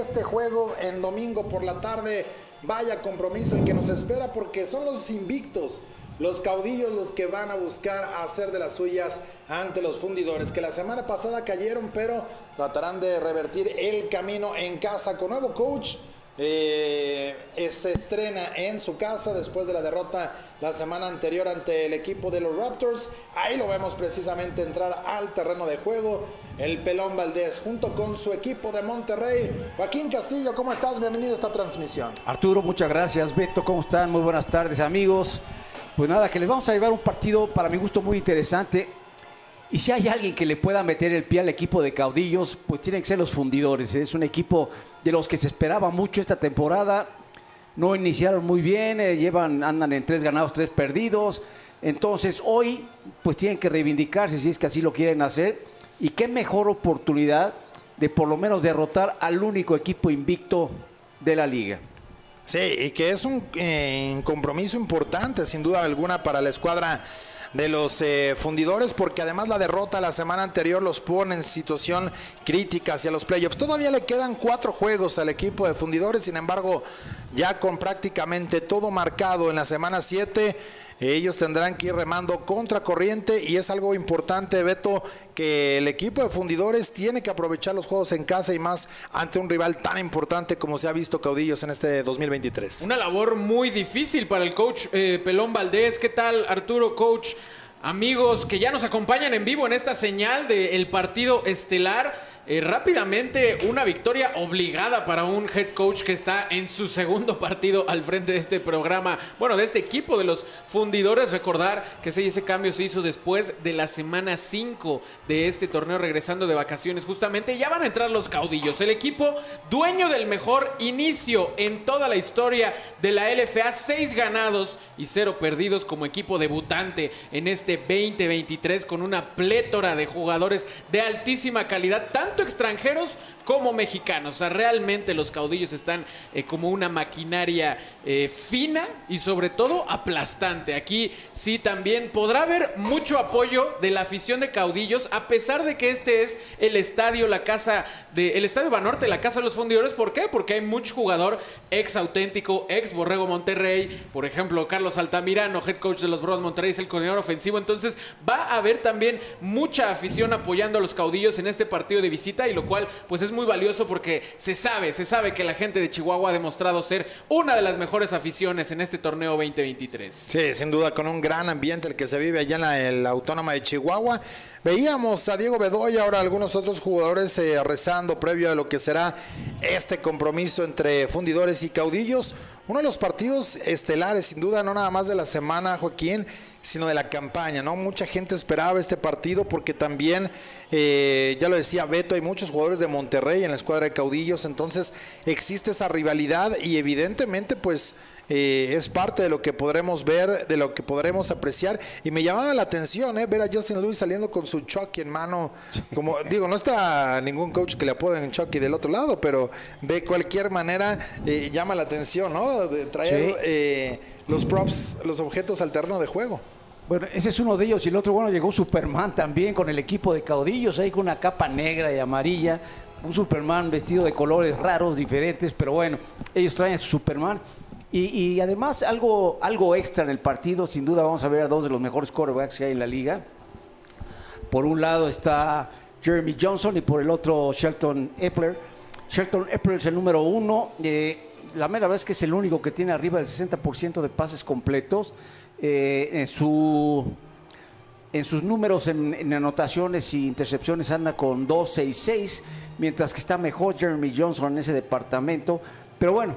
este juego en domingo por la tarde. Vaya compromiso el que nos espera porque son los invictos, los caudillos los que van a buscar hacer de las suyas ante los fundidores que la semana pasada cayeron pero tratarán de revertir el camino en casa con nuevo coach eh, se estrena en su casa después de la derrota la semana anterior ante el equipo de los Raptors. Ahí lo vemos precisamente entrar al terreno de juego. El Pelón Valdés junto con su equipo de Monterrey. Joaquín Castillo, ¿cómo estás? Bienvenido a esta transmisión. Arturo, muchas gracias. Beto, ¿cómo están? Muy buenas tardes amigos. Pues nada, que les vamos a llevar un partido para mi gusto muy interesante. Y si hay alguien que le pueda meter el pie al equipo de caudillos, pues tienen que ser los fundidores. Es un equipo de los que se esperaba mucho esta temporada. No iniciaron muy bien, eh, llevan, andan en tres ganados, tres perdidos. Entonces hoy, pues tienen que reivindicarse si es que así lo quieren hacer. Y qué mejor oportunidad de por lo menos derrotar al único equipo invicto de la liga. Sí, y que es un eh, compromiso importante, sin duda alguna, para la escuadra de los eh, fundidores, porque además la derrota la semana anterior los pone en situación crítica hacia los playoffs. Todavía le quedan cuatro juegos al equipo de fundidores, sin embargo, ya con prácticamente todo marcado en la semana 7 ellos tendrán que ir remando contra corriente y es algo importante, Beto, que el equipo de fundidores tiene que aprovechar los juegos en casa y más ante un rival tan importante como se ha visto Caudillos en este 2023. Una labor muy difícil para el coach eh, Pelón Valdés. ¿Qué tal, Arturo, coach? Amigos que ya nos acompañan en vivo en esta señal del partido estelar. Eh, rápidamente, una victoria obligada para un head coach que está en su segundo partido al frente de este programa, bueno, de este equipo de los fundidores. Recordar que ese cambio se hizo después de la semana 5 de este torneo, regresando de vacaciones justamente. Ya van a entrar los caudillos. El equipo dueño del mejor inicio en toda la historia de la LFA, seis ganados y cero perdidos como equipo debutante en este 2023 con una plétora de jugadores de altísima calidad, extranjeros como mexicanos. O sea, realmente los caudillos están eh, como una maquinaria eh, fina y sobre todo aplastante. Aquí sí también podrá haber mucho apoyo de la afición de caudillos, a pesar de que este es el estadio, la casa de, el estadio Banorte, la casa de los fundidores. ¿Por qué? Porque hay mucho jugador ex auténtico, ex Borrego Monterrey, por ejemplo, Carlos Altamirano, head coach de los Bros Monterrey, es el coordinador ofensivo. Entonces va a haber también mucha afición apoyando a los caudillos en este partido de visita y lo cual pues es muy valioso porque se sabe, se sabe que la gente de Chihuahua ha demostrado ser una de las mejores aficiones en este torneo 2023. Sí, sin duda, con un gran ambiente el que se vive allá en la, Autónoma de Chihuahua. Veíamos a Diego Bedoya, ahora algunos otros jugadores eh, rezando previo a lo que será este compromiso entre fundidores y caudillos. Uno de los partidos estelares, sin duda, no nada más de la semana, Joaquín, sino de la campaña, ¿no? Mucha gente esperaba este partido porque también, eh, ya lo decía Beto, hay muchos jugadores de Monterrey en la escuadra de caudillos, entonces existe esa rivalidad y evidentemente, pues eh, es parte de lo que podremos ver, de lo que podremos apreciar. Y me llamaba la atención eh, ver a Justin Lewis saliendo con su Chucky en mano. Como digo, no está ningún coach que le apoden Chucky del otro lado, pero de cualquier manera eh, llama la atención, ¿no? De traer los props, los objetos al terreno de juego. Bueno, ese es uno de ellos. Y el otro, bueno, llegó Superman también con el equipo de caudillos, ahí con una capa negra y amarilla. Un Superman vestido de colores raros, diferentes, pero bueno, ellos traen a su Superman. Y, además algo, algo extra en el partido, sin duda vamos a ver a dos de los mejores quarterbacks que hay en la liga. Por un lado está Jeremy Johnson y por el otro Shelton Epler. Shelton Epler es el número uno. Eh, la mera vez que es el único que tiene arriba del 60% de pases completos. Eh, en, su, en sus números en, en, anotaciones y intercepciones anda con 2, 6, 6, mientras que está mejor Jeremy Johnson en ese departamento. Pero bueno,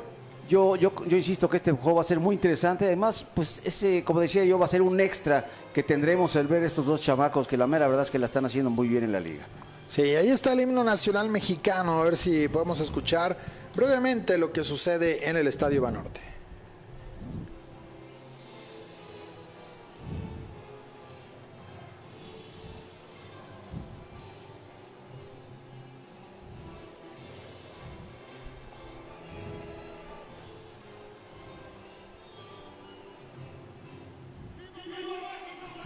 yo, yo, yo insisto que este juego va a ser muy interesante. Además, pues ese, como decía yo, va a ser un extra que tendremos el ver estos dos chamacos que la mera verdad es que la están haciendo muy bien en la liga. Sí, ahí está el himno nacional mexicano. A ver si podemos escuchar brevemente lo que sucede en el Estadio Banorte.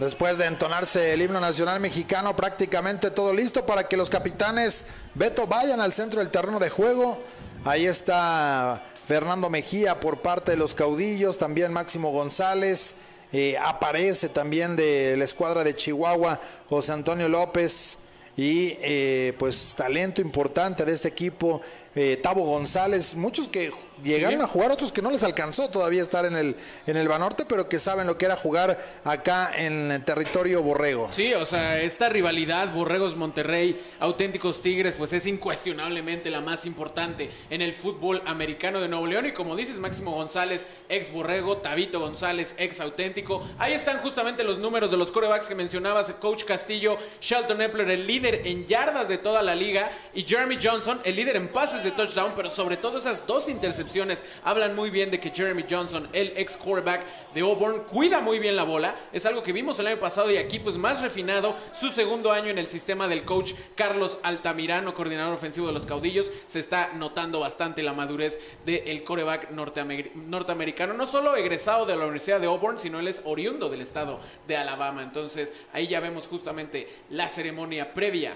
Después de entonarse el himno nacional mexicano, prácticamente todo listo para que los capitanes Beto vayan al centro del terreno de juego. Ahí está Fernando Mejía por parte de los caudillos, también Máximo González. Eh, aparece también de la escuadra de Chihuahua José Antonio López y eh, pues talento importante de este equipo, eh, Tavo González, muchos que llegaron a jugar, otros que no les alcanzó todavía estar en el, en el Banorte, pero que saben lo que era jugar acá en el territorio Borrego. Sí, o sea, esta rivalidad Borregos Monterrey, auténticos Tigres, pues es incuestionablemente la más importante en el fútbol americano de Nuevo León. Y como dices, Máximo González, ex Borrego, Tabito González, ex auténtico. Ahí están justamente los números de los corebacks que mencionabas, Coach Castillo, Shelton Epler, el líder en yardas de toda la liga, y Jeremy Johnson, el líder en pases de touchdown, pero sobre todo esas dos intercepciones hablan muy bien de que Jeremy Johnson, el ex quarterback de Auburn, cuida muy bien la bola. Es algo que vimos el año pasado y aquí pues más refinado. Su segundo año en el sistema del coach Carlos Altamirano, coordinador ofensivo de los caudillos. Se está notando bastante la madurez del quarterback norteamericano. No solo egresado de la Universidad de Auburn, sino él es oriundo del estado de Alabama. Entonces ahí ya vemos justamente la ceremonia previa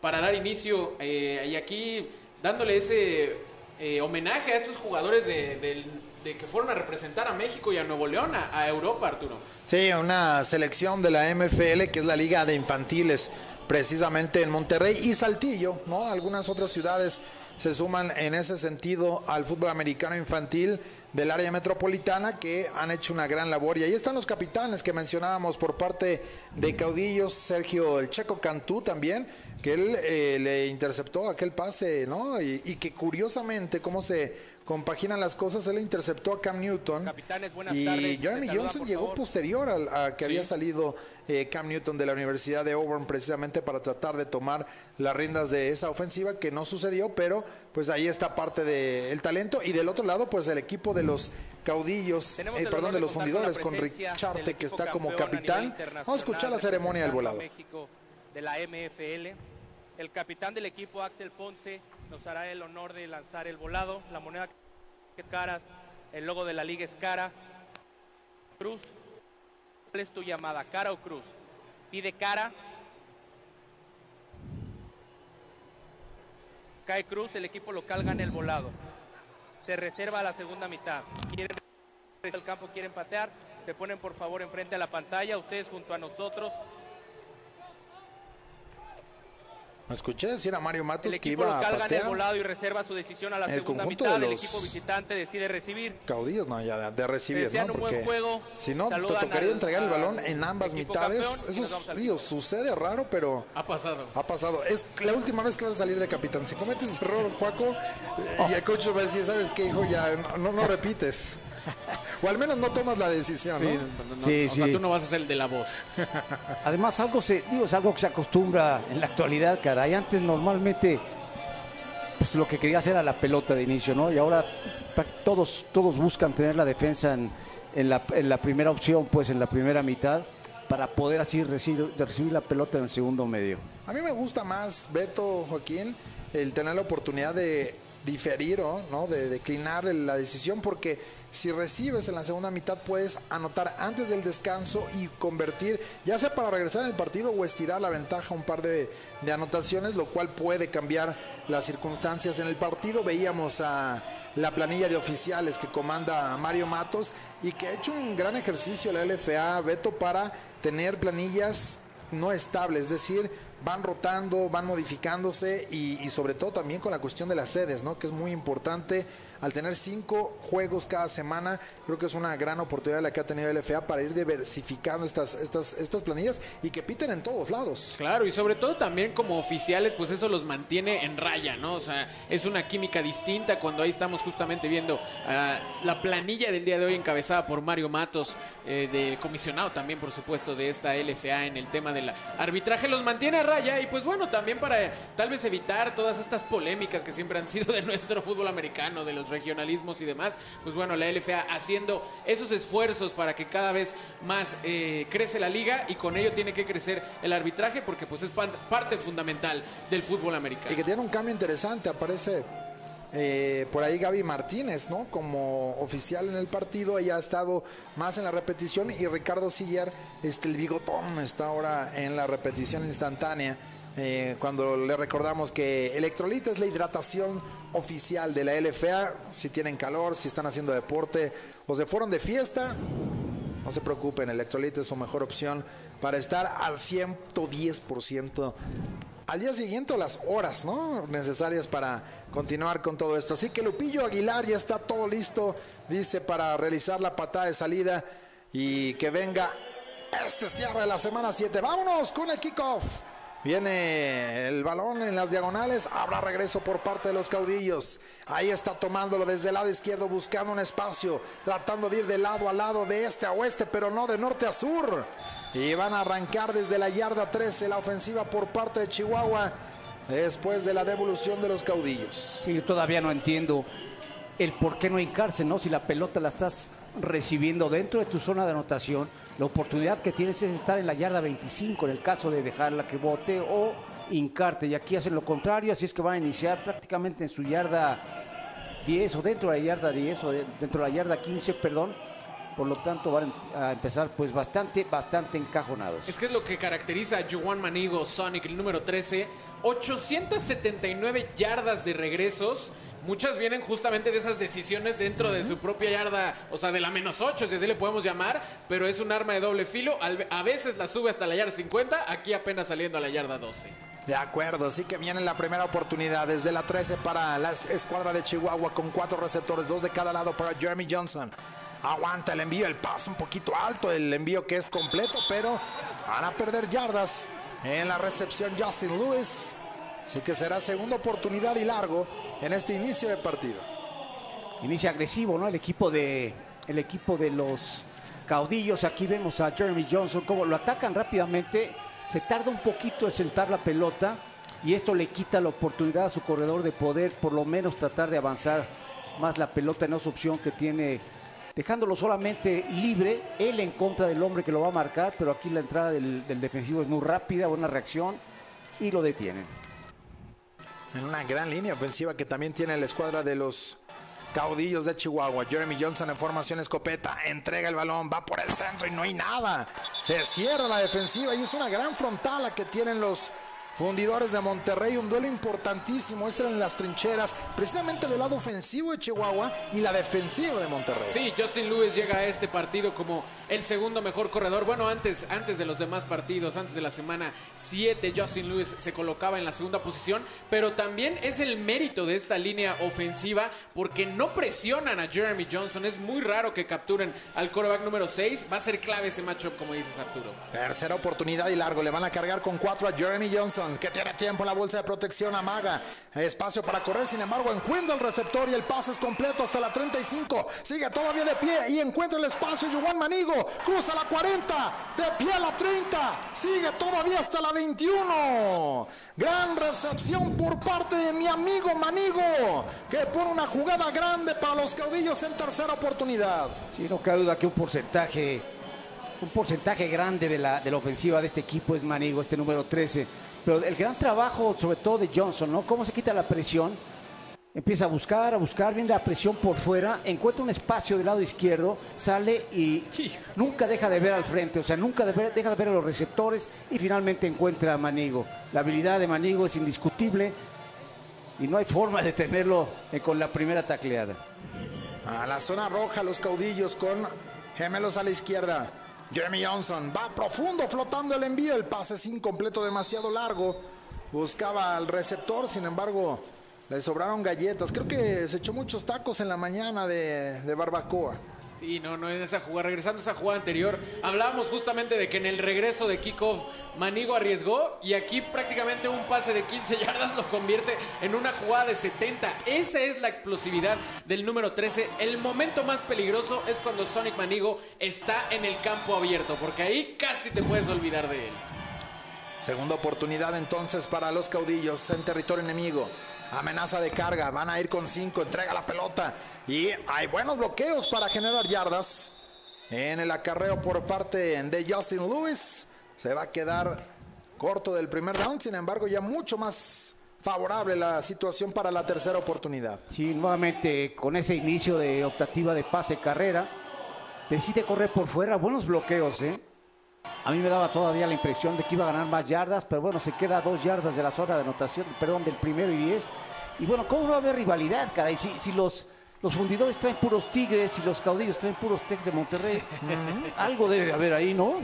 para dar inicio eh, y aquí dándole ese eh, homenaje a estos jugadores de, que fueron a representar a México y a Nuevo León, a, Europa, Arturo. Sí, una selección de la MFL, que es la Liga de Infantiles, precisamente en Monterrey y Saltillo, ¿no? Algunas otras ciudades se suman en ese sentido al fútbol americano infantil del área metropolitana que han hecho una gran labor. Y ahí están los capitanes que mencionábamos por parte de Caudillos, Sergio El Checo Cantú también, que él eh, le interceptó aquel pase, ¿no? Y, y, que curiosamente, cómo se compaginan las cosas, él interceptó a Cam Newton. y Jeremy Johnson llegó posterior a, que había salido eh, Cam Newton de la Universidad de Auburn precisamente para tratar de tomar las riendas de esa ofensiva que no sucedió, pero pues ahí está parte del talento. Y del otro lado, pues el equipo de los caudillos, eh, perdón, de los fundidores con Richarte que está como capitán. Vamos a escuchar la ceremonia del volado. De la MFL. El capitán del equipo, Axel Ponce, nos hará el honor de lanzar el volado. La moneda que caras, el logo de la liga es cara. Cruz, ¿cuál es tu llamada? ¿Cara o cruz? Pide cara. Cae cruz, el equipo local gana el volado. Se reserva la segunda mitad. Quieren el campo, quieren patear. Se ponen por favor enfrente a la pantalla. Ustedes junto a nosotros. Escuché decir a Mario Matos el que iba a patear. gana el volado y reserva su decisión a la segunda mitad. el equipo visitante decide recibir. Caudillos, no, ya de, recibir, ¿no? Porque juego, si no, te tocaría entregar el balón en ambas mitades. Eso digo, sucede raro, pero... Ha pasado. Ha pasado. Es la última vez que vas a salir de capitán. Si cometes error, Juaco, y el coach va a decir, ¿sabes qué, hijo? Ya no, no repites. O al menos no tomas la decisión. Sí, ¿no? sí, o sea, tú no vas a ser el de la voz. Además, algo se, digo, es algo que se acostumbra en la actualidad, caray. Antes normalmente pues lo que quería hacer era la pelota de inicio, ¿no? Y ahora todos, todos buscan tener la defensa en, en, la, en la primera opción, pues en la primera mitad para poder así recibir, recibir la pelota en el segundo medio. A mí me gusta más, Beto, Joaquín, el tener la oportunidad de diferir o ¿no? de declinar la decisión porque si recibes en la segunda mitad puedes anotar antes del descanso y convertir ya sea para regresar en el partido o estirar la ventaja un par de, de anotaciones lo cual puede cambiar las circunstancias en el partido veíamos a la planilla de oficiales que comanda Mario Matos y que ha hecho un gran ejercicio la LFA Beto para tener planillas no estable, es decir, van rotando, van modificándose y, sobre todo también con la cuestión de las sedes, ¿no? Que es muy importante. Al tener cinco juegos cada semana, creo que es una gran oportunidad la que ha tenido el FA para ir diversificando estas, estas, estas planillas y que piten en todos lados. Claro, y sobre todo también como oficiales, pues eso los mantiene en raya, ¿no? O sea, es una química distinta cuando ahí estamos justamente viendo ah, la planilla del día de hoy encabezada por Mario Matos, eh, del comisionado también, por supuesto, de esta LFA en el tema del arbitraje, los mantiene a raya y pues bueno, también para tal vez evitar todas estas polémicas que siempre han sido de nuestro fútbol americano, de los regionalismos y demás, pues bueno, la LFA haciendo esos esfuerzos para que cada vez más eh, crece la liga y con ello tiene que crecer el arbitraje porque pues es parte fundamental del fútbol americano. Y que tiene un cambio interesante, aparece eh, por ahí Gaby Martínez, ¿no? Como oficial en el partido, ella ha estado más en la repetición y Ricardo Siller, este, el bigotón, está ahora en la repetición instantánea eh, cuando le recordamos que electrolita es la hidratación oficial de la LFA. Si tienen calor, si están haciendo deporte o se fueron de fiesta, no se preocupen, electrolita es su mejor opción para estar al 110% al día siguiente las horas ¿no? necesarias para continuar con todo esto. Así que Lupillo Aguilar ya está todo listo, dice, para realizar la patada de salida y que venga este cierre de la semana 7. Vámonos con el kickoff. Viene el balón en las diagonales. Habrá regreso por parte de los caudillos. Ahí está tomándolo desde el lado izquierdo, buscando un espacio, tratando de ir de lado a lado, de este a oeste, pero no de norte a sur. Y van a arrancar desde la yarda 13 la ofensiva por parte de Chihuahua después de la devolución de los caudillos. Sí, yo todavía no entiendo el por qué no hincarse, ¿no? Si la pelota la estás recibiendo dentro de tu zona de anotación, la oportunidad que tienes es estar en la yarda 25 en el caso de dejarla que bote o hincarte. Y aquí hacen lo contrario, así es que van a iniciar prácticamente en su yarda 10 o dentro de la yarda 10 o dentro de la yarda 15, perdón. Por lo tanto, van a empezar pues bastante, bastante encajonados. Es que es lo que caracteriza a Juan Manigo Sonic, el número 13. 879 yardas de regresos muchas vienen justamente de esas decisiones dentro de su propia yarda, o sea, de la menos 8, si así le podemos llamar, pero es un arma de doble filo. A veces la sube hasta la yarda 50, aquí apenas saliendo a la yarda 12. De acuerdo, así que viene la primera oportunidad desde la 13 para la escuadra de Chihuahua con cuatro receptores, dos de cada lado para Jeremy Johnson. Aguanta el envío, el paso un poquito alto, el envío que es completo, pero van a perder yardas en la recepción Justin Lewis. Así que será segunda oportunidad y largo en este inicio de partido. Inicia agresivo, ¿no? El equipo de, el equipo de los caudillos. Aquí vemos a Jeremy Johnson como lo atacan rápidamente. Se tarda un poquito en sentar la pelota y esto le quita la oportunidad a su corredor de poder por lo menos tratar de avanzar más la pelota en esa opción que tiene dejándolo solamente libre, él en contra del hombre que lo va a marcar, pero aquí la entrada del, del defensivo es muy rápida, buena reacción y lo detienen en una gran línea ofensiva que también tiene la escuadra de los caudillos de Chihuahua. Jeremy Johnson en formación escopeta, entrega el balón, va por el centro y no hay nada. Se cierra la defensiva y es una gran frontal la que tienen los Fundidores de Monterrey, un duelo importantísimo. Este en las trincheras, precisamente del lado ofensivo de Chihuahua y la defensiva de Monterrey. Sí, Justin Lewis llega a este partido como el segundo mejor corredor. Bueno, antes, antes de los demás partidos, antes de la semana 7, Justin Lewis se colocaba en la segunda posición. Pero también es el mérito de esta línea ofensiva porque no presionan a Jeremy Johnson. Es muy raro que capturen al coreback número 6. Va a ser clave ese matchup, como dices Arturo. Tercera oportunidad y largo. Le van a cargar con cuatro a Jeremy Johnson que tiene tiempo la bolsa de protección, amaga espacio para correr, sin embargo encuentra el receptor y el pase es completo hasta la 35, sigue todavía de pie y encuentra el espacio, Juan Manigo cruza la 40, de pie a la 30, sigue todavía hasta la 21, gran recepción por parte de mi amigo Manigo, que pone una jugada grande para los caudillos en tercera oportunidad. Sí, no cabe duda que un porcentaje un porcentaje grande de la, de la ofensiva de este equipo es Manigo, este número 13. Pero el gran trabajo, sobre todo de Johnson, ¿no? Cómo se quita la presión. Empieza a buscar, a buscar, viene la presión por fuera, encuentra un espacio del lado izquierdo, sale y nunca deja de ver al frente, o sea, nunca deja de ver a los receptores y finalmente encuentra a Manigo. La habilidad de Manigo es indiscutible y no hay forma de tenerlo con la primera tacleada. A la zona roja, los caudillos con gemelos a la izquierda. Jeremy Johnson va profundo flotando el envío. El pase es incompleto, demasiado largo. Buscaba al receptor, sin embargo, le sobraron galletas. Creo que se echó muchos tacos en la mañana de, de barbacoa. Sí, no, no en esa jugada. Regresando a esa jugada anterior, hablábamos justamente de que en el regreso de kickoff Manigo arriesgó y aquí prácticamente un pase de 15 yardas lo convierte en una jugada de 70. Esa es la explosividad del número 13. El momento más peligroso es cuando Sonic Manigo está en el campo abierto, porque ahí casi te puedes olvidar de él. Segunda oportunidad entonces para los caudillos en territorio enemigo. Amenaza de carga, van a ir con 5, entrega la pelota. Y hay buenos bloqueos para generar yardas. En el acarreo por parte de Justin Lewis. Se va a quedar corto del primer down, sin embargo ya mucho más favorable la situación para la tercera oportunidad. Sí, nuevamente con ese inicio de optativa de pase carrera, decide correr por fuera, buenos bloqueos, ¿eh? A mí me daba todavía la impresión de que iba a ganar más yardas, pero bueno, se queda dos yardas de la zona de anotación, perdón, del primero y diez. Y bueno, ¿cómo va a haber rivalidad, caray? Si, si los, los fundidores traen puros tigres y los caudillos traen puros tex de Monterrey, algo debe de haber ahí, ¿no?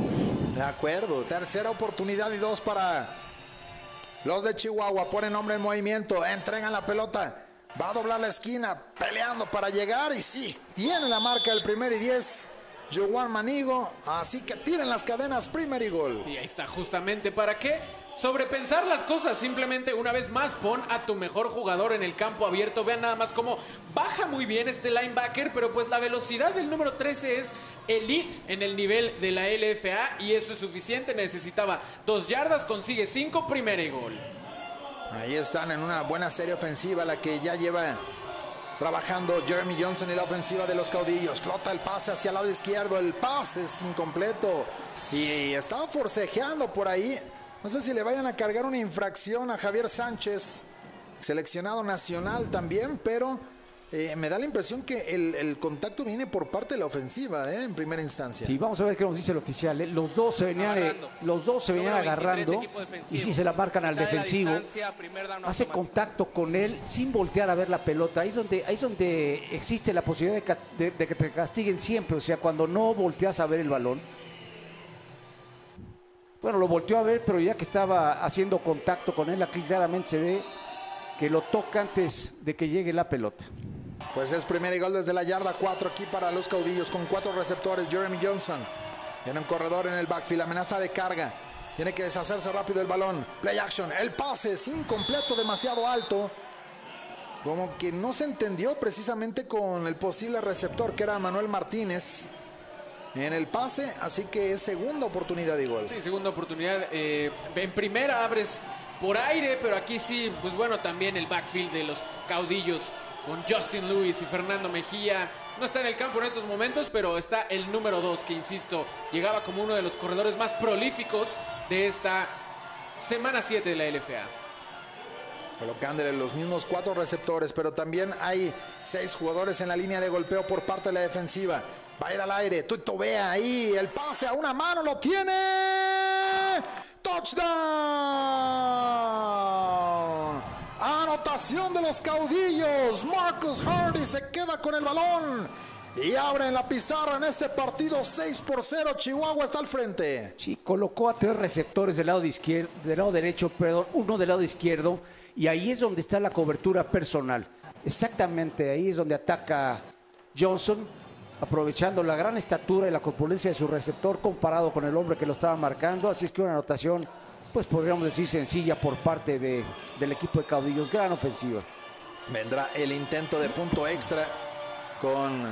De acuerdo. Tercera oportunidad y dos para los de Chihuahua. Ponen hombre en movimiento. Entregan la pelota. Va a doblar la esquina. Peleando para llegar. Y sí, tiene la marca del primer y diez. Joan Manigo. Así que tiren las cadenas. Primer y gol. Y ahí está, justamente. ¿Para qué? Sobrepensar las cosas. Simplemente, una vez más, pon a tu mejor jugador en el campo abierto. Vean nada más cómo baja muy bien este linebacker. Pero pues la velocidad del número 13 es elite en el nivel de la LFA. Y eso es suficiente. Necesitaba dos yardas. Consigue cinco. Primera y gol. Ahí están en una buena serie ofensiva. La que ya lleva trabajando Jeremy Johnson en la ofensiva de los caudillos. Flota el pase hacia el lado izquierdo. El pase es incompleto. Y estaba forcejeando por ahí. No sé si le vayan a cargar una infracción a Javier Sánchez, seleccionado nacional también, pero eh, me da la impresión que el, el, contacto viene por parte de la ofensiva, eh, en primera instancia. Sí, vamos a ver qué nos dice el oficial. eh. Los dos se venían, eh, los dos se venían agarrando y si se la marcan al defensivo. Hace contacto con él sin voltear a ver la pelota. Ahí es donde, ahí es donde existe la posibilidad de, ca- de- de que te castiguen siempre. O sea, cuando no volteas a ver el balón. Bueno, lo volteó a ver, pero ya que estaba haciendo contacto con él, aquí claramente se ve que lo toca antes de que llegue la pelota. Pues es primer y gol desde la yarda 4 aquí para los caudillos con cuatro receptores. Jeremy Johnson tiene un corredor en el backfield, amenaza de carga. Tiene que deshacerse rápido el balón. Play action, el pase es incompleto, demasiado alto. Como que no se entendió precisamente con el posible receptor que era Manuel Martínez en el pase, así que es segunda oportunidad de gol. Sí, segunda oportunidad. Eh, en primera abres por aire, pero aquí sí, pues bueno, también el backfield de los caudillos con Justin Lewis y Fernando Mejía. No está en el campo en estos momentos, pero está el número 2, que insisto, llegaba como uno de los corredores más prolíficos de esta semana 7 de la LFA. Colocándole los mismos cuatro receptores, pero también hay seis jugadores en la línea de golpeo por parte de la defensiva. Va a ir al aire, Tuto vea ahí, el pase a una mano, lo tiene. Touchdown. Anotación de los caudillos. Marcus Hardy se queda con el balón y abre en la pizarra en este partido 6 por 0. Chihuahua está al frente. Sí, colocó a tres receptores del lado, izquierdo, del lado derecho, perdón, uno del lado izquierdo, y ahí es donde está la cobertura personal. Exactamente, ahí es donde ataca Johnson, aprovechando la gran estatura y la corpulencia de su receptor comparado con el hombre que lo estaba marcando. Así es que una anotación, pues podríamos decir sencilla por parte de- del equipo de caudillos. Gran ofensiva. Vendrá el intento de punto extra con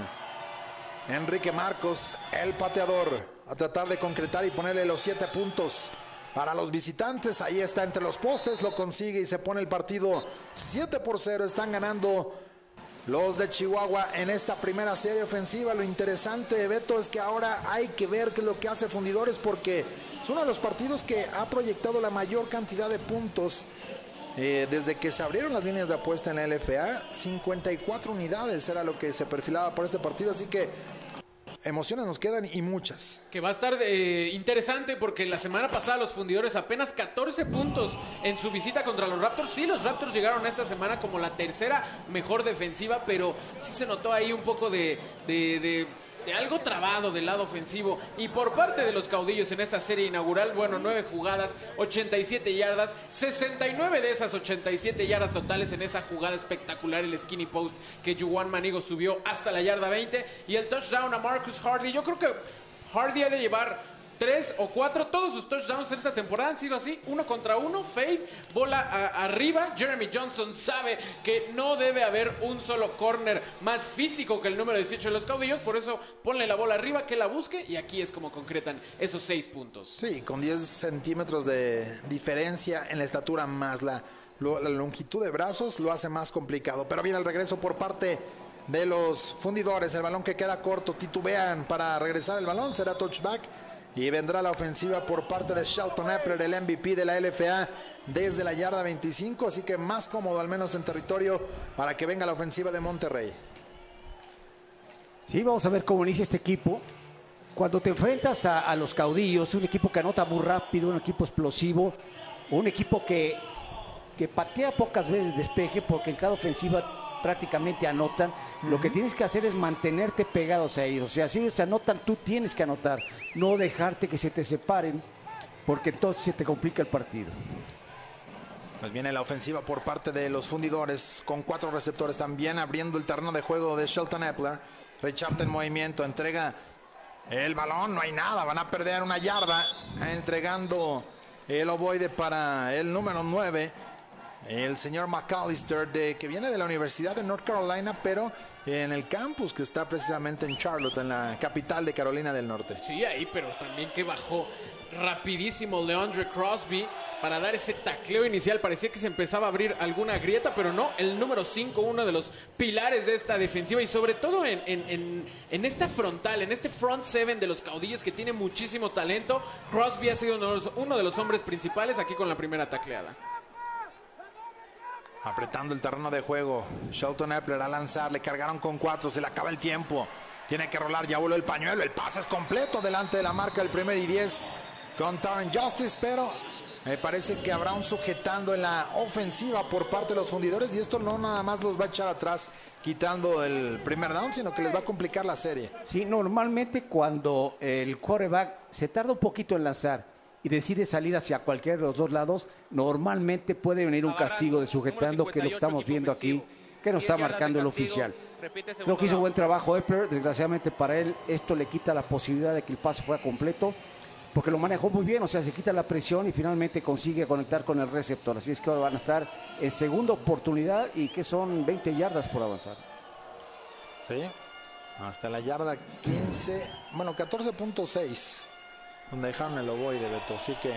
Enrique Marcos, el pateador, a tratar de concretar y ponerle los siete puntos para los visitantes. Ahí está entre los postes, lo consigue y se pone el partido 7 por 0. Están ganando los de Chihuahua en esta primera serie ofensiva. Lo interesante, Beto, es que ahora hay que ver qué es lo que hace Fundidores porque es uno de los partidos que ha proyectado la mayor cantidad de puntos eh, desde que se abrieron las líneas de apuesta en la LFA, 54 unidades era lo que se perfilaba por este partido, así que emociones nos quedan y muchas. Que va a estar eh, interesante porque la semana pasada los fundidores apenas 14 puntos en su visita contra los Raptors. Sí, los Raptors llegaron esta semana como la tercera mejor defensiva, pero sí se notó ahí un poco de, de- de- de algo trabado del lado ofensivo. Y por parte de los caudillos en esta serie inaugural, bueno, 9 jugadas, 87 yardas, 69 de esas 87 yardas totales en esa jugada espectacular, el skinny post que Juwan Manigo subió hasta la yarda 20 y el touchdown a Marcus Hardy. Yo creo que Hardy ha de llevar tres o cuatro, todos sus touchdowns esta temporada han sido así, uno contra uno, Faith, bola arriba, Jeremy Johnson sabe que no debe haber un solo corner más físico que el número 18 de los caudillos, por eso ponle la bola arriba, que la busque y aquí es como concretan esos seis puntos. Sí, con 10 centímetros de diferencia en la estatura más la, la longitud de brazos lo hace más complicado. Pero viene el regreso por parte de los fundidores. El balón que queda corto, titubean para regresar el balón, será touchback. Y vendrá la ofensiva por parte de Shelton Epler, el MVP de la LFA, desde la yarda 25. Así que más cómodo, al menos en territorio, para que venga la ofensiva de Monterrey. Sí, vamos a ver cómo inicia este equipo. Cuando te enfrentas a, los caudillos, un equipo que anota muy rápido, un equipo explosivo, un equipo que, que patea pocas veces despeje porque en cada ofensiva prácticamente anotan, lo que tienes que hacer es mantenerte pegados a ellos. O sea, si ellos te anotan, tú tienes que anotar, no dejarte que se te separen, porque entonces se te complica el partido. Pues viene la ofensiva por parte de los fundidores con cuatro receptores también abriendo el terreno de juego de Shelton Epler. Richard en movimiento, entrega el balón, no hay nada, van a perder una yarda, entregando el ovoide para el número 9, el señor McAllister, que viene de la Universidad de North Carolina, pero en el campus que está precisamente en Charlotte, en la capital de Carolina del Norte. Sí, ahí, pero también que bajó rapidísimo Leandre Crosby para dar ese tacleo inicial. Parecía que se empezaba a abrir alguna grieta, pero no. El número 5, uno de los pilares de esta defensiva y sobre todo en, en, en, en esta frontal, en este front seven de los caudillos que tiene muchísimo talento. Crosby ha sido uno de los hombres principales aquí con la primera tacleada. Apretando el terreno de juego. Shelton Epler a lanzar. Le cargaron con cuatro. Se le acaba el tiempo. Tiene que rolar. Ya voló el pañuelo. El pase es completo delante de la marca del primer y 10 con Taryn Justice. Pero me parece que habrá un sujetando en la ofensiva por parte de los fundidores. Y esto no nada más los va a echar atrás quitando el primer down, sino que les va a complicar la serie. Sí, normalmente cuando el quarterback se tarda un poquito en lanzar y decide salir hacia cualquiera de los dos lados, normalmente puede venir un castigo de sujetando, que es lo que estamos viendo aquí, que nos está marcando el oficial. Creo que hizo buen trabajo Epler, desgraciadamente para él esto le quita la posibilidad de que el pase fuera completo, porque lo manejó muy bien, o sea, se quita la presión y finalmente consigue conectar con el receptor. Así es que ahora van a estar en segunda oportunidad y que son 20 yardas por avanzar. Sí, hasta la yarda 15, bueno, 14.6 donde dejaron el ovoide, Beto. Así que,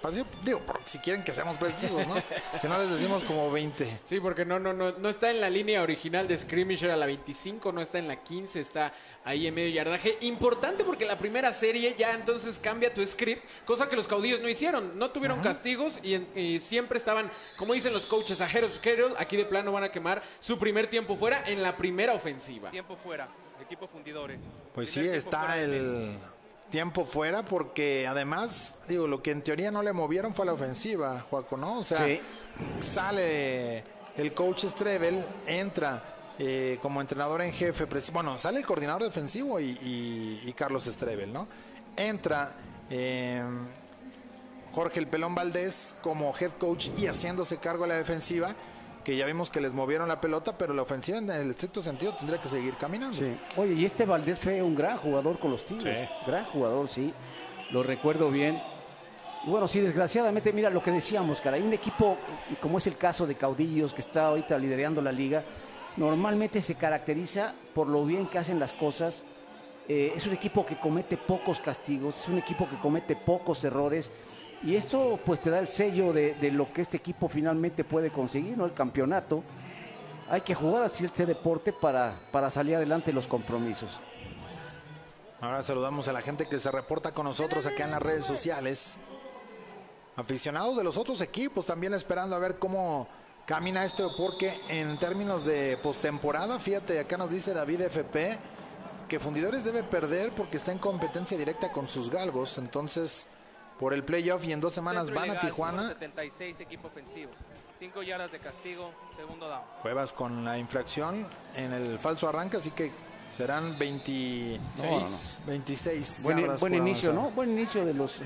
pues, yo digo, si quieren que seamos precisos, ¿no? si no les decimos como 20. Sí, porque no, no, no, no está en la línea original de Scrimmage, era la 25, no está en la 15, está ahí en medio yardaje. Importante porque la primera serie ya entonces cambia tu script, cosa que los caudillos no hicieron. No tuvieron castigos y, en- y siempre estaban, como dicen los coaches, ahead of schedule. Aquí de plano van a quemar su primer tiempo fuera en la primera ofensiva. Tiempo fuera, equipo fundidores. Pues sí, Primer está de el tiempo fuera porque además, digo, lo que en teoría no le movieron fue la ofensiva, Juaco, ¿no? O sea, Sí. sale el coach Strebel, entra eh, como entrenador en jefe, bueno, sale el coordinador defensivo y, y- y Carlos Strebel, ¿no? Entra eh, Jorge el Pelón Valdés como head coach y haciéndose cargo de la defensiva, que ya vimos que les movieron la pelota, pero la ofensiva en el estricto sentido tendría que seguir caminando. Sí. Oye, y este Valdés fue un gran jugador con los Tigres. Sí. Gran jugador, sí. Lo recuerdo bien. Bueno, sí, desgraciadamente, mira lo que decíamos, cara. Hay un equipo, como es el caso de Caudillos, que está ahorita liderando la liga, normalmente se caracteriza por lo bien que hacen las cosas. Eh, es un equipo que comete pocos castigos, es un equipo que comete pocos errores. Y esto pues te da el sello de, de lo que este equipo finalmente puede conseguir, ¿no? El campeonato. Hay que jugar así este deporte para, para salir adelante los compromisos. Ahora saludamos a la gente que se reporta con nosotros acá en las redes sociales. Aficionados de los otros equipos también esperando a ver cómo camina esto, porque en términos de postemporada, fíjate, acá nos dice David FP que Fundidores debe perder porque está en competencia directa con sus galgos. Entonces, por el playoff y en dos semanas Centro van a Tijuana. número 76, equipo ofensivo. 5 yardas de castigo, segundo down. Juegas con la infracción en el falso arranque, así que serán 20 No, no, no. 26 Buen, yardas buen inicio, avanzar. ¿no? Buen inicio de los,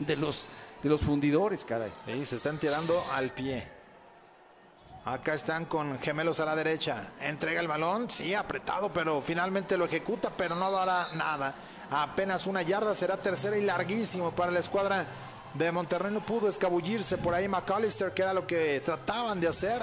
de los, de los fundidores, caray. Sí, se están tirando al pie. Acá están con gemelos a la derecha. Entrega el balón, sí, apretado, pero finalmente lo ejecuta, pero no dará nada. Apenas una yarda, será tercera y larguísimo para la escuadra de Monterrey. No pudo escabullirse por ahí McAllister, que era lo que trataban de hacer.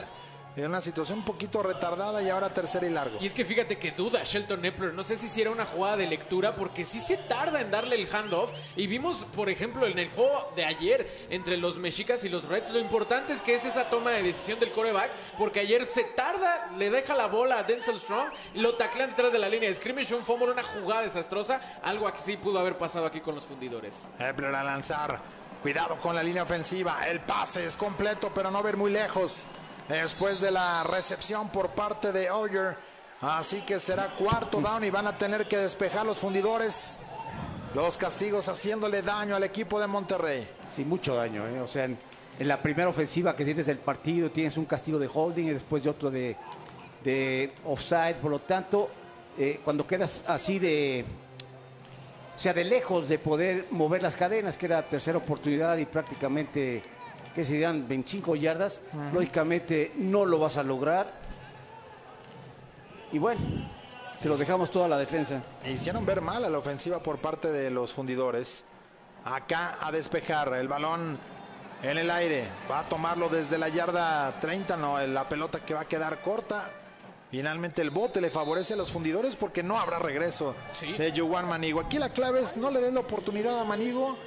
En una situación un poquito retardada y ahora tercera y largo. Y es que fíjate que duda Shelton Epler. No sé si hiciera una jugada de lectura porque sí se tarda en darle el handoff. Y vimos, por ejemplo, en el juego de ayer entre los mexicas y los Reds, lo importante es que es esa toma de decisión del coreback. Porque ayer se tarda, le deja la bola a Denzel Strong, lo taclean detrás de la línea de scrimmage, un fumble, una jugada desastrosa. Algo que sí pudo haber pasado aquí con los fundidores. Epler a lanzar. Cuidado con la línea ofensiva. El pase es completo, pero no ver muy lejos. Después de la recepción por parte de Oyer. Así que será cuarto down y van a tener que despejar los fundidores. Los castigos haciéndole daño al equipo de Monterrey. Sí, mucho daño. ¿eh? O sea, en, la primera ofensiva que tienes del partido tienes un castigo de holding y después de otro de, de offside. Por lo tanto, eh, cuando quedas así de, o sea, de lejos de poder mover las cadenas, que era tercera oportunidad y prácticamente, que serían 25 yardas, lógicamente no lo vas a lograr. Y bueno, se lo dejamos toda la defensa. Hicieron ver mal a la ofensiva por parte de los fundidores. Acá a despejar el balón en el aire. Va a tomarlo desde la yarda 30, no, la pelota que va a quedar corta. Finalmente el bote le favorece a los fundidores porque no habrá regreso Sí. de Joan Manigo. Aquí la clave es no le des la oportunidad a Manigo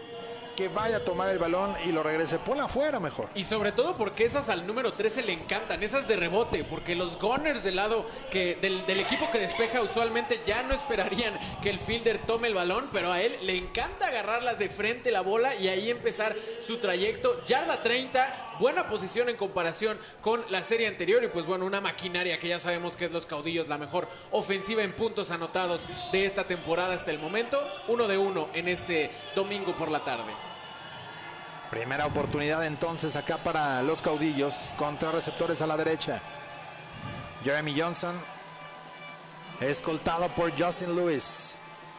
que vaya a tomar el balón y lo regrese. Ponla afuera mejor. Y sobre todo porque esas al número 13 le encantan, esas de rebote, porque los gunners del lado que, del, equipo que despeja usualmente ya no esperarían que el fielder tome el balón, pero a él le encanta agarrarlas de frente la bola y ahí empezar su trayecto. Yarda 30, buena posición en comparación con la serie anterior y pues bueno, una maquinaria que ya sabemos que es los caudillos, la mejor ofensiva en puntos anotados de esta temporada hasta el momento. Uno de uno en este domingo por la tarde. Primera oportunidad entonces acá para los caudillos contra receptores a la derecha. Jeremy Johnson escoltado por Justin Lewis.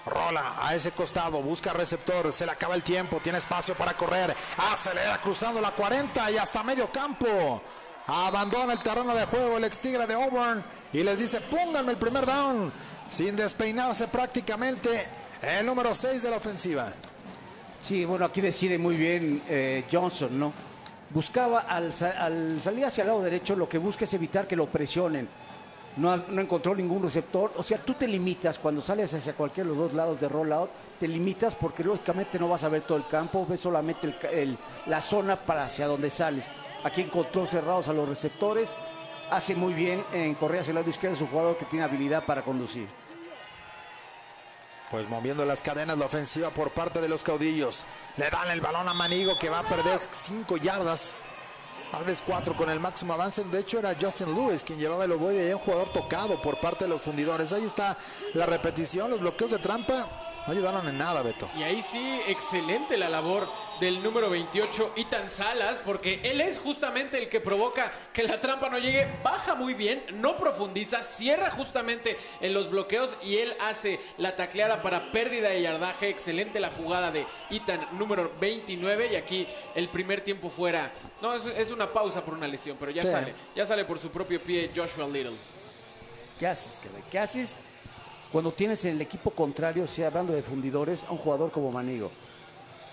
Rola a ese costado, busca receptor, se le acaba el tiempo, tiene espacio para correr, acelera cruzando la 40 y hasta medio campo. Abandona el terreno de juego el ex tigre de Auburn y les dice pónganme el primer down sin despeinarse prácticamente el número 6 de la ofensiva. Sí, bueno, aquí decide muy bien eh, Johnson, ¿no? Buscaba al, sa- al salir hacia el lado derecho, lo que busca es evitar que lo presionen. No, encontró ningún receptor. O sea, tú te limitas cuando sales hacia cualquiera de los dos lados de rollout, te limitas porque lógicamente no vas a ver todo el campo, ves solamente la zona para hacia donde sales. Aquí encontró cerrados a los receptores, hace muy bien en correr hacia el lado izquierdo, es un jugador que tiene habilidad para conducir. Pues moviendo las cadenas la ofensiva por parte de los caudillos. Le dan el balón a Manigo que va a perder 5 yardas. Tal vez 4 con el máximo avance. De hecho era Justin Lewis quien llevaba el ovoide y un jugador tocado por parte de los fundidores. Ahí está la repetición. Los bloqueos de trampa no ayudaron en nada, Beto. Y ahí sí, excelente la labor del número 28, Itan Salas, porque él es justamente el que provoca que la trampa no llegue, baja muy bien, no profundiza, cierra justamente en los bloqueos y él hace la tacleada para pérdida de yardaje. Excelente la jugada de Itan número 29 y aquí el primer tiempo fuera. No, es, es una pausa por una lesión, pero ya Sí. sale, ya sale por su propio pie Joshua Little. ¿Qué haces? ¿Qué haces cuando tienes en el equipo contrario, o sea, hablando de fundidores, a un jugador como Manigo?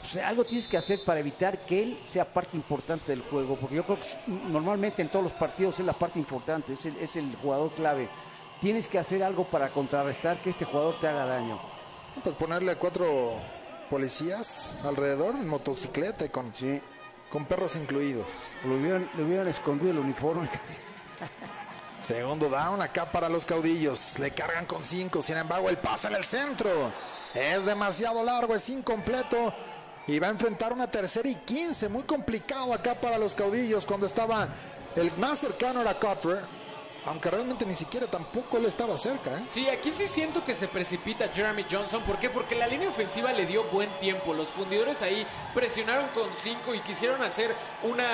O sea, algo tienes que hacer para evitar que él sea parte importante del juego, porque yo creo que normalmente en todos los partidos es la parte importante, es el, es el jugador clave. Tienes que hacer algo para contrarrestar que este jugador te haga daño. Pues ponerle cuatro policías alrededor en motocicleta y con, Sí. con perros incluidos. Le hubieran, le hubieran escondido el uniforme. Segundo down acá para los caudillos. Le cargan con cinco. Sin embargo, el pase en el centro. Es demasiado largo, es incompleto. Y va a enfrentar una tercera y quince. Muy complicado acá para los caudillos cuando estaba el más cercano era Cutler. Aunque realmente ni siquiera tampoco él estaba cerca. ¿eh? Sí, aquí sí siento que se precipita Jeremy Johnson. ¿Por qué? Porque la línea ofensiva le dio buen tiempo. Los fundidores ahí presionaron con cinco y quisieron hacer una,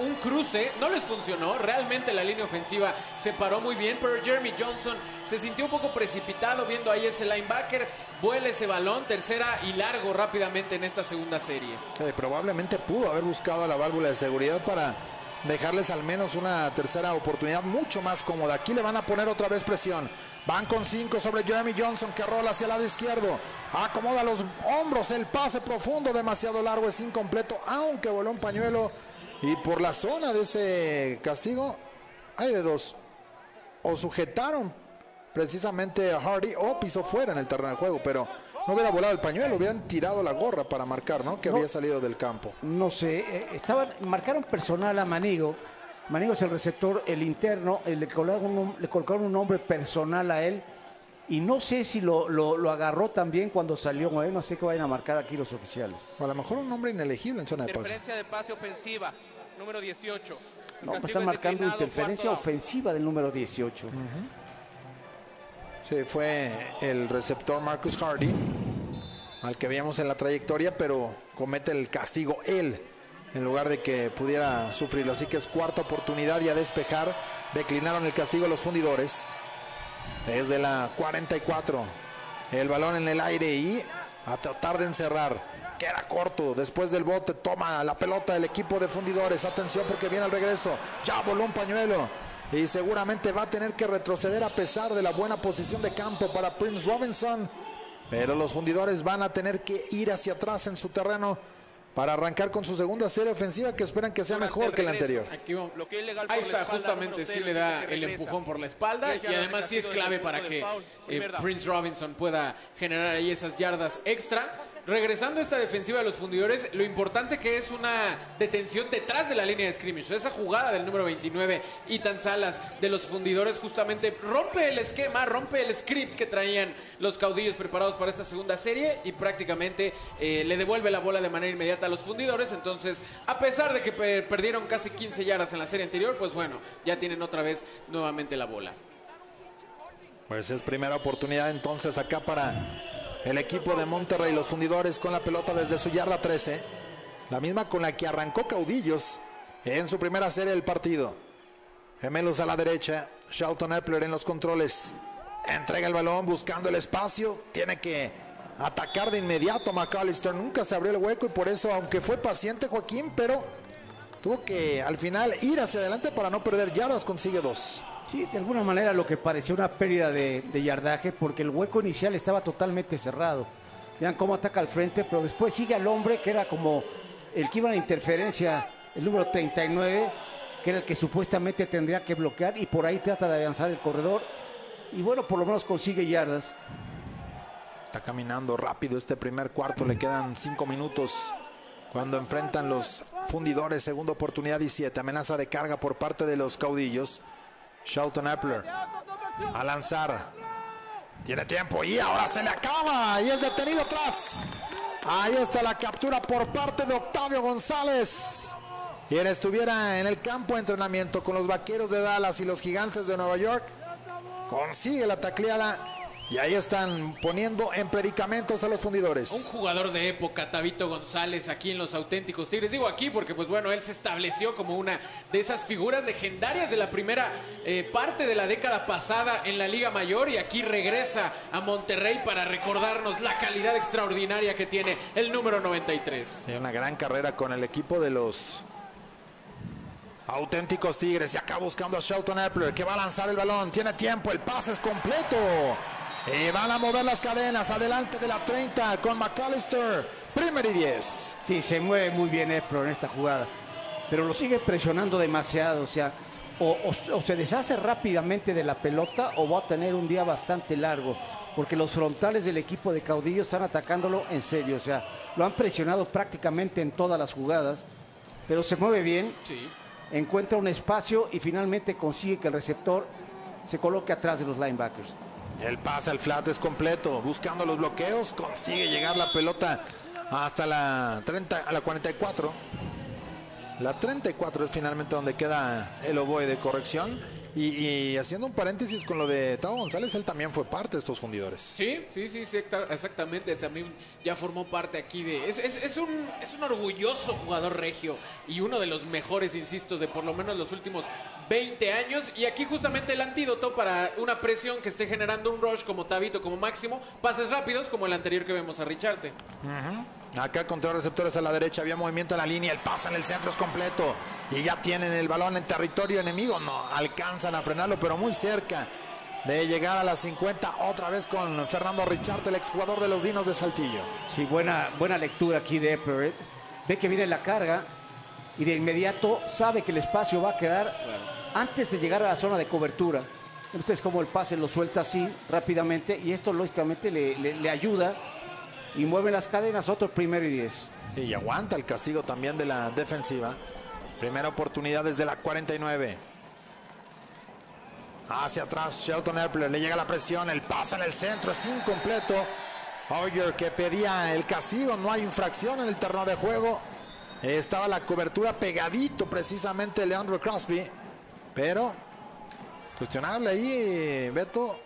un, un cruce. No les funcionó. Realmente la línea ofensiva se paró muy bien. Pero Jeremy Johnson se sintió un poco precipitado viendo ahí ese linebacker. Vuela ese balón. Tercera y largo rápidamente en esta segunda serie. Probablemente pudo haber buscado la válvula de seguridad para dejarles al menos una tercera oportunidad mucho más cómoda. Aquí le van a poner otra vez presión. Van con cinco sobre Jeremy Johnson que rola hacia el lado izquierdo. Acomoda los hombros. El pase profundo demasiado largo es incompleto. Aunque voló un pañuelo. Y por la zona de ese castigo hay de dos. O sujetaron precisamente a Hardy o pisó fuera en el terreno de juego. Pero no hubiera volado el pañuelo. Hubieran tirado la gorra para marcar, ¿no? Que No. había salido del campo. No sé, eh, estaban, marcaron personal a Manigo. Manigo es el receptor, el interno, eh, le, colocaron un, le colocaron un nombre personal a él. Y no sé si lo, lo- lo agarró también cuando salió, eh, no sé qué vayan a marcar aquí los oficiales. O a lo mejor un hombre inelegible en zona de pase. Interferencia de pase ofensiva, número 18. El No, pues están es marcando interferencia ofensiva del número 18. Sí, fue el receptor Marcus Hardy. al que veíamos en la trayectoria, pero comete el castigo él en lugar de que pudiera sufrirlo. Así que es cuarta oportunidad y a despejar. Declinaron el castigo los fundidores. Desde la 44. El balón en el aire y a tratar de encerrar. Queda corto. Después del bote toma la pelota del equipo de fundidores. Atención porque viene al regreso. Ya voló un pañuelo. Y seguramente va a tener que retroceder a pesar de la buena posición de campo para Prince Robinson. Pero los fundidores van a tener que ir hacia atrás en su terreno para arrancar con su segunda serie ofensiva que esperan que sea mejor que la anterior. Aquí vamos. Ahí está, justamente sí le da el empujón por la espalda y además sí es clave para que eh, Prince Robinson pueda generar ahí esas yardas extra. Regresando a esta defensiva de los fundidores, lo importante que es una detención detrás de la línea de scrimmage. Esa jugada del número 29, Ethan Salas, de los fundidores, justamente rompe el esquema, rompe el script que traían los caudillos preparados para esta segunda serie y prácticamente eh, le devuelve la bola de manera inmediata a los fundidores. Entonces, a pesar de que perdieron casi 15 yardas en la serie anterior, pues bueno, ya tienen otra vez nuevamente la bola. Pues es primera oportunidad entonces acá para el equipo de Monterrey, los fundidores con la pelota desde su yarda 13. La misma con la que arrancó Caudillos en su primera serie del partido. Gemelos a la derecha. Shelton Epler en los controles. Entrega el balón buscando el espacio. Tiene que atacar de inmediato McAllister. Nunca se abrió el hueco y por eso, aunque fue paciente Joaquín, pero tuvo que al final ir hacia adelante para no perder yardas. Consigue dos. Sí, de alguna manera lo que pareció una pérdida de, yardaje porque el hueco inicial estaba totalmente cerrado. Vean cómo ataca al frente, pero después sigue al hombre que era como el que iba a la interferencia, el número 39, que era el que supuestamente tendría que bloquear y por ahí trata de avanzar el corredor. Y bueno, por lo menos consigue yardas. Está caminando rápido este primer cuarto, le quedan cinco minutos cuando enfrentan los fundidores, segunda oportunidad y siete, amenaza de carga por parte de los caudillos. Shelton Epler a lanzar. Tiene tiempo y ahora se le acaba y es detenido atrás. Ahí está la captura por parte de Octavio González. Quien estuviera en el campo de entrenamiento con los vaqueros de Dallas y los gigantes de Nueva York. Consigue la tacleada y ahí están poniendo en predicamentos a los fundidores. Un jugador de época, Tabito González, aquí en los auténticos Tigres. Digo aquí porque, pues bueno, él se estableció como una de esas figuras legendarias de la primera eh, parte de la década pasada en la Liga Mayor. Y aquí regresa a Monterrey para recordarnos la calidad extraordinaria que tiene el número 93. Tiene una gran carrera con el equipo de los auténticos Tigres. Y acá buscando a Shelton Epler que va a lanzar el balón. Tiene tiempo, el pase es completo. Y van a mover las cadenas adelante de la 30 con McAllister. Primer y 10. Sí, se mueve muy bien Epro en esta jugada. Pero lo sigue presionando demasiado. O sea, o, se deshace rápidamente de la pelota o va a tener un día bastante largo. Porque los frontales del equipo de Caudillo están atacándolo en serio. O sea, lo han presionado prácticamente en todas las jugadas. Pero se mueve bien. Sí. Encuentra un espacio y finalmente consigue que el receptor se coloque atrás de los linebackers. El pase al flat es completo. Buscando los bloqueos. Consigue llegar la pelota hasta la 30, a la 44. La 34 es finalmente donde queda el oboe de corrección. Y, haciendo un paréntesis con lo de Tavo González, él también fue parte de estos fundidores. Sí, sí, sí, exactamente. También ya formó parte aquí de. Es, un, es un orgulloso jugador regio y uno de los mejores, insisto, de por lo menos los últimos 20 años. Y aquí justamente el antídoto para una presión que esté generando un rush como Tabito, como máximo, pases rápidos como el anterior que vemos a Richarte. Acá contra los receptores a la derecha había movimiento en la línea, el pase en el centro es completo y ya tienen el balón en territorio enemigo, no alcanzan a frenarlo, pero muy cerca de llegar a las 50 otra vez con Fernando Richarte, el exjugador de los Dinos de Saltillo. Sí, buena, buena lectura aquí de Epler. Ve que viene la carga y de inmediato sabe que el espacio va a quedar antes de llegar a la zona de cobertura. Entonces como el pase lo suelta así rápidamente y esto lógicamente le, ayuda y mueve las cadenas, otro primero y diez. Y aguanta el castigo también de la defensiva. Primera oportunidad desde la 49. Hacia atrás, Shelton Epler, le llega la presión, el pasa en el centro, es incompleto. Hoyer que pedía el castigo, no hay infracción en el terreno de juego. Estaba la cobertura pegadito precisamente Leandro Crosby. Pero cuestionable ahí, Beto.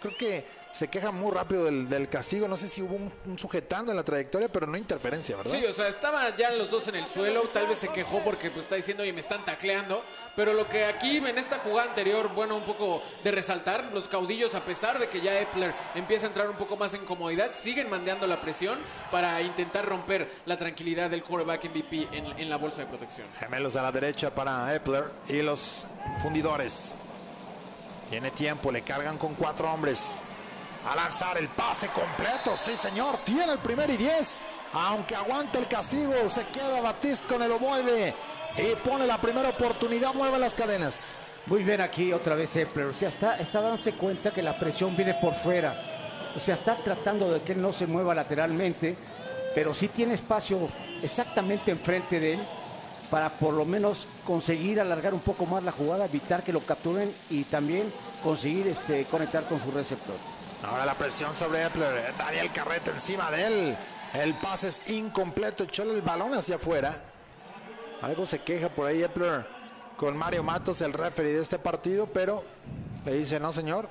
Creo que se queja muy rápido del, castigo. No sé si hubo un, un sujetando en la trayectoria, pero no interferencia, ¿verdad? Sí, o sea, estaban ya los dos en el suelo. Tal vez se quejó porque pues, está diciendo, oye, me están tacleando. Pero lo que aquí en esta jugada anterior, bueno, un poco de resaltar, los caudillos, a pesar de que ya Epler empieza a entrar un poco más en comodidad, siguen mandando la presión para intentar romper la tranquilidad del quarterback MVP en, la bolsa de protección. Gemelos a la derecha para Epler y los fundidores. Tiene tiempo, le cargan con cuatro hombres. A lanzar el pase completo, sí señor, tiene el primer y diez. Aunque aguante el castigo, se queda Batiste con el ovoide y pone la primera oportunidad, mueve las cadenas. Muy bien aquí otra vez Epler. O sea, está, está dándose cuenta que la presión viene por fuera. O sea, está tratando de que él no se mueva lateralmente, pero sí tiene espacio exactamente enfrente de él para por lo menos conseguir alargar un poco más la jugada, evitar que lo capturen y también conseguir este, conectar con su receptor. Ahora la presión sobre Epler. Daniel Carreta encima de él. El pase es incompleto. Echó el balón hacia afuera. Algo se queja por ahí Epler con Mario Matos, el referee de este partido, pero le dice, no señor.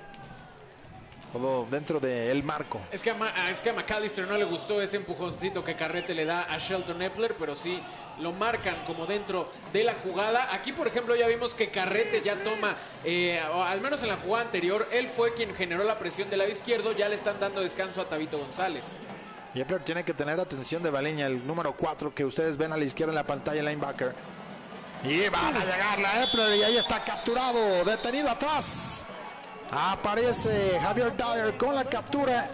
Todo dentro del marco. Es que, a es que a McAllister no le gustó ese empujoncito que Carrete le da a Shelton Epler, pero sí lo marcan como dentro de la jugada. Aquí, por ejemplo, ya vimos que Carrete ya toma, eh, o al menos en la jugada anterior, él fue quien generó la presión del lado izquierdo. Ya le están dando descanso a Tabito González. Y Epler tiene que tener atención de Baleña, el número 4 que ustedes ven a la izquierda en la pantalla, linebacker. Y van a llegar la Epler y ahí está capturado, detenido atrás. Aparece Javier Dyer con la captura.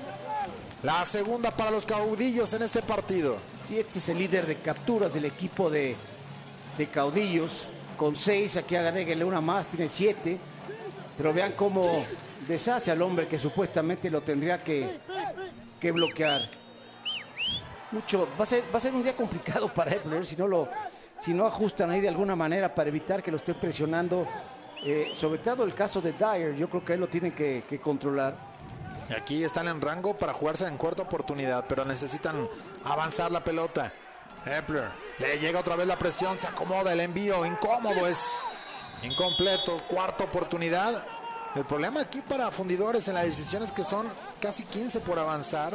La segunda para los caudillos en este partido. Sí, este es el líder de capturas del equipo de, de caudillos, con seis, aquí agréguenle una más, tiene siete, pero vean cómo deshace al hombre que supuestamente lo tendría que, que bloquear. Mucho, va a, ser, va a ser un día complicado para Epler si no lo si no ajustan ahí de alguna manera para evitar que lo estén presionando. Eh, sobre todo el caso de Dyer, yo creo que él lo tienen que, que controlar. Aquí están en rango para jugarse en cuarta oportunidad, pero necesitan avanzar la pelota. Epler, le llega otra vez la presión, se acomoda el envío, incómodo es incompleto, cuarta oportunidad. El problema aquí para fundidores en la decisión es que son casi 15 por avanzar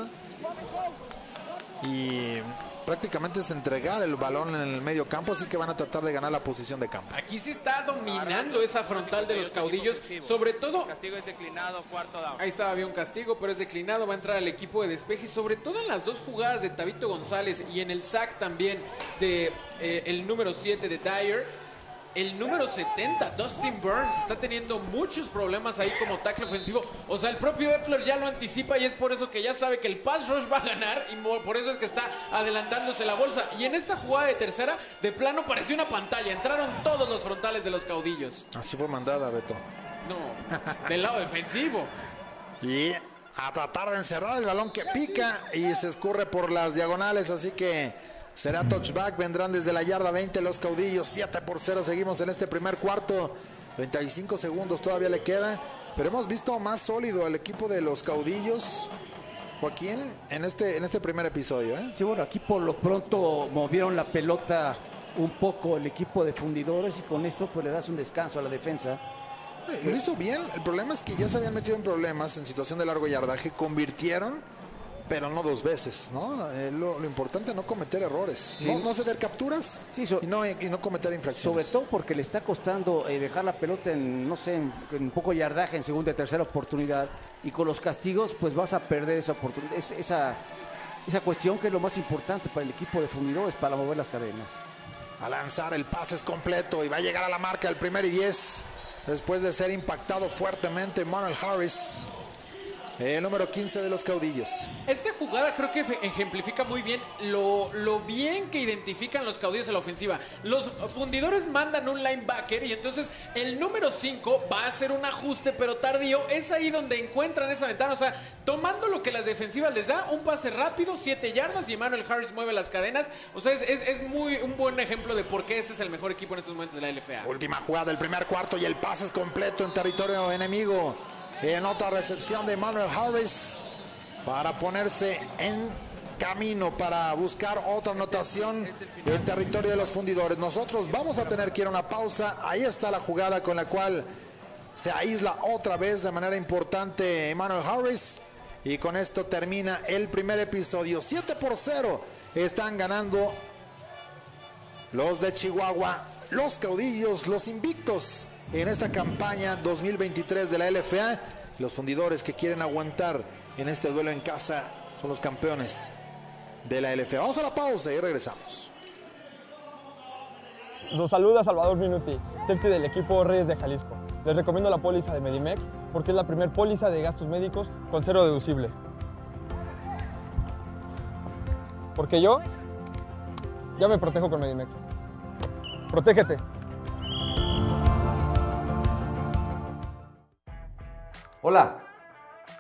y prácticamente es entregar el balón en el medio campo, así que van a tratar de ganar la posición de campo. Aquí sí está dominando esa frontal de los caudillos, sobre todo Castigo es declinado, cuarto down. Ahí estaba, había un castigo, pero es declinado. Va a entrar al equipo de despeje. Sobre todo en las dos jugadas de Tabito González y en el sack también de eh, el número 7 de Dyer. El número 70, Dustin Burns, está teniendo muchos problemas ahí como tackle ofensivo. O sea, el propio Epler ya lo anticipa y es por eso que ya sabe que el pass rush va a ganar y por eso es que está adelantándose la bolsa. Y en esta jugada de tercera, de plano pareció una pantalla. Entraron todos los frontales de los caudillos. Así fue mandada, Beto. No, del lado defensivo. Y a tratar de encerrar el balón que pica y se escurre por las diagonales, así que será touchback, vendrán desde la yarda 20 los caudillos, 7 por 0, seguimos en este primer cuarto, 35 segundos todavía le queda, pero hemos visto más sólido al equipo de los caudillos, Joaquín, en este, en este primer episodio. ¿eh? Sí, bueno, aquí por lo pronto movieron la pelota un poco el equipo de fundidores y con esto pues le das un descanso a la defensa. Lo hizo bien, el problema es que ya se habían metido en problemas en situación de largo yardaje, convirtieron, pero no dos veces, ¿no? Eh, lo, lo importante es no cometer errores, Sí. no, no ceder capturas Sí, so- y, no, y no cometer Sobre infracciones. todo porque le está costando eh, dejar la pelota en, no sé, en, en poco yardaje en segunda y tercera oportunidad. Y con los castigos, pues vas a perder esa oportunidad, es- esa, esa cuestión que es lo más importante para el equipo de fundidores, para mover las cadenas. A lanzar el pase es completo y va a llegar a la marca el primer y 10 después de ser impactado fuertemente Manuel Harris, el número 15 de los caudillos. Esta jugada creo que ejemplifica muy bien lo, lo bien que identifican los caudillos en la ofensiva. Los fundidores mandan un linebacker y entonces el número 5 va a hacer un ajuste pero tardío. Es ahí donde encuentran esa ventana. O sea, tomando lo que las defensivas les da, un pase rápido, 7 yardas y Emmanuel Harris mueve las cadenas. O sea, es, es- es muy un buen ejemplo de por qué este es el mejor equipo en estos momentos de la LFA. Última jugada del primer cuarto y el pase es completo en territorio enemigo. En otra recepción de Manuel Harris para ponerse en camino para buscar otra anotación en territorio de los fundidores. Nosotros vamos a tener que ir a una pausa. Ahí está la jugada con la cual se aísla otra vez de manera importante Emmanuel Harris. Y con esto termina el primer episodio. 7 por 0 están ganando los de Chihuahua, los caudillos, los invictos en esta campaña 2023 de la LFA. Los fundidores que quieren aguantar en este duelo en casa son los campeones de la LFA. Vamos a la pausa y regresamos. Los saluda Salvador Minuti, safety del equipo Reyes de Jalisco. Les recomiendo la póliza de Medimex porque es la primer póliza de gastos médicos con cero deducible. Porque yo ya me protejo con Medimex. Protégete. Hola,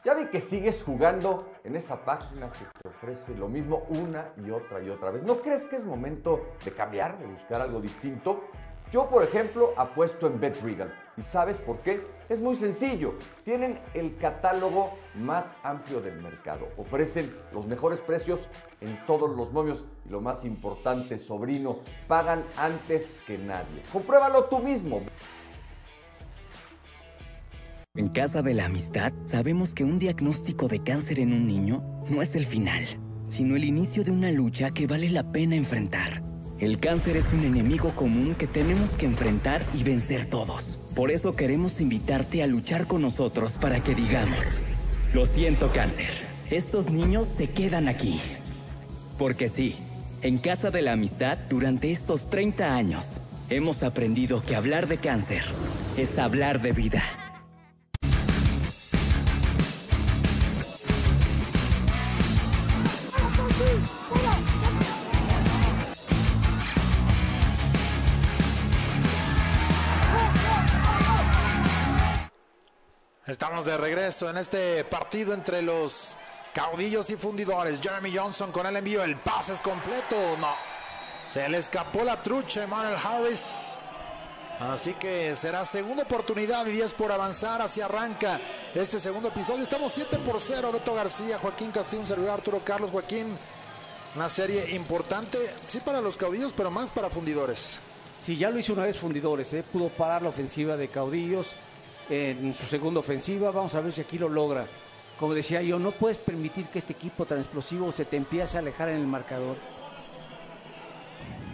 ya vi que sigues jugando en esa página que te ofrece lo mismo una y otra y otra vez. ¿No crees que es momento de cambiar, de buscar algo distinto? Yo, por ejemplo, apuesto en BetRegal. ¿Y sabes por qué? Es muy sencillo. Tienen el catálogo más amplio del mercado. Ofrecen los mejores precios en todos los momios. Y lo más importante, sobrino, pagan antes que nadie. Compruébalo tú mismo. En Casa de la Amistad sabemos que un diagnóstico de cáncer en un niño no es el final, sino el inicio de una lucha que vale la pena enfrentar. El cáncer es un enemigo común que tenemos que enfrentar y vencer todos. Por eso queremos invitarte a luchar con nosotros para que digamos, lo siento cáncer, estos niños se quedan aquí. Porque sí, en Casa de la Amistad durante estos 30 años hemos aprendido que hablar de cáncer es hablar de vida. De regreso en este partido entre los caudillos y fundidores. Jeremy Johnson con el envío. El pase es completo. No. Se le escapó la trucha Emmanuel Harris. Así que será segunda oportunidad y 10 por avanzar. Así arranca este segundo episodio. Estamos 7 por 0. Beto García, Joaquín Castillo, un servidor Arturo Carlos Joaquín. Una serie importante, sí para los caudillos, pero más para fundidores. Sí, ya lo hizo una vez Fundidores, ¿eh? pudo parar la ofensiva de Caudillos en su segunda ofensiva. Vamos a ver si aquí lo logra. Como decía yo, no puedes permitir que este equipo tan explosivo se te empiece a alejar en el marcador.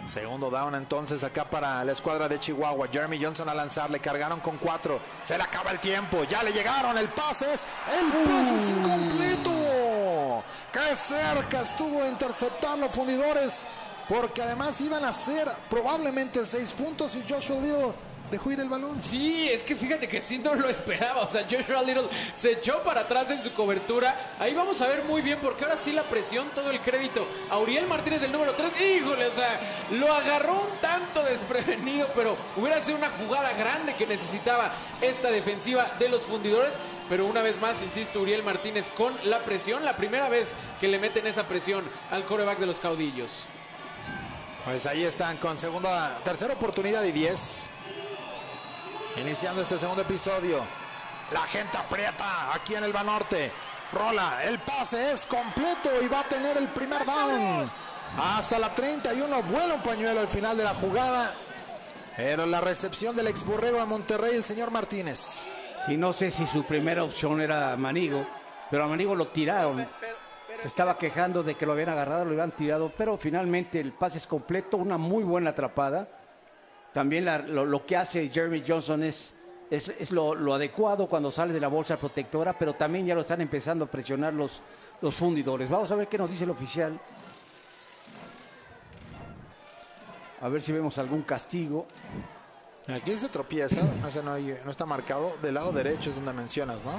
Segundo down entonces acá para la escuadra de Chihuahua. Jeremy Johnson a lanzar, le cargaron con cuatro. Se le acaba el tiempo, ya le llegaron, el pase es, el pase es incompleto. Qué cerca estuvo interceptar los fundidores, porque además iban a ser probablemente seis puntos y Joshua Little dejó ir el balón. Sí, es que fíjate que sí no lo esperaba. O sea, Joshua Little se echó para atrás en su cobertura. Ahí vamos a ver muy bien, porque ahora sí la presión, todo el crédito. Auriel Martínez, el número 3, híjole, o sea, lo agarró un tanto desprevenido, pero hubiera sido una jugada grande que necesitaba esta defensiva de los fundidores. Pero una vez más, insisto, Uriel Martínez con la presión, la primera vez que le meten esa presión al coreback de los caudillos. Pues ahí están con segunda, tercera oportunidad y 10. Iniciando este segundo episodio. La gente aprieta aquí en el Banorte. Rola, el pase es completo y va a tener el primer down. Hasta la 31 vuela un pañuelo al final de la jugada. Pero la recepción del exborrego de Monterrey, el señor Martínez. Sí, no sé si su primera opción era Manigo, pero a Manigo lo tiraron. Se estaba quejando de que lo habían agarrado, lo habían tirado, pero finalmente el pase es completo, una muy buena atrapada. También la- lo, lo que hace Jeremy Johnson es, es, es lo, lo adecuado cuando sale de la bolsa protectora, pero también ya lo están empezando a presionar los, los fundidores. Vamos a ver qué nos dice el oficial. A ver si vemos algún castigo. Aquí se tropieza, no, sé, no, hay- no está marcado. Del lado derecho es donde mencionas, ¿no?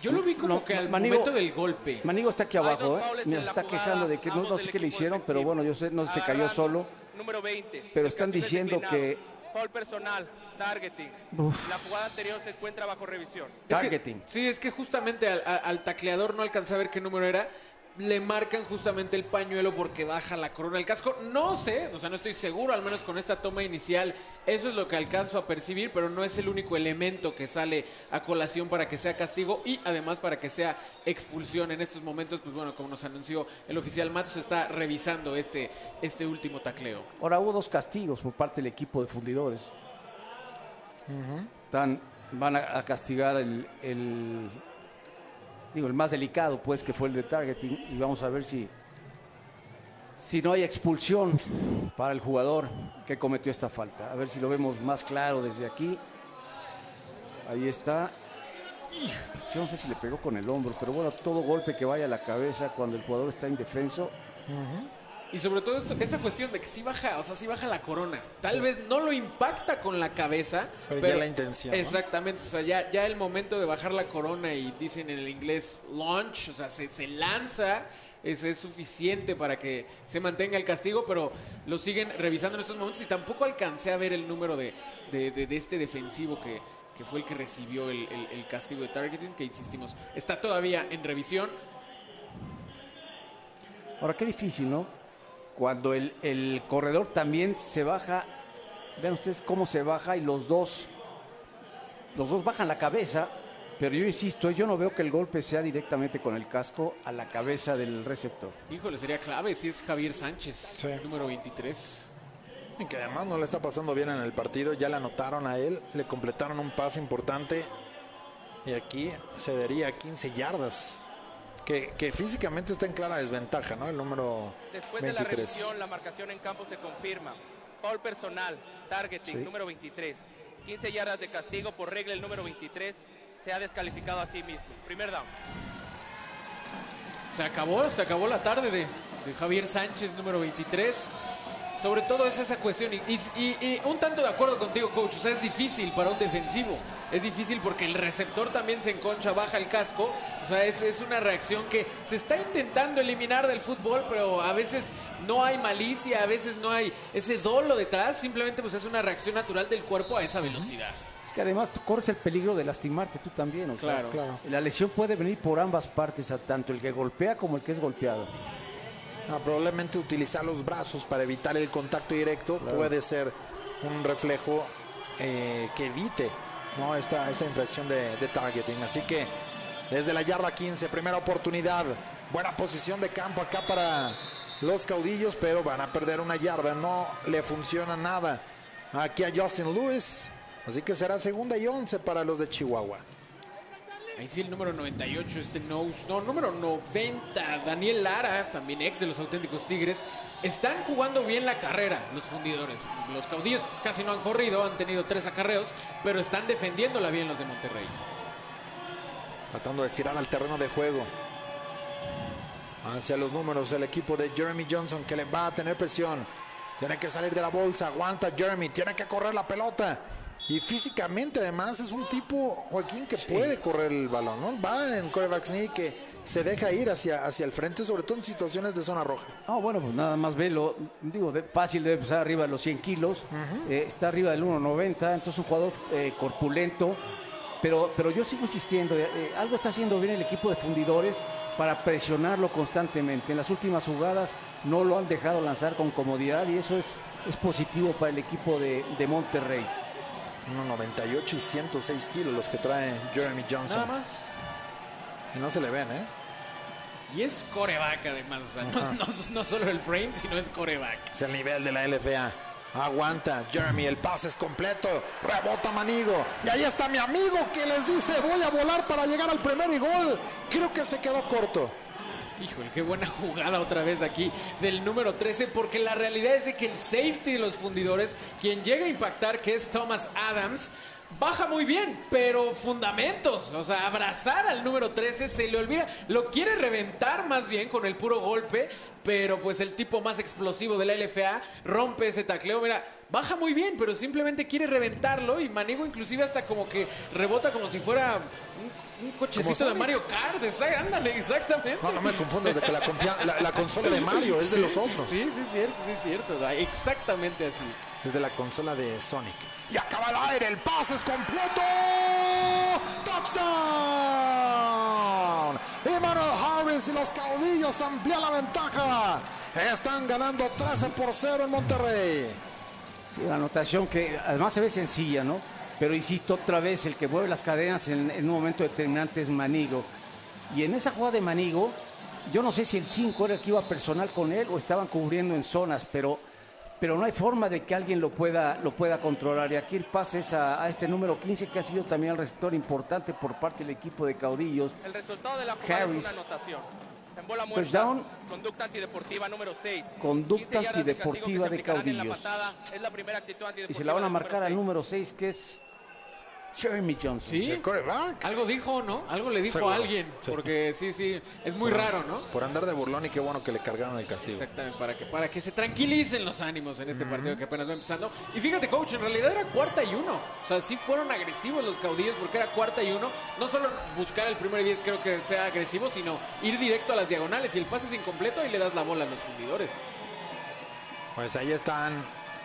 Yo lo vi como No, que al Manigo- momento del golpe. Manigo está aquí abajo, ¿eh? la está jugada, quejando de que no, no sé qué le hicieron, pero bueno, yo sé, no sé si se cayó Agarrando, solo. Número 20. Pero están diciendo que- Foul personal, targeting. La jugada anterior se encuentra bajo revisión. Es que- Targeting. sí, es que justamente al, al- al tacleador no alcancé a ver qué número era. Le marcan justamente el pañuelo porque baja la corona del casco. No sé, o sea, no estoy seguro, al menos con esta toma inicial. Eso es lo que alcanzo a percibir, pero no es el único elemento que sale a colación para que sea castigo y además para que sea expulsión. En estos momentos, pues bueno, como nos anunció el oficial Matos, está revisando este, este último tacleo. Ahora hubo dos castigos por parte del equipo de fundidores. Están, van a, a castigar el, el- digo, el más delicado, pues, que fue el de targeting. Y vamos a ver si, si no hay expulsión para el jugador que cometió esta falta. A ver si lo vemos más claro desde aquí. Ahí está. Yo no sé si le pegó con el hombro, pero bueno, todo golpe que vaya a la cabeza cuando el jugador está indefenso. Y sobre todo esto- esta cuestión de que sí baja, o sea, sí baja la corona. Tal vez no lo impacta con la cabeza. Pero ya la intención, ¿no? Exactamente, o sea, ya, ya el momento de bajar la corona y dicen en el inglés launch, o sea, se, se lanza, ese es suficiente para que se mantenga el castigo, pero lo siguen revisando en estos momentos y tampoco alcancé a ver el número de, de- de- de este defensivo que, que fue el que recibió el, el- el castigo de targeting, que insistimos, está todavía en revisión. Ahora, qué difícil, ¿no? Cuando el, el corredor también se baja, vean ustedes cómo se baja y los dos, los dos bajan la cabeza, pero yo insisto, yo no veo que el golpe sea directamente con el casco a la cabeza del receptor. Híjole, sería clave si es Javier Sánchez, Sí. número 23. Y que además no le está pasando bien en el partido, ya le anotaron a él, le completaron un pase importante y aquí cedería 15 yardas. Que, que físicamente está en clara desventaja, ¿no? El número Después de la 23. revisión, la marcación en campo se confirma. Foul personal, targeting, Sí. número 23. 15 yardas de castigo por regla el número 23. Se ha descalificado a sí mismo. Primer down. Se acabó, se acabó la tarde de, de Javier Sánchez, número 23. Sobre todo es esa cuestión. Y, y- y un tanto de acuerdo contigo, coach. O sea, es difícil para un defensivo. Es difícil porque el receptor también se enconcha, baja el casco. O sea, es, es una reacción que se está intentando eliminar del fútbol, pero a veces no hay malicia, a veces no hay ese dolo detrás. Simplemente pues es una reacción natural del cuerpo a esa velocidad. Es que además tú corres el peligro de lastimarte tú también. O sea, Claro. Claro. La lesión puede venir por ambas partes, a tanto el que golpea como el que es golpeado. Ah, probablemente utilizar los brazos para evitar el contacto directo puede ser un reflejo eh, que evite ¿no? esta, esta infracción de, de targeting. Así que desde la yarda 15, primera oportunidad, buena posición de campo acá para los caudillos, pero van a perder una yarda, no le funciona nada aquí a Justin Lewis. Así que será segunda y 11 para los de Chihuahua. Ahí sí el número 98, este Nose. No, número 90, Daniel Lara, también ex de los auténticos Tigres. Están jugando bien la carrera, los fundidores. Los caudillos casi no han corrido, han tenido tres acarreos, pero están defendiéndola bien los de Monterrey. Tratando de estirar al terreno de juego. Hacia los números el equipo de Jeremy Johnson que le va a tener presión. Tiene que salir de la bolsa. Aguanta Jeremy. Tiene que correr la pelota. Y físicamente además es un tipo, Joaquín, que puede correr el balón. ¿no? Va en quarterback sneak que se deja ir hacia, hacia el frente, sobre todo en situaciones de zona roja. No, bueno, pues nada más velo. Digo, de- fácil debe empezar arriba de los 100 kilos. eh, está arriba del 1,90. Entonces, un jugador eh, corpulento. Pero, pero yo sigo insistiendo. eh, eh, algo está haciendo bien el equipo de fundidores para presionarlo constantemente. En las últimas jugadas no lo han dejado lanzar con comodidad y eso es, es positivo para el equipo de, de Monterrey. 1.98 y 106 kilos los que trae Jeremy Johnson. Nada más. Y no se le ven, ¿eh? Y es coreback además, o sea, no, no- no solo el frame, sino es coreback. Es el nivel de la LFA. Aguanta Jeremy, el pase es completo. Rebota Manigo. Y ahí está mi amigo que les dice voy a volar para llegar al primer y gol. Creo que se quedó corto. Híjole, qué buena jugada otra vez aquí del número 13, porque la realidad es de que el safety de los fundidores, quien llega a impactar, que es Thomas Adams, baja muy bien, pero fundamentos, o sea, abrazar al número 13 se le olvida, lo quiere reventar más bien con el puro golpe, pero pues el tipo más explosivo de la LFA rompe ese tacleo, mira, baja muy bien, pero simplemente quiere reventarlo y Manigo inclusive hasta como que rebota como si fuera un, un cochecito de. Mario Kart, ándale, exactamente. No, no me confundas de que la, confia- la, la consola de Mario es de los otros. Sí, sí, es cierto, sí, es cierto. Exactamente así. Es de la consola de Sonic. Y acaba el aire, el pase es completo. Touchdown. Emmanuel Harris y los caudillos amplían la ventaja. Están ganando 13 por 0 en Monterrey. Sí, una anotación que además se ve sencilla, ¿no? Pero insisto otra vez, el que mueve las cadenas en, en un momento determinante es Manigo. Y en esa jugada de Manigo, yo no sé si el 5 era el que iba personal con él o estaban cubriendo en zonas, pero pero no hay forma de que alguien lo pueda, lo pueda controlar. Y aquí el pase es a, a este número 15 que ha sido también el receptor importante por parte del equipo de caudillos. El resultado de la jugada Harris. es una anotación. En bola muerta, Touchdown. conducta antideportiva número 6. Conducta 15 yardas de castigo que antideportiva de la caudillos. patada. Es la primera actitud Y se la van a marcar al número 6 que es Jeremy Johnson. Sí. Algo dijo, ¿no? Algo le dijo Seguro, a alguien. sí. Porque sí, sí, es muy raro, ¿no? Por andar de burlón y qué bueno que le cargaron el castigo. Exactamente, para que, para que se tranquilicen los ánimos en este partido que apenas va empezando. Y fíjate, coach, en realidad era cuarta y uno. O sea, sí fueron agresivos los caudillos porque era cuarta y uno. No solo buscar el primer 10 creo que sea agresivo, sino ir directo a las diagonales. Y el pase es incompleto y le das la bola a los fundidores. Pues ahí están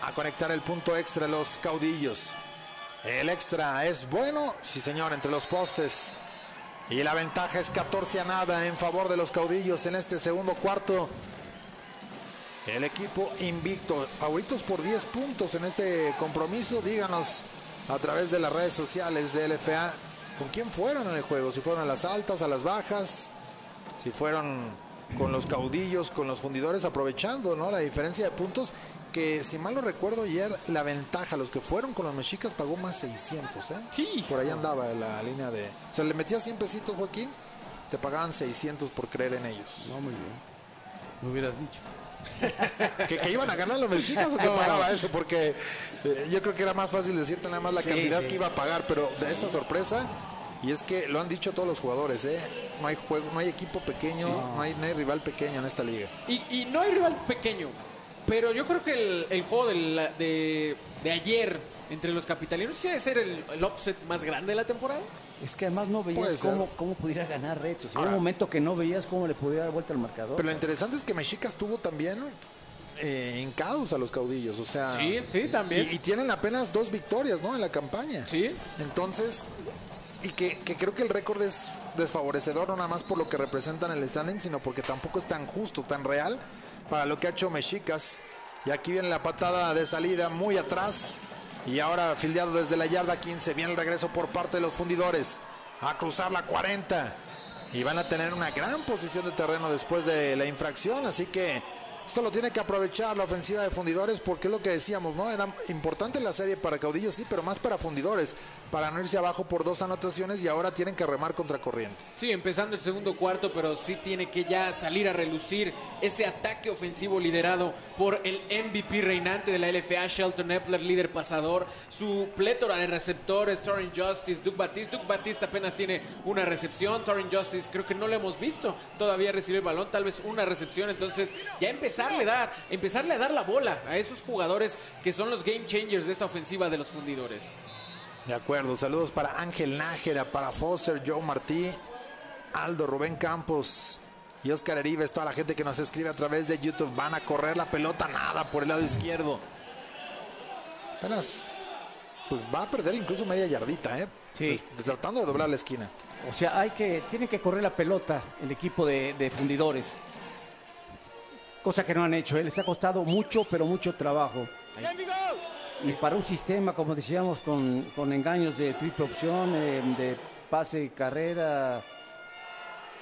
a conectar el punto extra los caudillos. El extra es bueno, sí señor, entre los postes. Y la ventaja es 14 a nada en favor de los caudillos en este segundo cuarto. El equipo invicto, favoritos por 10 puntos en este compromiso. Díganos a través de las redes sociales de LFA con quién fueron en el juego. Si fueron a las altas, a las bajas, si fueron con los caudillos, con los fundidores, aprovechando ¿no? la diferencia de puntos. Que si mal no recuerdo, ayer la ventaja, los que fueron con los mexicas pagó más 600. ¿eh? Sí. Por ahí andaba la línea de. O sea, le metías 100 pesitos, Joaquín, te pagaban 600 por creer en ellos. No, muy bien. Me hubieras dicho. ¿Que, que iban a ganar los mexicas o que pagaba eso? Porque eh, yo creo que era más fácil decirte nada más la Sí, cantidad sí. que iba a pagar, pero de esa sorpresa. Y es que lo han dicho todos los jugadores, ¿eh? No hay juego, no hay equipo pequeño, no, hay, no hay rival pequeño en esta liga. Y, y no hay rival pequeño. Pero yo creo que el, el juego del- de, de ayer entre los capitalinos sí debe ser el, el upset más grande de la temporada. Es que además no veías cómo, cómo pudiera ganar Reds. O sea, Ahora- un momento que no veías cómo le podía dar vuelta al marcador. Pero lo interesante es que Mexicas tuvo también eh, hincados a los caudillos, o sea. Sí, sí, también. Y, y tienen apenas dos victorias, ¿no? En la campaña. Sí. Entonces, y que, que creo que el récord es desfavorecedor, no nada más por lo que representan el standing, sino porque tampoco es tan justo, tan real para lo que ha hecho Mexicas. Y aquí viene la patada de salida muy atrás. Y ahora fildeado desde la yarda 15. Viene el regreso por parte de los fundidores. A cruzar la 40. Y van a tener una gran posición de terreno después de la infracción. Así que esto lo tiene que aprovechar la ofensiva de fundidores porque es lo que decíamos, ¿no? Era importante la serie para caudillos, sí, pero más para fundidores. Para no irse abajo por dos anotaciones y ahora tienen que remar contra corriente. Sí, empezando el segundo cuarto, pero sí tiene que ya salir a relucir ese ataque ofensivo liderado por el MVP reinante de la LFA, Shelton Epler, líder pasador, su plétora de receptores, Torrin Justice, Duke Batiste. Duke Batiste apenas tiene una recepción, Torrin Justice creo que no lo hemos visto todavía recibir el balón, tal vez una recepción, entonces ya empezarle dar, empezarle a dar la bola a esos jugadores que son los game changers de esta ofensiva de los fundidores. De acuerdo, saludos para Ángel Nájera, para Foster, Joe Martí, Aldo, Rubén Campos y Oscar Heribes, toda la gente que nos escribe a través de YouTube. Van a correr la pelota, nada por el lado izquierdo. Apenas, pues va a perder incluso media yardita, ¿eh? Sí. Pues, tratando de doblar la esquina. O sea, hay que, tiene que correr la pelota el equipo de, de fundidores. Cosa que no han hecho. ¿eh? Les ha costado mucho, pero mucho trabajo. Y para un sistema, como decíamos, con, con engaños de triple opción, eh, de pase y carrera,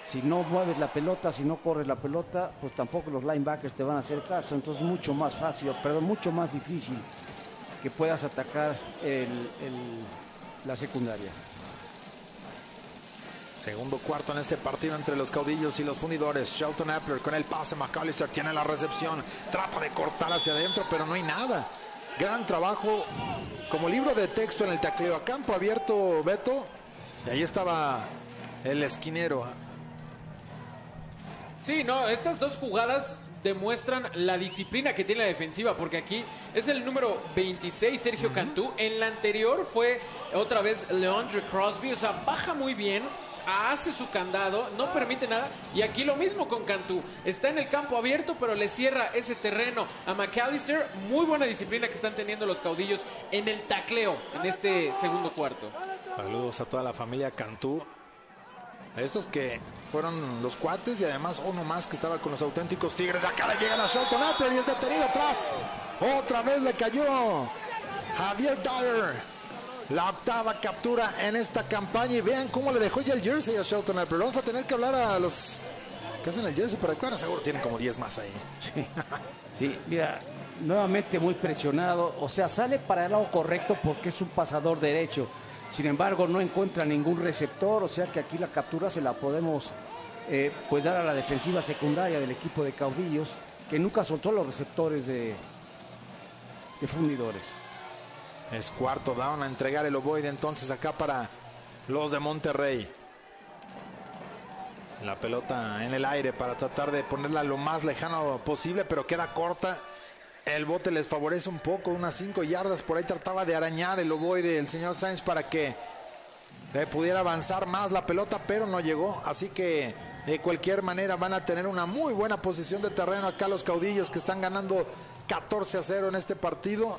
si no mueves la pelota, si no corres la pelota, pues tampoco los linebackers te van a hacer caso. Entonces mucho más fácil, perdón, mucho más difícil que puedas atacar el- el- la secundaria. Segundo cuarto en este partido entre los caudillos y los fundidores. Shelton Appler con el pase. McAllister tiene la recepción. Trata de cortar hacia adentro, pero no hay nada. Gran trabajo como libro de texto en el tacleo. A campo abierto, Beto. Y ahí estaba el esquinero. Sí, no, estas dos jugadas demuestran la disciplina que tiene la defensiva, porque aquí es el número 26, Sergio Cantú. En la anterior fue otra vez Leandre Crosby, o sea, baja muy bien. Hace su candado, no permite nada. Y aquí lo mismo con Cantú. Está en el campo abierto, pero le cierra ese terreno a McAllister. Muy buena disciplina que están teniendo los caudillos en el tacleo en este segundo cuarto. Saludos a toda la familia Cantú. A estos que fueron los cuates y además uno más que estaba con los auténticos Tigres. Acá le llegan a Shelton Appler y es detenido atrás. Otra vez le cayó Javier Dyer. La octava captura en esta campaña y vean cómo le dejó ya el jersey a Shelton Appler. Vamos a tener que hablar a los que hacen el jersey para acá. Seguro tienen como 10 más ahí. Sí, mira, nuevamente muy presionado. O sea, sale para el lado correcto porque es un pasador derecho. Sin embargo, no encuentra ningún receptor. O sea que aquí la captura se la podemos eh, pues dar a la defensiva secundaria del equipo de caudillos, que nunca soltó los receptores de fundidores. Es cuarto down a entregar el ovoide entonces acá para los de Monterrey. La pelota en el aire para tratar de ponerla lo más lejano posible, pero queda corta. El bote les favorece un poco, unas 5 yardas. Por ahí trataba de arañar el ovoide del señor Sainz para que eh, pudiera avanzar más la pelota, pero no llegó. Así que de cualquier manera van a tener una muy buena posición de terreno acá los caudillos que están ganando 14 a 0 en este partido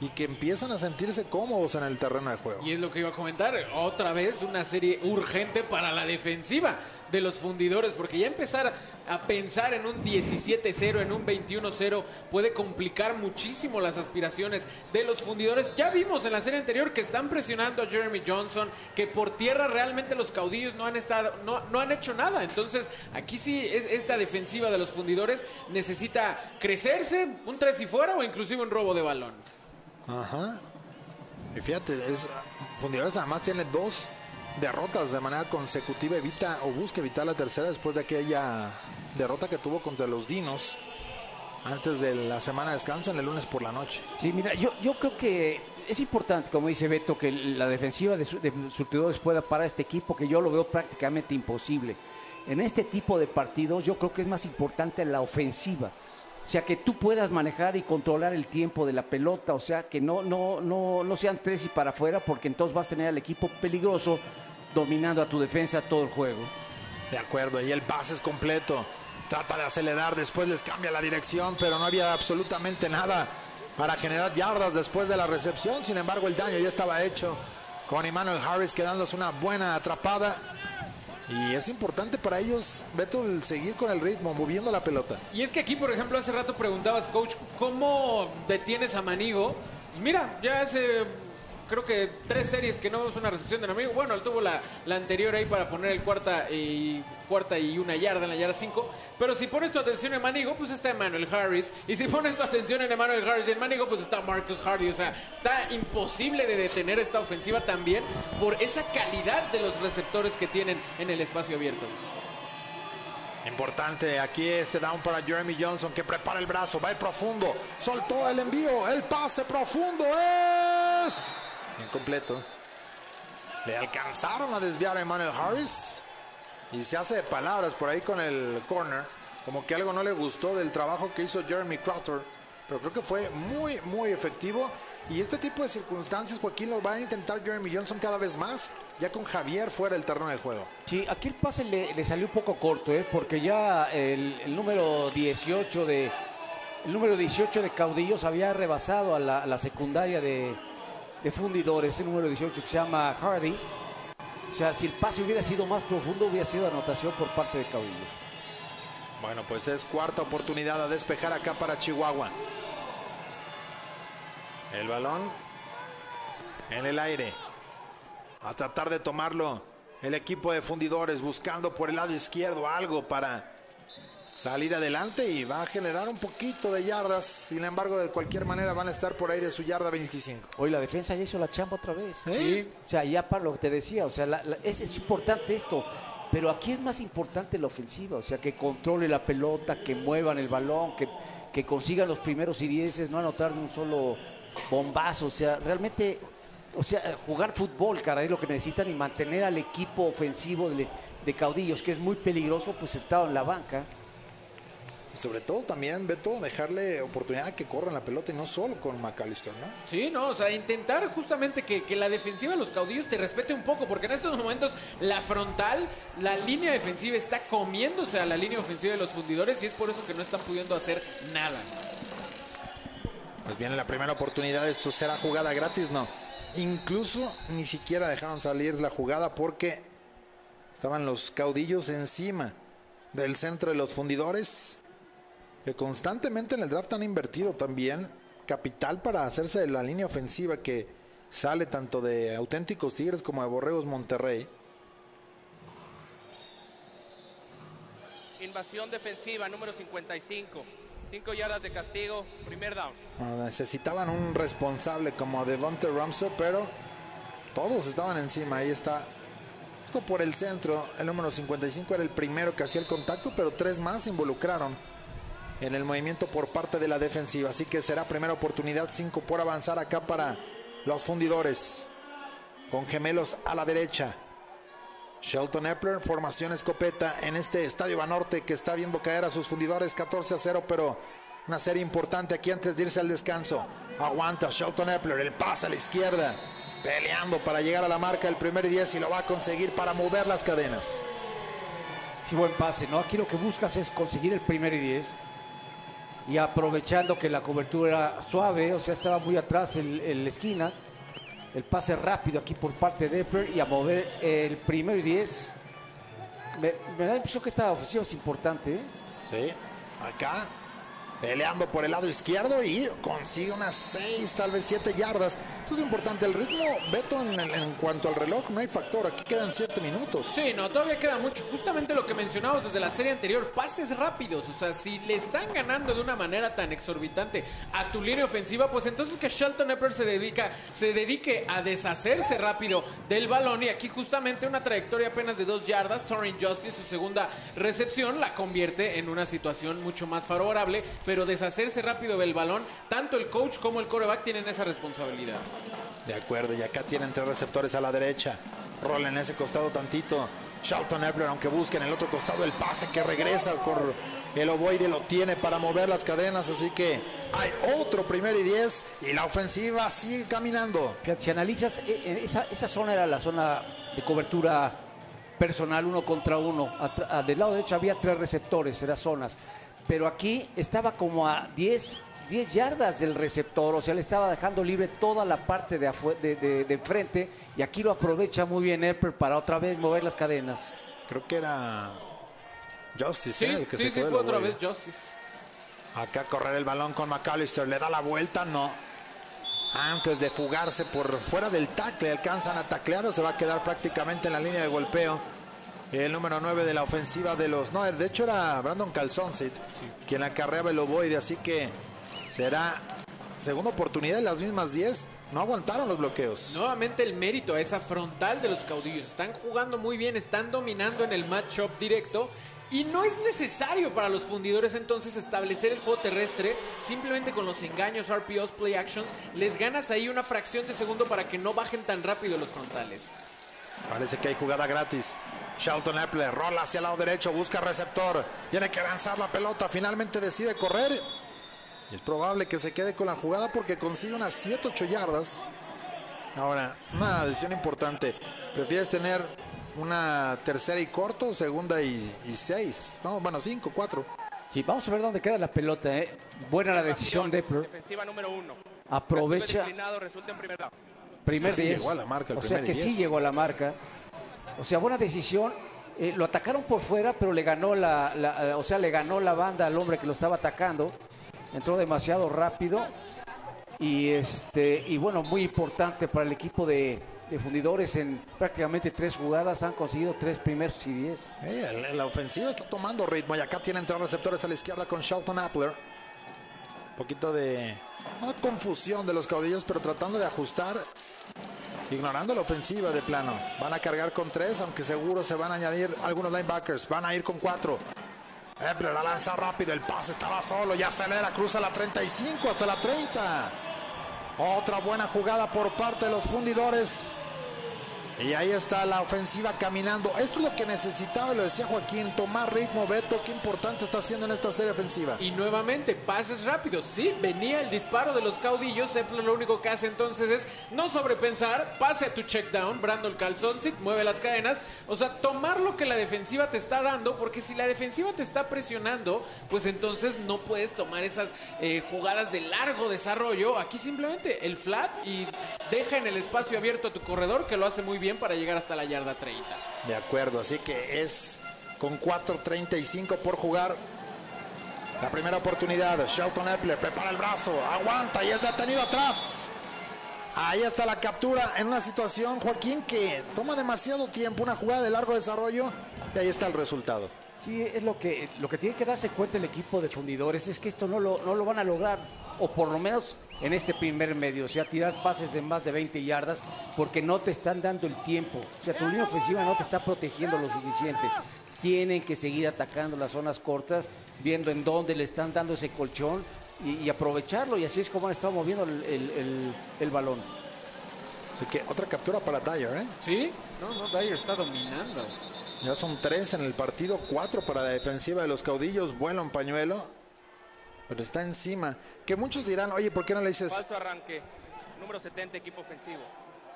y que empiezan a sentirse cómodos en el terreno de juego. Y es lo que iba a comentar, otra vez una serie urgente para la defensiva de los fundidores, porque ya empezar a pensar en un 17-0, en un 21-0, puede complicar muchísimo las aspiraciones de los fundidores. Ya vimos en la serie anterior que están presionando a Jeremy Johnson, que por tierra realmente los caudillos no han estado, no, no han hecho nada. Entonces, aquí sí es esta defensiva de los fundidores necesita crecerse, un tres y fuera o inclusive un robo de balón. Ajá. Y fíjate, es, Fundidores además tiene dos derrotas de manera consecutiva. Evita o busca evitar la tercera después de aquella derrota que tuvo contra los Dinos antes de la semana de descanso en el lunes por la noche. Sí, mira, yo, yo creo que es importante, como dice Beto, que la defensiva de, de surtidores pueda parar este equipo, que yo lo veo prácticamente imposible. En este tipo de partidos yo creo que es más importante la ofensiva. Sea, que tú puedas manejar y controlar el tiempo de la pelota, o sea, que no, no, no, no sean tres y para afuera, porque entonces vas a tener al equipo peligroso dominando a tu defensa todo el juego. De acuerdo, y el pase es completo. Trata de acelerar, después les cambia la dirección, pero no había absolutamente nada para generar yardas después de la recepción. Sin embargo, el daño ya estaba hecho con Emmanuel Harris quedándose una buena atrapada. Y es importante para ellos, Beto, el seguir con el ritmo, moviendo la pelota. Y es que aquí, por ejemplo, hace rato preguntabas, coach, ¿cómo detienes a Manigo? Pues mira, ya hace creo que tres series que no vemos una recepción de amigo. Bueno, él tuvo la, la, anterior ahí para poner el cuarta y cuarta y una yarda en la yarda 5. Pero si pones tu atención en Manigo, pues está Emmanuel Harris. Y si pones tu atención en Emmanuel Harris y en Manigo, pues está Marcus Hardy. O sea, está imposible de detener esta ofensiva también por esa calidad de los receptores que tienen en el espacio abierto. Importante aquí este down para Jeremy Johnson que prepara el brazo, va ir profundo, soltó el envío, el pase profundo es incompleto. Le alcanzaron a desviar a Emmanuel Harris y se hace de palabras por ahí con el corner, como que algo no le gustó del trabajo que hizo Jeremy Crowther, pero creo que fue muy, muy efectivo. Y este tipo de circunstancias, Joaquín, lo va a intentar Jeremy Johnson cada vez más, ya con Javier fuera del terreno del juego. Sí, aquí el pase le, le salió un poco corto, ¿eh? porque ya el, número 18 de el número 18 de Caudillos había rebasado a la secundaria de, de fundidores, el número 18 que se llama Hardy. O sea, si el pase hubiera sido más profundo, hubiera sido anotación por parte de Caudillos. Bueno, pues es cuarta oportunidad a despejar acá para Chihuahua. El balón en el aire. A tratar de tomarlo el equipo de fundidores buscando por el lado izquierdo algo para salir adelante y va a generar un poquito de yardas. Sin embargo, de cualquier manera van a estar por ahí de su yarda 25. Hoy la defensa ya hizo la chamba otra vez. ¿Eh? Sí. O sea, ya para lo que te decía, o sea, la, la, es, es, importante esto. Pero aquí es más importante la ofensiva, o sea, que controle la pelota, que muevan el balón, que, que consigan los primeros y dieces, no anotar de un solo bombazo. O sea, realmente, o sea, jugar fútbol, cara, es lo que necesitan y mantener al equipo ofensivo de, de caudillos, que es muy peligroso, pues sentado en la banca. Sobre todo también, Beto, dejarle oportunidad a que corran la pelota y no solo con McAllister, ¿no? Sí, no, o sea, intentar justamente que, que, la defensiva de los caudillos te respete un poco, porque en estos momentos la frontal, la línea defensiva está comiéndose a la línea ofensiva de los fundidores y es por eso que no están pudiendo hacer nada. Pues viene la primera oportunidad, esto será jugada gratis, no. Incluso ni siquiera dejaron salir la jugada porque estaban los caudillos encima del centro de los fundidores que constantemente en el draft han invertido también capital para hacerse de la línea ofensiva que sale tanto de auténticos Tigres como de Borregos Monterrey. Invasión defensiva número 55. Cinco yardas de castigo, primer down. Ah, Necesitaban un responsable como Devonte Ramsey, pero todos estaban encima. Ahí está. Esto por el centro. El número 55 era el primero que hacía el contacto, pero tres más se involucraron en el movimiento por parte de la defensiva. Así que será primera oportunidad, cinco por avanzar acá para los fundidores. Con gemelos a la derecha. Shelton Epler, formación escopeta en este estadio Banorte que está viendo caer a sus fundidores 14 a 0, pero una serie importante aquí antes de irse al descanso. Aguanta Shelton Epler, el pase a la izquierda, peleando para llegar a la marca del primer y 10 y lo va a conseguir para mover las cadenas. Sí, buen pase, ¿no? Aquí lo que buscas es conseguir el primer y 10. Y aprovechando que la cobertura era suave, o sea, estaba muy atrás el, el esquina. El pase rápido aquí por parte de Epler y a mover el primer y 10. Me, me da la impresión que esta ofensiva es importante, ¿eh? Sí, acá peleando por el lado izquierdo y consigue unas 6, tal vez 7 yardas. Esto es importante. El ritmo, Beto, en, en cuanto al reloj, no hay factor. Aquí quedan 7 minutos. Sí, no, todavía queda mucho. Justamente lo que mencionamos desde la serie anterior, pases rápidos. O sea, si le están ganando de una manera tan exorbitante a tu línea ofensiva, pues entonces que Shelton Epler se dedica, se dedique a deshacerse rápido del balón. Y aquí justamente una trayectoria apenas de dos yardas. Torrin Justice, su segunda recepción, la convierte en una situación mucho más favorable. Pero deshacerse rápido del balón, tanto el coach como el coreback tienen esa responsabilidad. De acuerdo, y acá tienen tres receptores a la derecha. Roll en ese costado tantito. Shelton Epler, aunque busque en el otro costado el pase que regresa por el ovoide, lo tiene para mover las cadenas. Así que hay otro primer y diez y la ofensiva sigue caminando. Si analizas, eh, eh, esa, esa zona era la zona de cobertura personal uno contra uno. Atra- a- del lado derecho había tres receptores, eran zonas. Pero aquí estaba como a 10, 10 yardas del receptor, o sea, le estaba dejando libre toda la parte de, de, de- de enfrente. Y aquí lo aprovecha muy bien Epper para otra vez mover las cadenas. Creo que era Justice, Sí, ¿eh? el que sí, se sí, fue otra vez Justice. Acá correr el balón con McAllister. Le da la vuelta, no. Antes de fugarse por fuera del tackle, alcanzan a taclear o se va a quedar prácticamente en la línea de golpeo. El número 9 de la ofensiva de los. No, de hecho era Brandon Calzoncit quien acarreaba el ovoide, así que será segunda oportunidad de las mismas 10. No aguantaron los bloqueos. Nuevamente el mérito a esa frontal de los caudillos. Están jugando muy bien, están dominando en el matchup directo. Y no es necesario para los fundidores entonces establecer el juego terrestre. Simplemente con los engaños, RPOs, play actions, les ganas ahí una fracción de segundo para que no bajen tan rápido los frontales. Parece que hay jugada gratis. Shelton Epler rola hacia el lado derecho, busca receptor. Tiene que lanzar la pelota. Finalmente decide correr. Y es probable que se quede con la jugada porque consigue unas 7-8 yardas. Ahora, una decisión importante. ¿Prefieres tener una tercera y corto, segunda y, y seis? No, bueno, cinco, cuatro. Sí, vamos a ver dónde queda la pelota. ¿eh? Buena la decisión de Epler. Defensiva número uno. Aprovecha. Primer. Primer Sí, 10. llegó a la marca el o sea primer que 10. sí llegó a la marca. O sea, buena decisión. Eh, lo atacaron por fuera, pero le ganó la, eh, o sea, le ganó la banda al hombre que lo estaba atacando. Entró demasiado rápido. Y este, y bueno, muy importante para el equipo de, fundidores en prácticamente tres jugadas han conseguido tres primeros y diez. La ofensiva está tomando ritmo y acá tienen tres receptores a la izquierda con Shelton Appler. Un poquito de no confusión de los caudillos, pero tratando de ajustar, ignorando la ofensiva de plano. Van a cargar con tres, aunque seguro se van a añadir algunos linebackers. Van a ir con cuatro. Epler la lanza rápido, el pase estaba solo, ya acelera, cruza la 35 hasta la 30. Otra buena jugada por parte de los fundidores. Y ahí está la ofensiva caminando. Esto es lo que necesitaba, lo decía Joaquín, tomar ritmo, Beto, qué importante está haciendo en esta serie ofensiva. Y nuevamente, pases rápidos. Sí, venía el disparo de los caudillos. Epler lo único que hace entonces es no sobrepensar, pase a tu check down, Brandon Calzoncit, mueve las cadenas. O sea, tomar lo que la defensiva te está dando, porque si la defensiva te está presionando, pues entonces no puedes tomar esas eh, jugadas de largo desarrollo. Aquí simplemente el flat y deja en el espacio abierto a tu corredor, que lo hace muy bien para llegar hasta la yarda 30. De acuerdo, así que es con 4.35 por jugar. La primera oportunidad, Shelton Epler prepara el brazo, aguanta y es detenido atrás. Ahí está la captura en una situación, Joaquín, que toma demasiado tiempo, una jugada de largo desarrollo y ahí está el resultado. Sí, es lo que, lo que tiene que darse cuenta el equipo de fundidores, es que esto no lo, no lo van a lograr, o por lo menos en este primer medio, o sea, tirar pases de más de 20 yardas, porque no te están dando el tiempo, o sea, tu línea ofensiva no te está protegiendo lo suficiente. Tienen que seguir atacando las zonas cortas, viendo en dónde le están dando ese colchón y, y aprovecharlo, y así es como han estado moviendo el, el- el- el balón. Así que otra captura para Dyer, ¿eh? ¿Sí? No, no, Dyer está dominando. Ya son tres en el partido, cuatro para la defensiva de los caudillos. Vuelo en pañuelo, pero está encima. Que muchos dirán, oye, ¿por qué no le dices Falso arranque. Número 70, equipo ofensivo.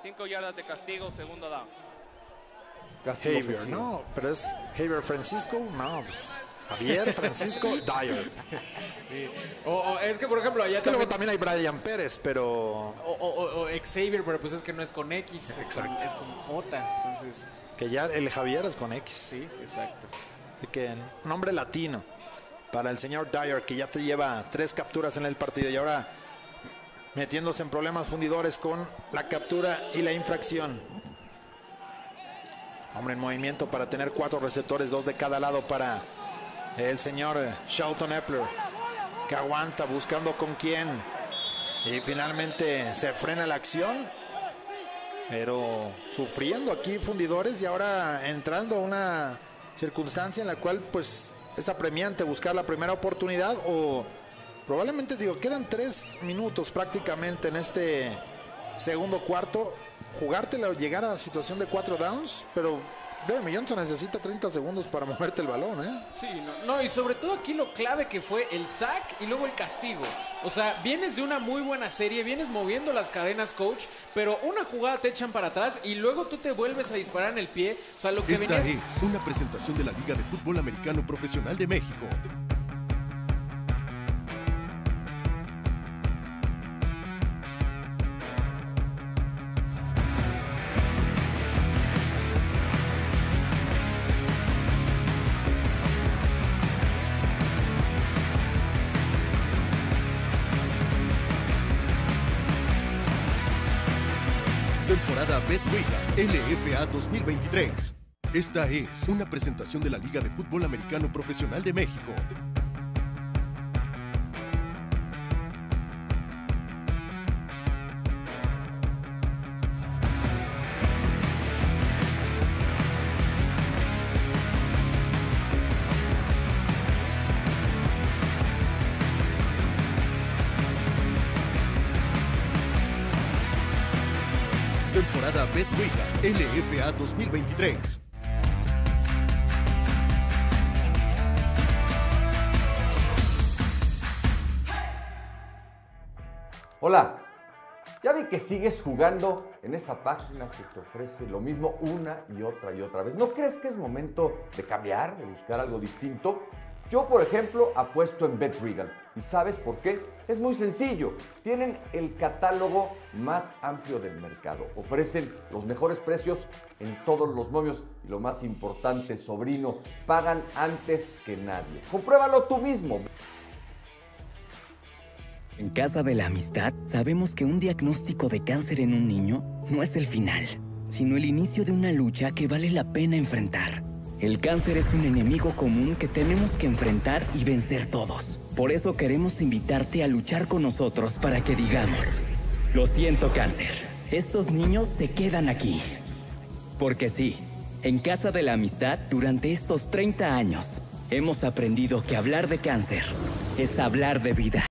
5 yardas de castigo, segundo down. Castigo Javier? ofensivo. No, pero es Javier Francisco. No, pues, Javier Francisco Dyer. O, o es que, por ejemplo, allá luego también... hay Brian Pérez, pero O, o- Xavier, pero pues es que no es con X, es con- Exacto. es con J. Entonces, que ya el Javier es con X. sí, exacto. Así que nombre latino para el señor Dyer, que ya te lleva tres capturas en el partido y ahora metiéndose en problemas fundidores con la captura y la infracción. Hombre en movimiento para tener cuatro receptores, dos de cada lado para el señor Shelton Epler, que aguanta buscando con quién. Y finalmente se frena la acción pero sufriendo aquí fundidores y ahora entrando a una circunstancia en la cual pues es apremiante buscar la primera oportunidad o probablemente digo quedan tres minutos prácticamente en este segundo cuarto. Jugártela llegar a la situación de cuatro downs pero Jeremy Johnson necesita 30 segundos para moverte el balón ¿eh? Sí, no, no, y sobre todo aquí lo clave que fue el sack y luego el castigo. O sea, vienes de una muy buena serie, vienes moviendo las cadenas, coach, pero una jugada te echan para atrás y luego tú te vuelves a disparar en el pie. O sea, lo que Esta venías... es una presentación de la Liga de Fútbol Americano Profesional de México. LFA 2023. Esta es una presentación de la Liga de Fútbol Americano Profesional de México. LFA 2023. Hola, ya vi que sigues jugando en esa página que te ofrece lo mismo una y otra y otra vez. ¿No crees que es momento de cambiar, de buscar algo distinto? Yo, por ejemplo, apuesto en BetRegal. ¿Y sabes por qué? Es muy sencillo. Tienen el catálogo más amplio del mercado. Ofrecen los mejores precios en todos los momios. Y lo más importante, sobrino, pagan antes que nadie. Compruébalo tú mismo. En Casa de la Amistad sabemos que un diagnóstico de cáncer en un niño no es el final, sino el inicio de una lucha que vale la pena enfrentar. El cáncer es un enemigo común que tenemos que enfrentar y vencer todos. Por eso queremos invitarte a luchar con nosotros para que digamos, lo siento cáncer, estos niños se quedan aquí. Porque sí, en Casa de la Amistad, durante estos 30 años, hemos aprendido que hablar de cáncer es hablar de vida.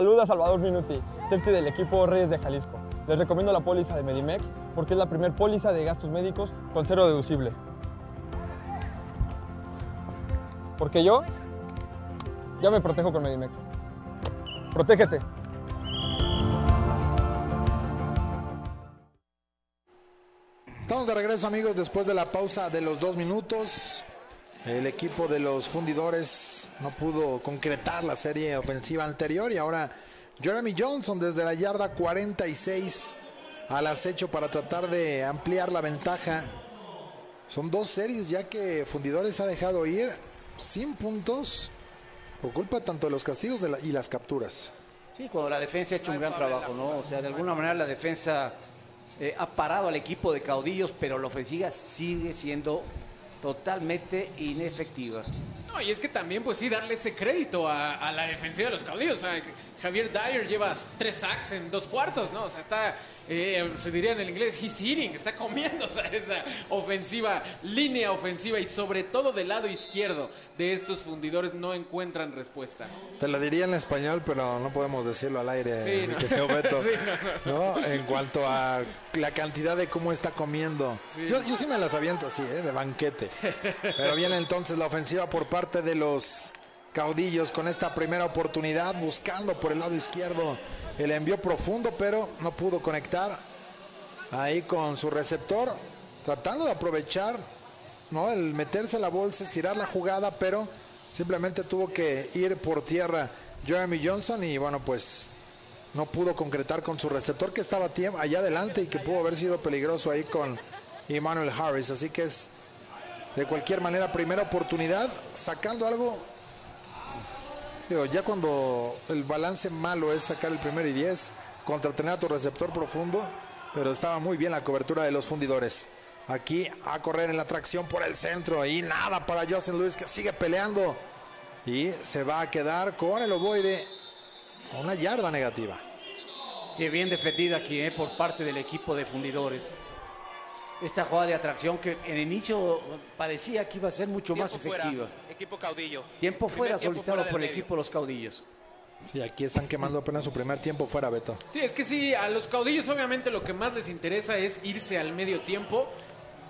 Saluda Salvador Minuti, safety del equipo Reyes de Jalisco. Les recomiendo la póliza de Medimex porque es la primer póliza de gastos médicos con cero deducible. Porque yo ya me protejo con Medimex. Protégete. Estamos de regreso amigos después de la pausa de los dos minutos. El equipo de los fundidores no pudo concretar la serie ofensiva anterior y ahora Jeremy Johnson desde la yarda 46 al acecho para tratar de ampliar la ventaja. Son dos series ya que Fundidores ha dejado ir sin puntos por culpa tanto de los castigos y las capturas. Sí, cuando la defensa ha hecho un gran trabajo, ¿no? O sea, de alguna manera la defensa eh, ha parado al equipo de caudillos, pero la ofensiva sigue siendo totalmente inefectiva. No, y es que también, pues sí, darle ese crédito a, a la defensiva de los caudillos. O sea, Javier Dyer lleva tres sacks en dos cuartos, ¿no? O sea, está, eh, se diría en el inglés, he's eating, está comiendo o sea, esa ofensiva, línea ofensiva y sobre todo del lado izquierdo de estos fundidores no encuentran respuesta. Te lo diría en español, pero no podemos decirlo al aire, Sí, no. querido Beto. Sí, ¿no? En cuanto a la cantidad de cómo está comiendo. Sí. Yo, yo sí me las aviento así, ¿eh? de banquete. Pero viene entonces la ofensiva por parte de los caudillos con esta primera oportunidad, buscando por el lado izquierdo el envío profundo, pero no pudo conectar ahí con su receptor, tratando de aprovechar ¿no? el meterse la bolsa, estirar la jugada, pero simplemente tuvo que ir por tierra Jeremy Johnson y bueno, pues no pudo concretar con su receptor que estaba allá adelante y que pudo haber sido peligroso ahí con Emmanuel Harris. Así que es de cualquier manera primera oportunidad, sacando algo. Ya cuando el balance malo es sacar el primer y 10 contra a tu receptor profundo, pero estaba muy bien la cobertura de los fundidores. Aquí a correr en la tracción por el centro y nada para Justin Lewis que sigue peleando y se va a quedar con el ovoide una yarda negativa. Sí, bien defendida aquí ¿eh? por parte del equipo de fundidores. Esta jugada de atracción que en el inicio parecía que iba a ser mucho más fuera, efectiva. Equipo caudillo. Tiempo Primer fuera tiempo solicitado fuera por el medio. equipo los caudillos. Y aquí están quemando apenas su primer tiempo fuera, Beto. Sí, es que sí, a los caudillos obviamente lo que más les interesa es irse al medio tiempo.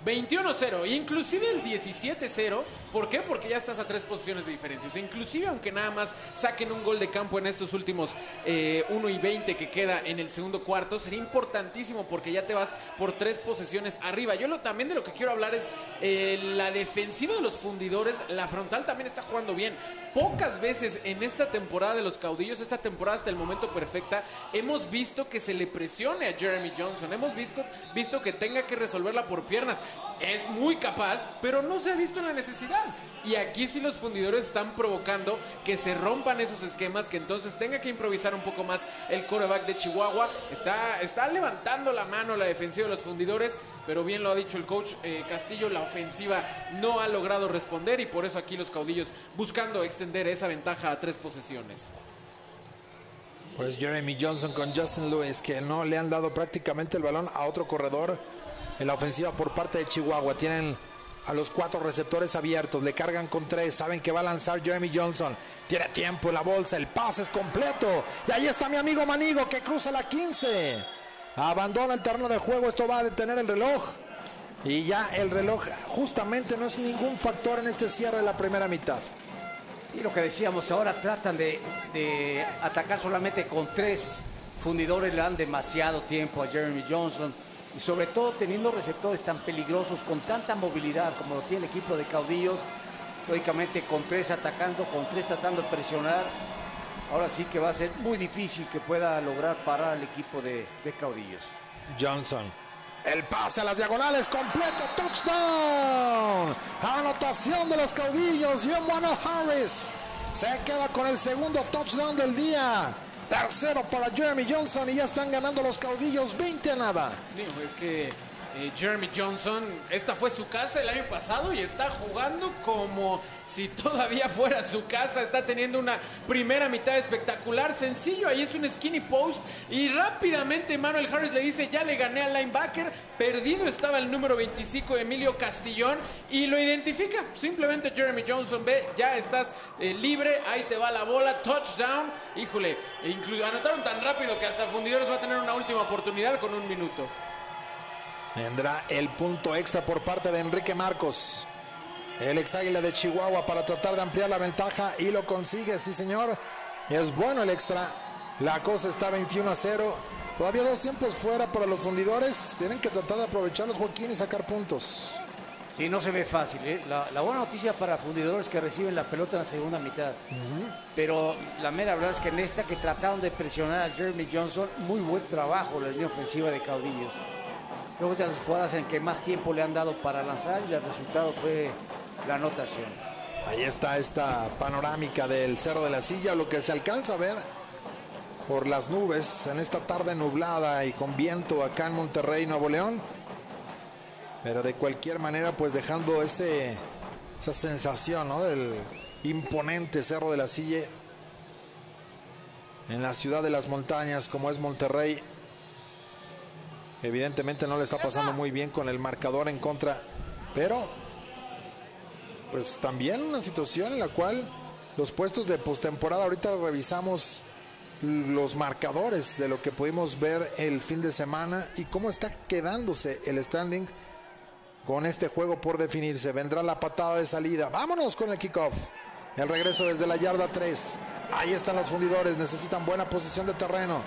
21-0, inclusive el 17-0. ¿Por qué? Porque ya estás a tres posiciones de diferencia. O sea, inclusive aunque nada más saquen un gol de campo en estos últimos eh, 1 y 20 que queda en el segundo cuarto, sería importantísimo porque ya te vas por tres posesiones arriba. Yo lo, también de lo que quiero hablar es eh, la defensiva de los fundidores. La frontal también está jugando bien. Pocas veces en esta temporada de los caudillos, esta temporada hasta el momento perfecta, hemos visto que se le presione a Jeremy Johnson. Hemos visto, visto que tenga que resolverla por piernas. Es muy capaz, pero no se ha visto la necesidad. Y aquí sí los fundidores están provocando que se rompan esos esquemas, que entonces tenga que improvisar un poco más el coreback de Chihuahua. Está, está levantando la mano la defensiva de los fundidores, pero bien lo ha dicho el coach eh, Castillo, la ofensiva no ha logrado responder y por eso aquí los caudillos buscando extender esa ventaja a tres posesiones. Pues Jeremy Johnson con Justin Lewis, que no le han dado prácticamente el balón a otro corredor en la ofensiva por parte de Chihuahua. Tienen a los cuatro receptores abiertos, le cargan con tres, saben que va a lanzar Jeremy Johnson. Tiene tiempo en la bolsa, el pase es completo. Y ahí está mi amigo Manigo que cruza la 15. Abandona el terreno de juego, esto va a detener el reloj. Y ya el reloj justamente no es ningún factor en este cierre de la primera mitad. Sí, lo que decíamos, ahora tratan de, de atacar solamente con tres fundidores, le dan demasiado tiempo a Jeremy Johnson y sobre todo teniendo receptores tan peligrosos con tanta movilidad como lo tiene el equipo de caudillos, lógicamente con tres atacando, con tres tratando de presionar, ahora sí que va a ser muy difícil que pueda lograr parar al equipo de, de caudillos. Johnson. El pase a las diagonales, completo, touchdown. Anotación de los caudillos. Y Emmanuel Harris se queda con el segundo touchdown del día. Tercero para Jeremy Johnson y ya están ganando los caudillos 20 a nada. Es que eh, Jeremy Johnson. Esta fue su casa el año pasado y está jugando como si todavía fuera su casa. Está teniendo una primera mitad espectacular, sencillo. Ahí es un skinny post y rápidamente Manuel Harris le dice, ya le gané al linebacker. Perdido estaba el número 25 Emilio Castillón y lo identifica. Simplemente Jeremy Johnson ve, ya estás eh, libre, ahí te va la bola, touchdown. Híjole, anotaron tan rápido que hasta Fundidores va a tener una última oportunidad con un minuto. Tendrá el punto extra por parte de Enrique Marcos. El ex águila de Chihuahua para tratar de ampliar la ventaja y lo consigue, sí señor. Es bueno el extra. La cosa está 21 a 0. Todavía dos tiempos fuera para los fundidores. Tienen que tratar de aprovechar los Joaquín y sacar puntos. Sí, no se ve fácil. ¿eh? La, la buena noticia para fundidores que reciben la pelota en la segunda mitad. Pero la mera verdad es que en esta que trataron de presionar a Jeremy Johnson, muy buen trabajo la línea ofensiva de caudillos. Creo que es las jugadas en que más tiempo le han dado para lanzar y el resultado fue la anotación. Ahí está esta panorámica del Cerro de la Silla, lo que se alcanza a ver por las nubes en esta tarde nublada y con viento acá en Monterrey, Nuevo León. Pero de cualquier manera, pues dejando ese, esa sensación ¿no? del imponente Cerro de la Silla en la ciudad de las montañas como es Monterrey. Evidentemente no le está pasando muy bien con el marcador en contra, pero pues también una situación en la cual los puestos de postemporada, ahorita revisamos los marcadores de lo que pudimos ver el fin de semana y cómo está quedándose el standing con este juego por definirse. Vendrá la patada de salida. Vámonos con el kickoff. El regreso desde la yarda 3. Ahí están los fundidores. Necesitan buena posición de terreno.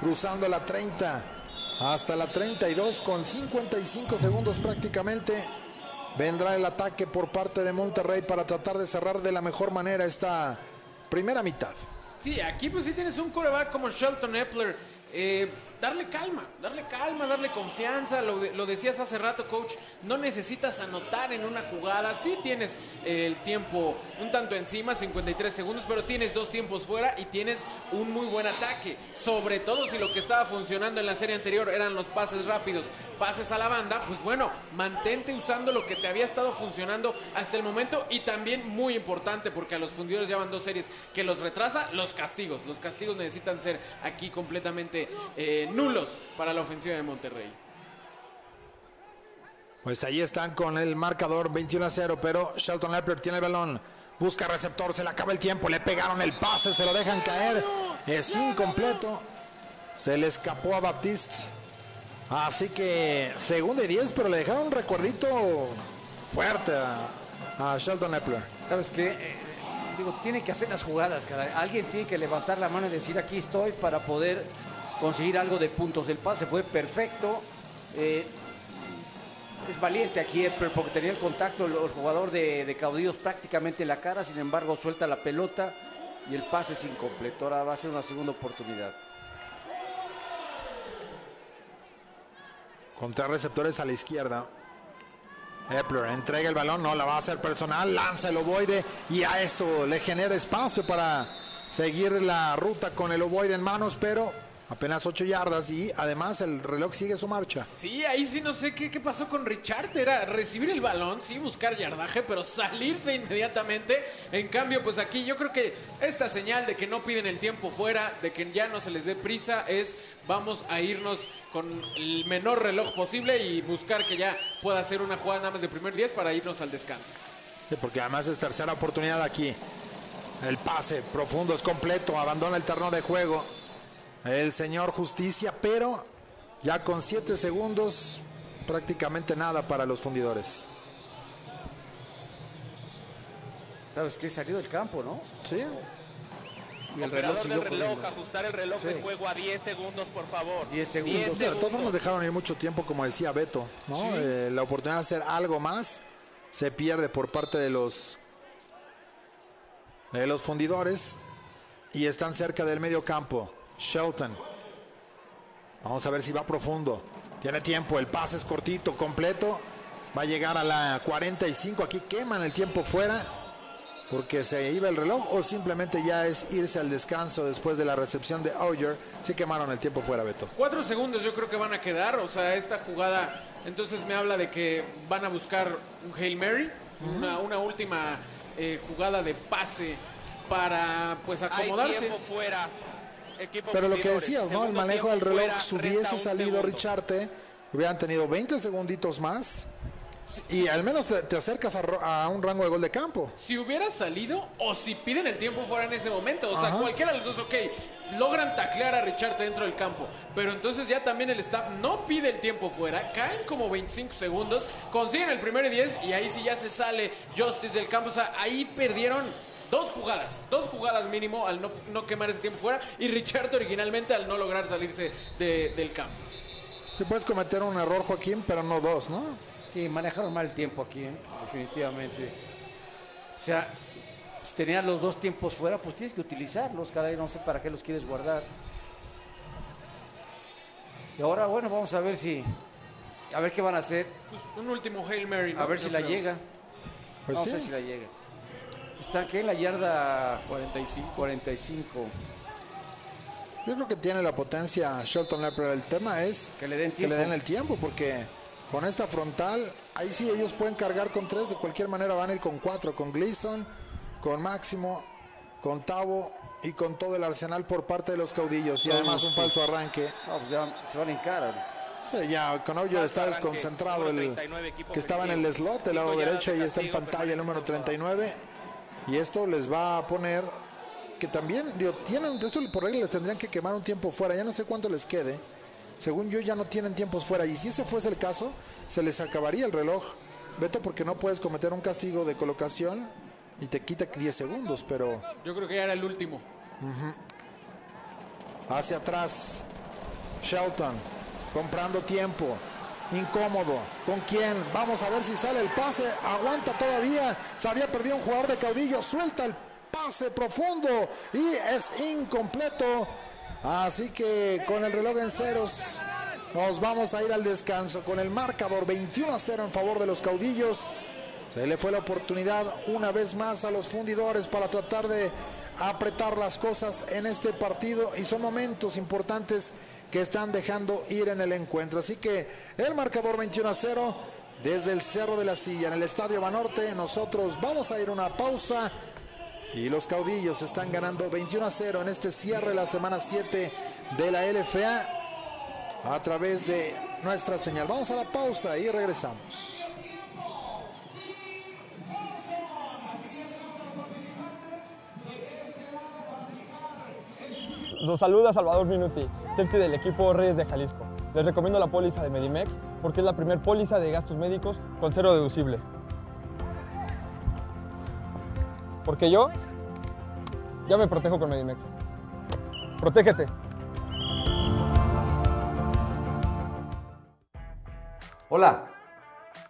Cruzando la 30 hasta la 32 con 55 segundos prácticamente. Vendrá el ataque por parte de Monterrey para tratar de cerrar de la mejor manera esta primera mitad. Sí, aquí pues sí tienes un coreback como Shelton Epler. eh, darle calma, darle calma, darle confianza. Lo, de- lo decías hace rato, coach. No necesitas anotar en una jugada. Sí tienes eh, el tiempo un tanto encima, 53 segundos, pero tienes dos tiempos fuera y tienes un muy buen ataque. Sobre todo si lo que estaba funcionando en la serie anterior eran los pases rápidos, pases a la banda, pues bueno, mantente usando lo que te había estado funcionando hasta el momento y también muy importante porque a los fundidores llevan dos series que los retrasa, los castigos. Los castigos necesitan ser aquí completamente eh, nulos para la ofensiva de Monterrey. Pues ahí están con el marcador 21 a 0, pero Shelton Lepler tiene el balón. Busca receptor, se le acaba el tiempo, le pegaron el pase, se lo dejan caer. Es incompleto. Se le escapó a Baptiste. Así que segundo y 10, pero le dejaron un recuerdito fuerte a, a Shelton Lepler. ¿Sabes qué? Eh, digo, tiene que hacer las jugadas. Alguien tiene que levantar la mano y decir aquí estoy para poder conseguir algo de puntos. El pase fue perfecto. Eh, es valiente aquí Epler porque tenía el contacto el, jugador de, de caudillos prácticamente en la cara, sin embargo suelta la pelota y el pase es incompleto. Ahora va a ser una segunda oportunidad. Contra receptores a la izquierda. Epler entrega el balón, no la va a hacer personal, lanza el ovoide y a eso le genera espacio para seguir la ruta con el ovoide en manos, pero apenas 8 yardas y además el reloj sigue su marcha. Sí, ahí sí no sé qué, qué pasó con Richard. Era recibir el balón, sí, buscar yardaje, pero salirse inmediatamente. En cambio, pues aquí yo creo que esta señal de que no piden el tiempo fuera, de que ya no se les ve prisa, es vamos a irnos con el menor reloj posible y buscar que ya pueda ser una jugada nada más de primer 10 para irnos al descanso. Sí, porque además es tercera oportunidad aquí. El pase profundo es completo, abandona el terreno de juego. El señor Justicia, pero ya con 7 segundos, prácticamente nada para los fundidores. ¿Sabes qué? Salió del campo, ¿no? Sí. Y el reloj del reloj, corriendo. ajustar el reloj Sí. de juego a 10 segundos, por favor. 10 segundos. De todas formas dejaron ir mucho tiempo, como decía Beto, ¿no? Sí. Eh, la oportunidad de hacer algo más se pierde por parte de los de los fundidores y están cerca del medio campo. Shelton. Vamos a ver si va profundo. Tiene tiempo, el pase es cortito, completo. Va a llegar a la 45. Aquí queman el tiempo fuera. porque se iba el reloj o simplemente ya es irse al descanso después de la recepción de Oyer. Sí quemaron el tiempo fuera, Beto. Cuatro segundos yo creo que van a quedar, o sea, esta jugada entonces me habla de que van a buscar un Hail Mary, una, una última eh, jugada de pase para pues acomodarse. Hay tiempo fuera. Pero lo que decías, ¿no? El manejo del reloj, si hubiese salido. Richarte, hubieran tenido 20 segunditos más y al menos te, te acercas a, un rango de gol de campo. Si hubiera salido o si piden el tiempo fuera en ese momento, o sea, Ajá. cualquiera de los dos, ok, logran taclear a Richard dentro del campo, pero entonces ya también el staff no pide el tiempo fuera, caen como 25 segundos, consiguen el primero y 10 y ahí sí ya se sale Justice del campo, o sea, ahí perdieron dos jugadas, dos jugadas mínimo al no, no quemar ese tiempo fuera y Richard originalmente al no lograr salirse de- del campo. Si puedes cometer un error, Joaquín, pero no dos, ¿no? Sí, manejaron mal el tiempo aquí, ¿eh? definitivamente. O sea, si tenías los dos tiempos fuera, pues tienes que utilizarlos, caray, no sé para qué los quieres guardar. Y ahora, bueno, vamos a ver si, a ver qué van a hacer, Pues, un último Hail Mary. ¿no? a ver si la llega. Pues vamos sí. a ver si la llega. Está aquí en la yarda 45. 45. Yo creo que tiene la potencia Shelton Leper. El tema es Que le den que le den el tiempo, porque con esta frontal, ahí sí ellos pueden cargar con tres. De cualquier manera van a ir con cuatro, con Gleason, con Máximo, con Tavo y con todo el arsenal por parte de los caudillos. Y además un falso arranque. No, pues ya se van en cara. Ya con Oyer está desconcentrado el 39, equipo que estaba en el slot del lado derecho de y está en pantalla el número permanece 39 y esto les va a poner que también digo, tienen esto por regla les tendrían que quemar un tiempo fuera ya no sé cuánto les quede según yo ya no tienen tiempos fuera y si ese fuese el caso se les acabaría el reloj Beto porque no puedes cometer un castigo de colocación y te quita 10 segundos pero Yo creo que ya era el último. hacia atrás. Shelton comprando tiempo. Incómodo. ¿Con quién? Vamos a ver si sale el pase. Aguanta todavía. Se había perdido un jugador de caudillo. Suelta el pase profundo y es incompleto. Así que con el reloj en ceros nos vamos a ir al descanso con el marcador 21 a 0 en favor de los caudillos. Se le fue la oportunidad una vez más a los fundidores para tratar de apretar las cosas en este partido y son momentos importantes que están dejando ir en el encuentro. Así que el marcador 21 a 0 desde el Cerro de la Silla en el Estadio Banorte. Nosotros vamos a ir a una pausa y los caudillos están ganando 21 a 0 en este cierre de la semana 7 de la LFA a través de nuestra señal. Vamos a la pausa y regresamos. Los saluda Salvador Minuti, safety del equipo Reyes de Jalisco. Les recomiendo la póliza de Medimex porque es la primer póliza de gastos médicos con cero deducible. Porque yo ya me protejo con Medimex. Protégete. Hola,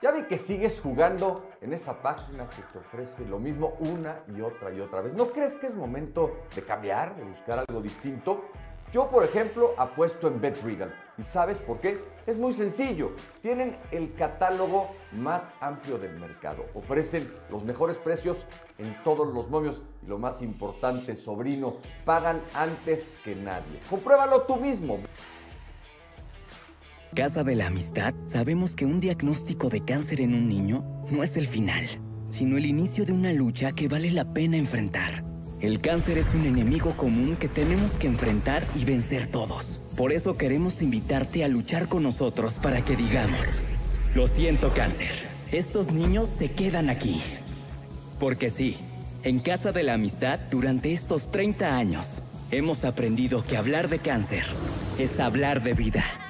ya vi que sigues jugando en esa página que te ofrece lo mismo una y otra y otra vez. ¿No crees que es momento de cambiar, de buscar algo distinto? Yo, por ejemplo, apuesto en BetRegal. ¿Y sabes por qué? Es muy sencillo. Tienen el catálogo más amplio del mercado. Ofrecen los mejores precios en todos los momios. Y lo más importante, sobrino, pagan antes que nadie. Compruébalo tú mismo. Casa de la Amistad sabemos que un diagnóstico de cáncer en un niño no es el final, sino el inicio de una lucha que vale la pena enfrentar. El cáncer es un enemigo común que tenemos que enfrentar y vencer todos. Por eso queremos invitarte a luchar con nosotros para que digamos, lo siento cáncer, estos niños se quedan aquí. Porque sí, en Casa de la Amistad durante estos 30 años hemos aprendido que hablar de cáncer es hablar de vida.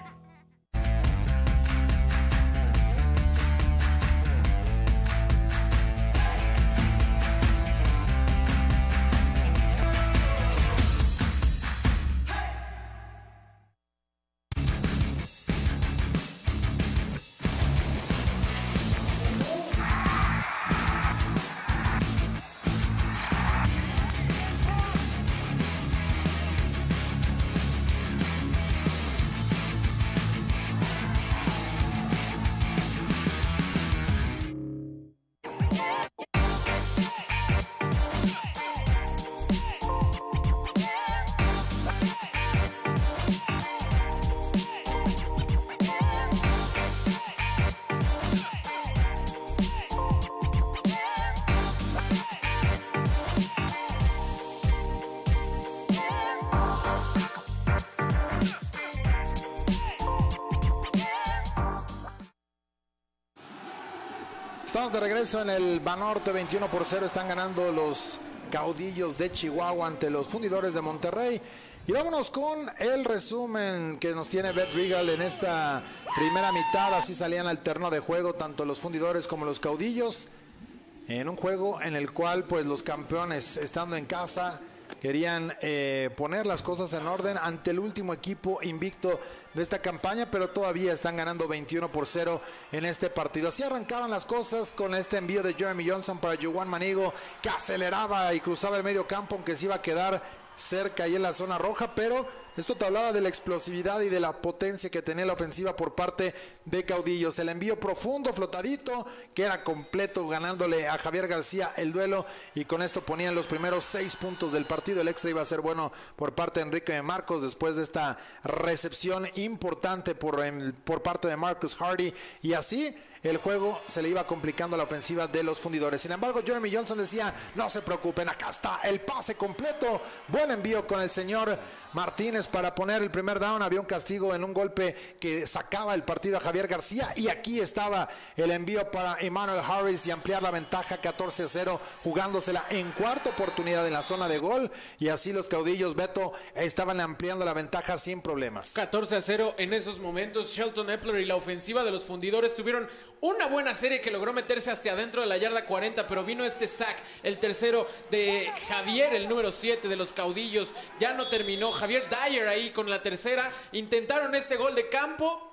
En el Banorte 21 por 0. Están ganando los caudillos de Chihuahua ante los fundidores de Monterrey. Y vámonos con el resumen que nos tiene Bet Regal en esta primera mitad. Así salían al terreno de juego tanto los fundidores como los caudillos. En un juego en el cual pues los campeones estando en casa querían eh, poner las cosas en orden ante el último equipo invicto de esta campaña, pero todavía están ganando 21 por 0 en este partido. Así arrancaban las cosas con este envío de Jeremy Johnson para Juan Manigo, que aceleraba y cruzaba el medio campo, aunque se iba a quedar cerca y en la zona roja, pero esto te hablaba de la explosividad y de la potencia que tenía la ofensiva por parte de Caudillos. El envío profundo, flotadito, que era completo, ganándole a Javier García el duelo y con esto ponían los primeros seis puntos del partido. El extra iba a ser bueno por parte de Enrique Marcos después de esta recepción importante por, por parte de Marcus Hardy y así el juego se le iba complicando a la ofensiva de los fundidores. Sin embargo, Jeremy Johnson decía, no se preocupen, acá está el pase completo. Buen envío con el señor Martínez para poner el primer down. Había un castigo en un golpe que sacaba el partido a Javier García. Y aquí estaba el envío para Emmanuel Harris y ampliar la ventaja 14 a 0, jugándosela en cuarta oportunidad en la zona de gol. Y así los caudillos Beto estaban ampliando la ventaja sin problemas. 14 a 0 en esos momentos. Shelton Epler y la ofensiva de los fundidores tuvieron una buena serie que logró meterse hasta adentro de la yarda 40, pero vino este sack, el tercero de Javier, el número 7 de los caudillos. Ya no terminó. Javier Dyer ahí con la tercera. Intentaron este gol de campo.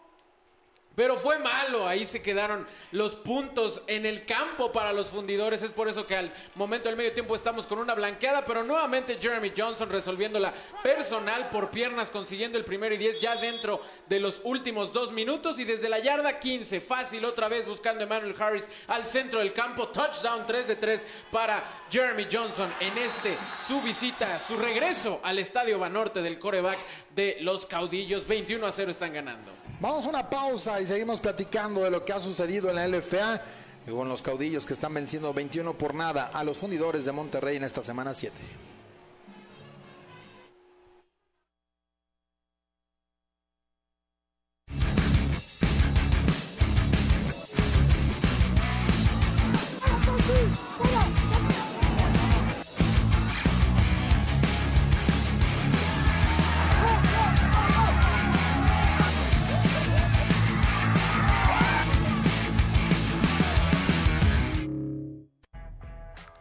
Pero fue malo, ahí se quedaron los puntos en el campo para los fundidores. Es por eso que al momento del medio tiempo estamos con una blanqueada, pero nuevamente Jeremy Johnson resolviéndola personal por piernas, consiguiendo el primero y diez ya dentro de los últimos dos minutos. Y desde la yarda 15, fácil otra vez buscando a Emmanuel Harris al centro del campo. Touchdown 3 de 3 para Jeremy Johnson en este, su visita, su regreso al Estadio Banorte del coreback de los caudillos. 21 a 0 están ganando. Vamos a una pausa y seguimos platicando de lo que ha sucedido en la LFA con los caudillos que están venciendo 21 por nada a los fundidores de Monterrey en esta semana 7.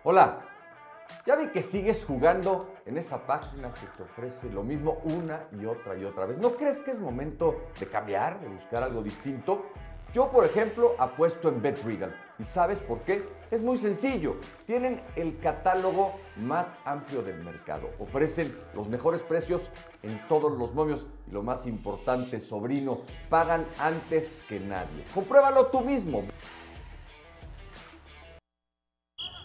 Hola, ya vi que sigues jugando en esa página que te ofrece lo mismo una y otra y otra vez. ¿No crees que es momento de cambiar, de buscar algo distinto? Yo, por ejemplo, apuesto en BetRegal. ¿Y sabes por qué? Es muy sencillo. Tienen el catálogo más amplio del mercado. Ofrecen los mejores precios en todos los momios. Y lo más importante, sobrino, pagan antes que nadie. Compruébalo tú mismo.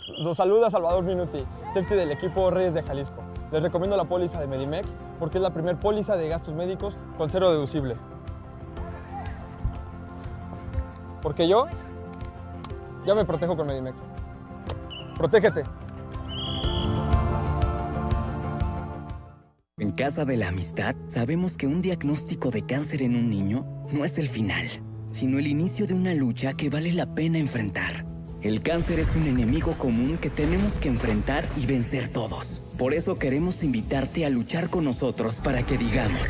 Los saluda Salvador Minuti, safety del equipo Reyes de Jalisco. Les recomiendo la póliza de Medimex porque es la primer póliza de gastos médicos con cero deducible. Porque yo ya me protejo con Medimex. Protégete. En Casa de la Amistad sabemos que un diagnóstico de cáncer en un niño no es el final, sino el inicio de una lucha que vale la pena enfrentar. El cáncer es un enemigo común que tenemos que enfrentar y vencer todos. Por eso queremos invitarte a luchar con nosotros para que digamos,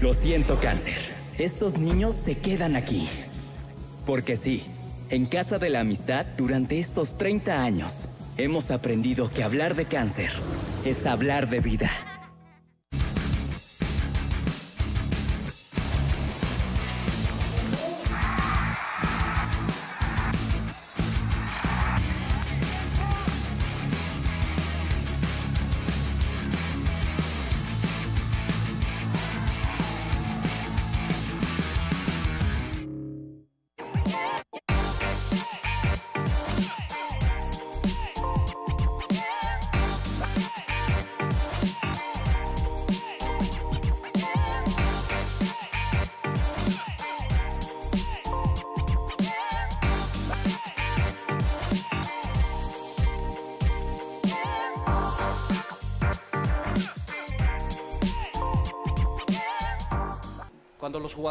lo siento cáncer, estos niños se quedan aquí. Porque sí, en Casa de la Amistad durante estos 30 años hemos aprendido que hablar de cáncer es hablar de vida.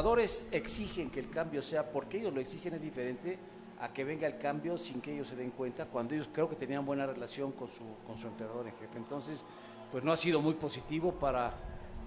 Jugadores exigen que el cambio sea porque ellos lo exigen es diferente a que venga el cambio sin que ellos se den cuenta, cuando ellos creo que tenían buena relación con su, con su entrenador en jefe. Entonces, pues no ha sido muy positivo para,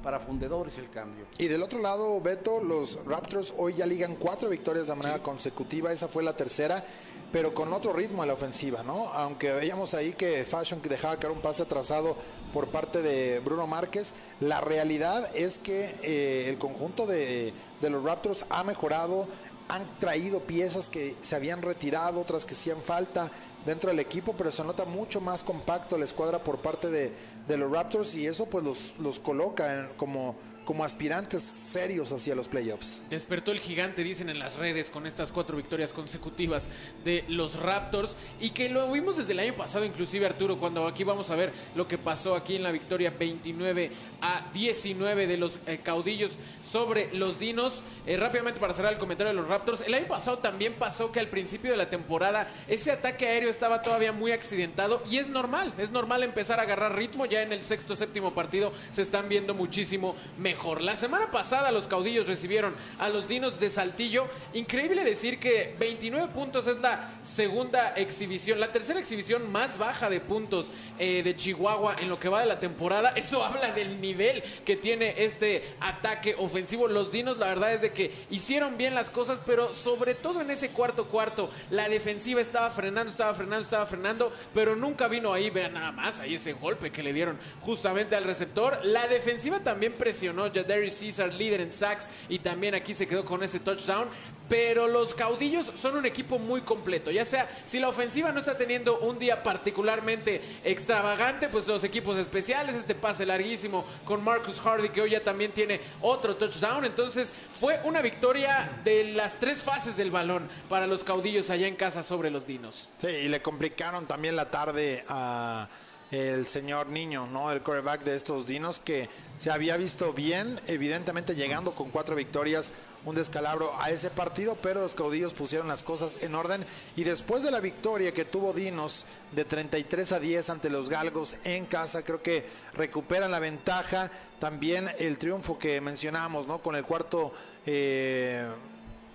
para fundadores el cambio. Y del otro lado, Beto, los Raptors hoy ya ligan cuatro victorias de manera consecutiva, esa fue la tercera, pero con otro ritmo en la ofensiva, ¿no? Aunque veíamos ahí que Fashion dejaba caer un pase atrasado por parte de Bruno Márquez, la realidad es que eh, el conjunto de, de los Raptors ha mejorado, han traído piezas que se habían retirado, otras que hacían falta dentro del equipo, pero se nota mucho más compacto la escuadra por parte de, los Raptors y eso pues los, los coloca como, como aspirantes serios hacia los playoffs. Despertó el gigante, dicen en las redes, con estas cuatro victorias consecutivas de los Raptors. Y que lo vimos desde el año pasado, inclusive Arturo, cuando aquí vamos a ver lo que pasó aquí en la victoria 29 a 19 de los eh, caudillos sobre los Dinos. Eh, rápidamente para cerrar el comentario de los Raptors. El año pasado también pasó que al principio de la temporada ese ataque aéreo estaba todavía muy accidentado. Y es normal, es normal empezar a agarrar ritmo. Ya en el sexto, séptimo partido se están viendo muchísimo mejor. La semana pasada los caudillos recibieron a los Dinos de Saltillo. Increíble decir que 29 puntos es la segunda exhibición, la tercera exhibición más baja de puntos eh, de Chihuahua en lo que va de la temporada. Eso habla del nivel que tiene este ataque ofensivo. Los Dinos, la verdad es de que hicieron bien las cosas, pero sobre todo en ese cuarto cuarto, la defensiva estaba frenando, estaba frenando, estaba frenando, pero nunca vino ahí. Vean nada más ahí ese golpe que le dieron justamente al receptor. La defensiva también presionó. Jadarius Cesar, líder en sacks, y también aquí se quedó con ese touchdown. Pero los caudillos son un equipo muy completo. Ya sea si la ofensiva no está teniendo un día particularmente extravagante, pues los equipos especiales, este pase larguísimo con Marcus Hardy, que hoy ya también tiene otro touchdown. Entonces fue una victoria de las tres fases del balón para los caudillos allá en casa sobre los dinos. Sí, y le complicaron también la tarde a el señor Niño, ¿no? El quarterback de estos dinos que se había visto bien, evidentemente llegando con cuatro victorias, un descalabro a ese partido, pero los caudillos pusieron las cosas en orden y después de la victoria que tuvo Dinos de 33 a 10 ante los Galgos en casa, creo que recuperan la ventaja, también el triunfo que mencionamos, ¿no? Con el cuarto eh,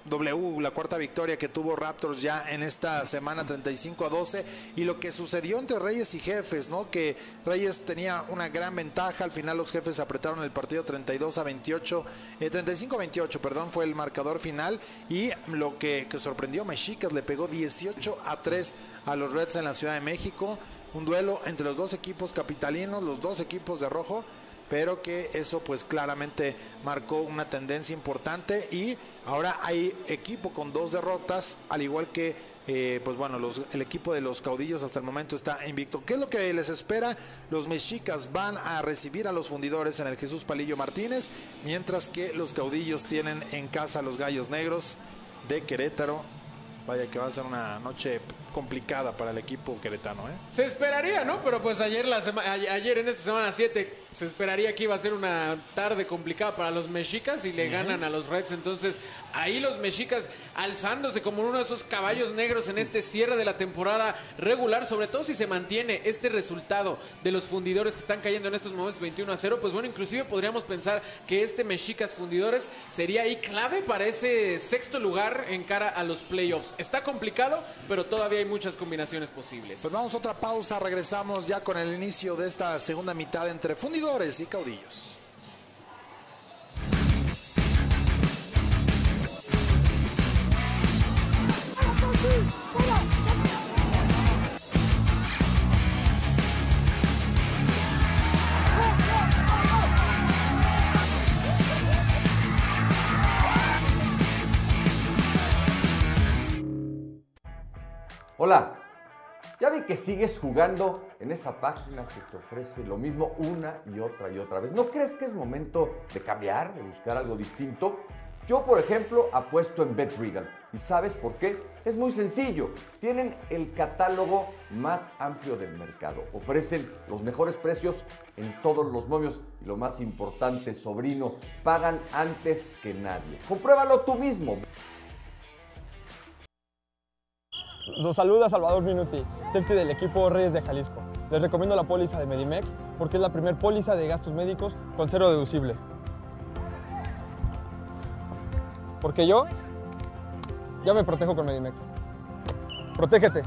W, la cuarta victoria que tuvo Raptors ya en esta semana 35 a 12 y lo que sucedió entre Reyes y Jefes, ¿no? Que Reyes tenía una gran ventaja, al final los Jefes apretaron el partido 32 a 28, eh, 35 a 28, perdón, fue el marcador final. Y lo que, que sorprendió Mexicas le pegó 18 a 3 a los Reds en la Ciudad de México, un duelo entre los dos equipos capitalinos, los dos equipos de rojo pero que eso pues claramente marcó una tendencia importante y ahora hay equipo con dos derrotas, al igual que eh, pues bueno, el equipo de los caudillos hasta el momento está invicto. ¿Qué es lo que les espera? Los mexicas van a recibir a los fundidores en el Jesús Palillo Martínez, mientras que los caudillos tienen en casa a los gallos negros de Querétaro. Vaya que va a ser una noche complicada para el equipo queretano, ¿eh? Se esperaría, ¿no? Pero pues ayer, la ayer en esta semana 7 se esperaría que iba a ser una tarde complicada para los mexicas y le ganan a los Reds. Entonces ahí los mexicas alzándose como uno de esos caballos negros en este cierre de la temporada regular, sobre todo si se mantiene este resultado de los fundidores que están cayendo en estos momentos 21 a 0, pues bueno, inclusive podríamos pensar que este mexicas fundidores sería ahí clave para ese sexto lugar en cara a los playoffs. Está complicado, pero todavía hay muchas combinaciones posibles. Pues vamos a otra pausa, regresamos ya con el inicio de esta segunda mitad entre fundidores y caudillos. Que sigues jugando en esa página que te ofrece lo mismo una y otra y otra vez. ¿No crees que es momento de cambiar, de buscar algo distinto? Yo, por ejemplo, apuesto en BetRegal. ¿Y sabes por qué? Es muy sencillo. Tienen el catálogo más amplio del mercado. Ofrecen los mejores precios en todos los momios. Y lo más importante, sobrino, pagan antes que nadie. Compruébalo tú mismo. Los saluda Salvador Minuti, safety del equipo Reyes de Jalisco. Les recomiendo la póliza de Medimex porque es la primer póliza de gastos médicos con cero deducible. Porque yo ya me protejo con Medimex. Protégete.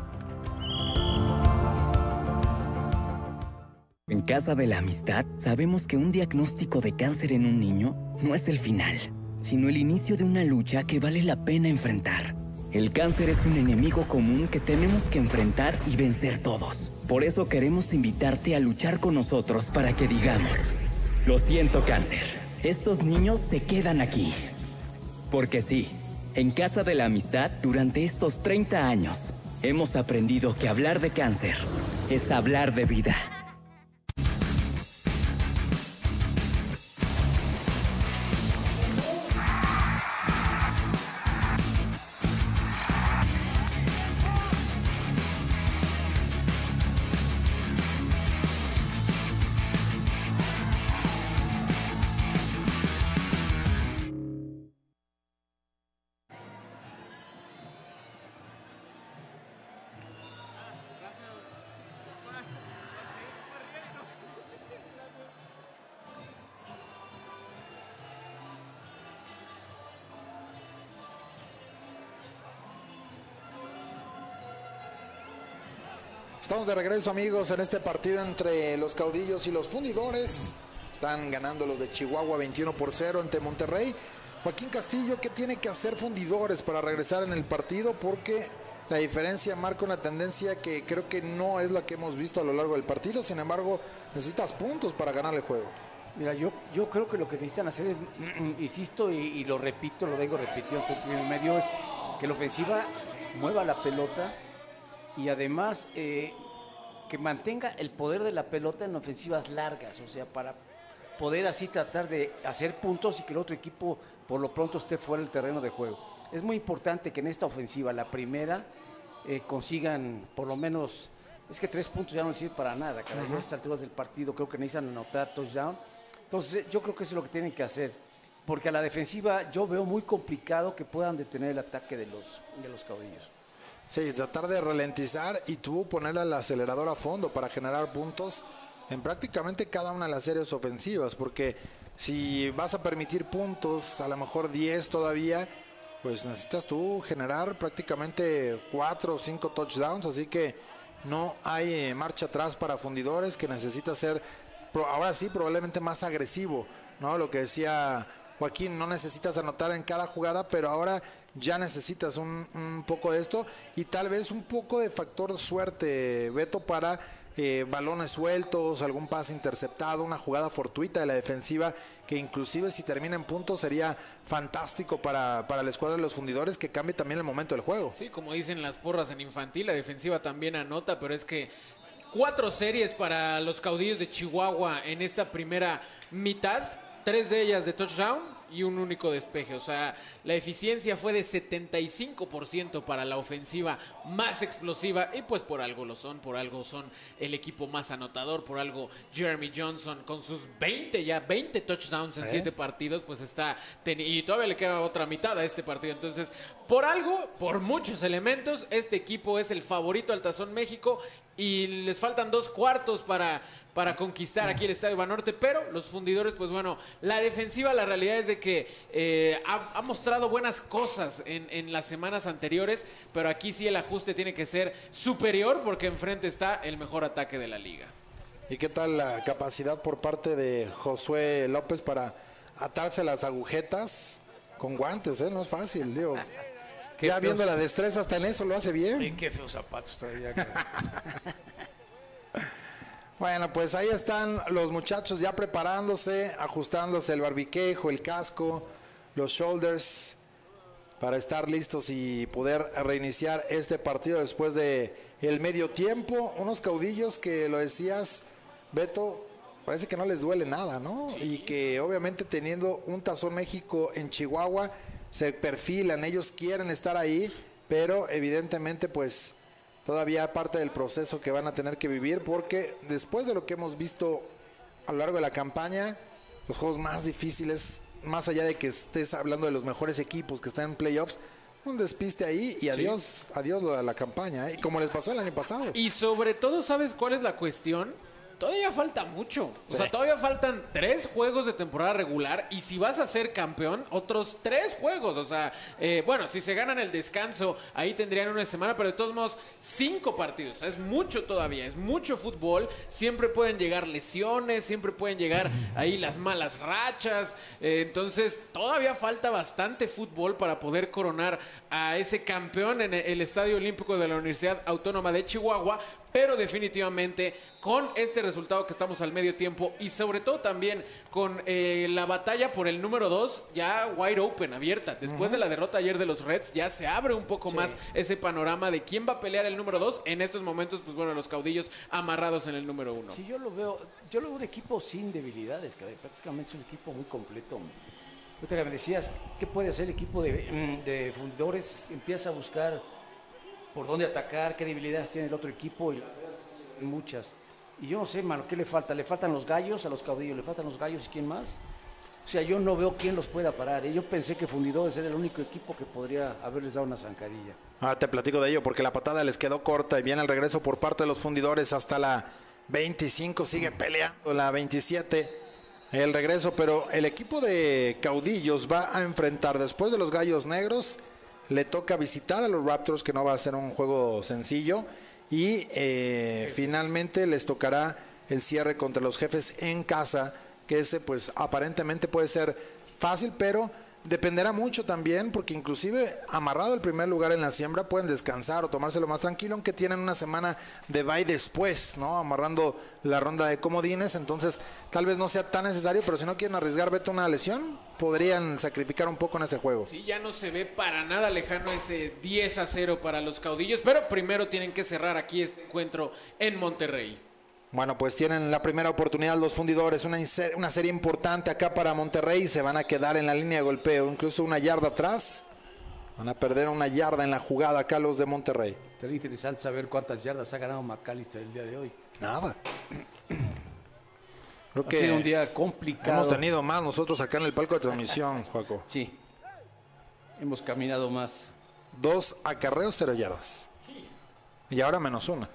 En Casa de la Amistad sabemos que un diagnóstico de cáncer en un niño no es el final, sino el inicio de una lucha que vale la pena enfrentar. El cáncer es un enemigo común que tenemos que enfrentar y vencer todos. Por eso queremos invitarte a luchar con nosotros para que digamos, lo siento cáncer, estos niños se quedan aquí. Porque sí, en Casa de la Amistad durante estos 30 años hemos aprendido que hablar de cáncer es hablar de vida. De regreso amigos en este partido entre los caudillos y los fundidores. Están ganando los de Chihuahua 21 por 0 ante Monterrey. Joaquín Castillo, ¿qué tiene que hacer fundidores para regresar en el partido? Porque la diferencia marca una tendencia que creo que no es la que hemos visto a lo largo del partido. Sin embargo, necesitas puntos para ganar el juego. Mira, yo, yo creo que lo que necesitan hacer insisto y, y lo repito, lo vengo repitiendo en el medio, es que la ofensiva mueva la pelota y además eh, que mantenga el poder de la pelota en ofensivas largas, o sea, para poder así tratar de hacer puntos y que el otro equipo por lo pronto esté fuera del terreno de juego. Es muy importante que en esta ofensiva, la primera, eh, consigan por lo menos, es que tres puntos ya no sirven para nada, cada uh -huh. estas alturas del partido creo que necesitan anotar touchdown. Entonces yo creo que eso es lo que tienen que hacer, porque a la defensiva yo veo muy complicado que puedan detener el ataque de los, de los caudillos. Sí, tratar de ralentizar y tú poner al acelerador a fondo para generar puntos en prácticamente cada una de las series ofensivas, porque si vas a permitir puntos, a lo mejor 10 todavía, pues necesitas tú generar prácticamente 4 o 5 touchdowns, así que no hay eh, marcha atrás para fundidores que necesita ser ahora sí probablemente más agresivo, ¿no? Lo que decía Joaquín, no necesitas anotar en cada jugada, pero ahora ya necesitas un, poco de esto y tal vez un poco de factor suerte, Beto, para eh, balones sueltos, algún pase interceptado, una jugada fortuita de la defensiva que inclusive si termina en puntos sería fantástico para, para la escuadra de los fundidores que cambie también el momento del juego. Sí, como dicen las porras en infantil, la defensiva también anota, pero es que cuatro series para los caudillos de Chihuahua en esta primera mitad, tres de ellas de touchdown y un único despeje. O sea, la eficiencia fue de 75% para la ofensiva más explosiva y pues por algo lo son, por algo son el equipo más anotador, por algo Jeremy Johnson con sus 20 ya, 20 touchdowns en ¿Eh? 7 partidos, pues está, y todavía le queda otra mitad a este partido. Entonces, por algo, por muchos elementos, este equipo es el favorito al Tazón México y les faltan dos cuartos para, para conquistar aquí el Estadio Banorte, pero los fundidores, pues bueno, la defensiva, la realidad es de que eh, ha, ha, mostrado buenas cosas en, en, las semanas anteriores, pero aquí sí el ajuste tiene que ser superior porque enfrente está el mejor ataque de la liga. ¿Y qué tal la capacidad por parte de Josué López para atarse las agujetas con guantes? ¿eh? No es fácil, digo. ya viendo la destreza hasta en eso lo hace bien. Qué feos zapatos todavía. bueno, pues ahí están los muchachos ya preparándose, ajustándose el barbiquejo, el casco, los shoulders para estar listos y poder reiniciar este partido después de el medio tiempo. Unos caudillos que lo decías, Beto, parece que no les duele nada, ¿no? Sí. Y que obviamente teniendo un Tazón México en Chihuahua se perfilan, ellos quieren estar ahí, pero evidentemente pues todavía parte del proceso que van a tener que vivir porque después de lo que hemos visto a lo largo de la campaña, los juegos más difíciles, más allá de que estés hablando de los mejores equipos que están en playoffs, un despiste ahí y adiós, sí. adiós a la campaña, ¿eh? y como les pasó el año pasado. Y sobre todo, ¿sabes cuál es la cuestión? Todavía falta mucho. O sea, todavía faltan tres juegos de temporada regular. Y si vas a ser campeón, otros tres juegos. O sea, eh, bueno, si se ganan el descanso, ahí tendrían una semana. Pero de todos modos, cinco partidos. Es mucho todavía. Es mucho fútbol. Siempre pueden llegar lesiones. Siempre pueden llegar ahí las malas rachas. Eh, entonces, todavía falta bastante fútbol para poder coronar a ese campeón en el Estadio Olímpico de la Universidad Autónoma de Chihuahua pero definitivamente con este resultado que estamos al medio tiempo y sobre todo también con eh, la batalla por el número 2 ya wide open, abierta. Después de la derrota ayer de los Reds ya se abre un poco más ese panorama de quién va a pelear el número 2. En estos momentos, pues bueno, los caudillos amarrados en el número 1. Sí, yo lo veo, yo lo veo un equipo sin debilidades, que prácticamente es un equipo muy completo. Ahorita me decías, ¿qué puede hacer el equipo de, mm, de fundidores? Empieza a buscar por dónde atacar, qué debilidades tiene el otro equipo y muchas. Y yo no sé, mano, ¿qué le falta? ¿Le faltan los gallos a los caudillos? ¿Le faltan los gallos y quién más? O sea, yo no veo quién los pueda parar. ¿eh? Yo pensé que Fundidores era el único equipo que podría haberles dado una zancadilla. Ah, te platico de ello, porque la patada les quedó corta y viene el regreso por parte de los Fundidores hasta la 25, sigue peleando la 27 el regreso, pero el equipo de caudillos va a enfrentar después de los gallos negros le toca visitar a los Raptors, que no va a ser un juego sencillo. Y eh, finalmente les tocará el cierre contra los jefes en casa, que ese pues aparentemente puede ser fácil, pero Dependerá mucho también, porque inclusive amarrado el primer lugar en la siembra pueden descansar o tomárselo más tranquilo, aunque tienen una semana de bye después, ¿no? Amarrando la ronda de comodines, entonces tal vez no sea tan necesario, pero si no quieren arriesgar, vete una lesión, podrían sacrificar un poco en ese juego. Sí, ya no se ve para nada lejano ese 10 a 0 para los caudillos, pero primero tienen que cerrar aquí este encuentro en Monterrey. Bueno, pues tienen la primera oportunidad los fundidores, una, una serie importante acá para Monterrey, se van a quedar en la línea de golpeo, incluso una yarda atrás. Van a perder una yarda en la jugada acá los de Monterrey. Sería interesante saber cuántas yardas ha ganado McAllister el día de hoy. Nada. Creo ha sido un día complicado. Hemos tenido más nosotros acá en el palco de transmisión, Juaco. Sí. Hemos caminado más. Dos acarreos, cero yardas. Y ahora menos una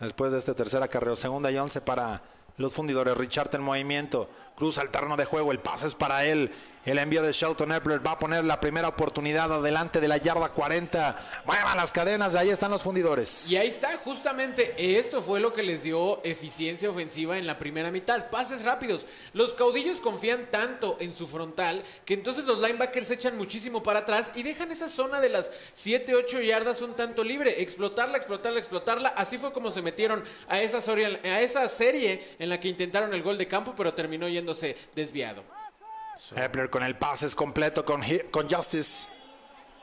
después de este tercer acarreo. Segunda y once para los fundidores. Richard en movimiento. Cruza el terreno de juego. El pase es para él. El envío de Shelton Epler va a poner la primera oportunidad adelante de la yarda 40. Muevan las cadenas, ahí están los fundidores. Y ahí está, justamente esto fue lo que les dio eficiencia ofensiva en la primera mitad. Pases rápidos. Los caudillos confían tanto en su frontal que entonces los linebackers echan muchísimo para atrás y dejan esa zona de las 7, 8 yardas un tanto libre. Explotarla, explotarla, explotarla. Así fue como se metieron a esa, a esa serie en la que intentaron el gol de campo, pero terminó yéndose desviado. Epler con el pase es completo con, con Justice.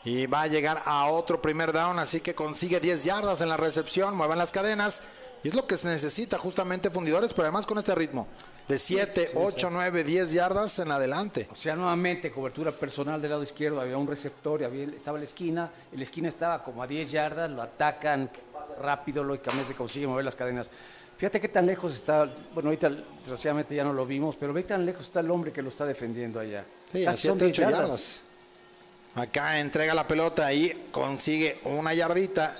Y va a llegar a otro primer down, así que consigue 10 yardas en la recepción, muevan las cadenas. Y es lo que se necesita justamente fundidores, pero además con este ritmo de 7, 8, 9, 10 yardas en adelante. O sea, nuevamente cobertura personal del lado izquierdo, había un receptor, había, estaba en la esquina, en la esquina estaba como a 10 yardas, lo atacan rápido, lógicamente consigue mover las cadenas. Fíjate qué tan lejos está, bueno, ahorita desgraciadamente ya no lo vimos, pero ve tan lejos está el hombre que lo está defendiendo allá. Sí, a 7, 8 yardas. Acá entrega la pelota y consigue una yardita.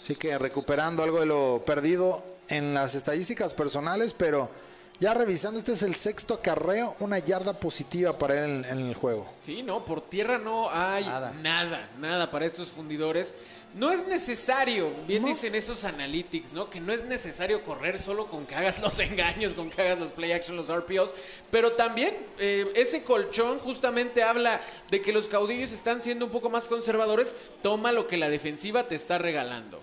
Así que recuperando algo de lo perdido en las estadísticas personales, pero ya revisando, este es el sexto acarreo, una yarda positiva para él en, el juego. Sí, no, por tierra no hay nada, nada, para estos fundidores. No es necesario, bien dicen esos analytics, ¿no? Que no es necesario correr solo con que hagas los engaños, con que hagas los play action, los RPOs. Pero también eh, ese colchón justamente habla de que los caudillos están siendo un poco más conservadores. Toma lo que la defensiva te está regalando.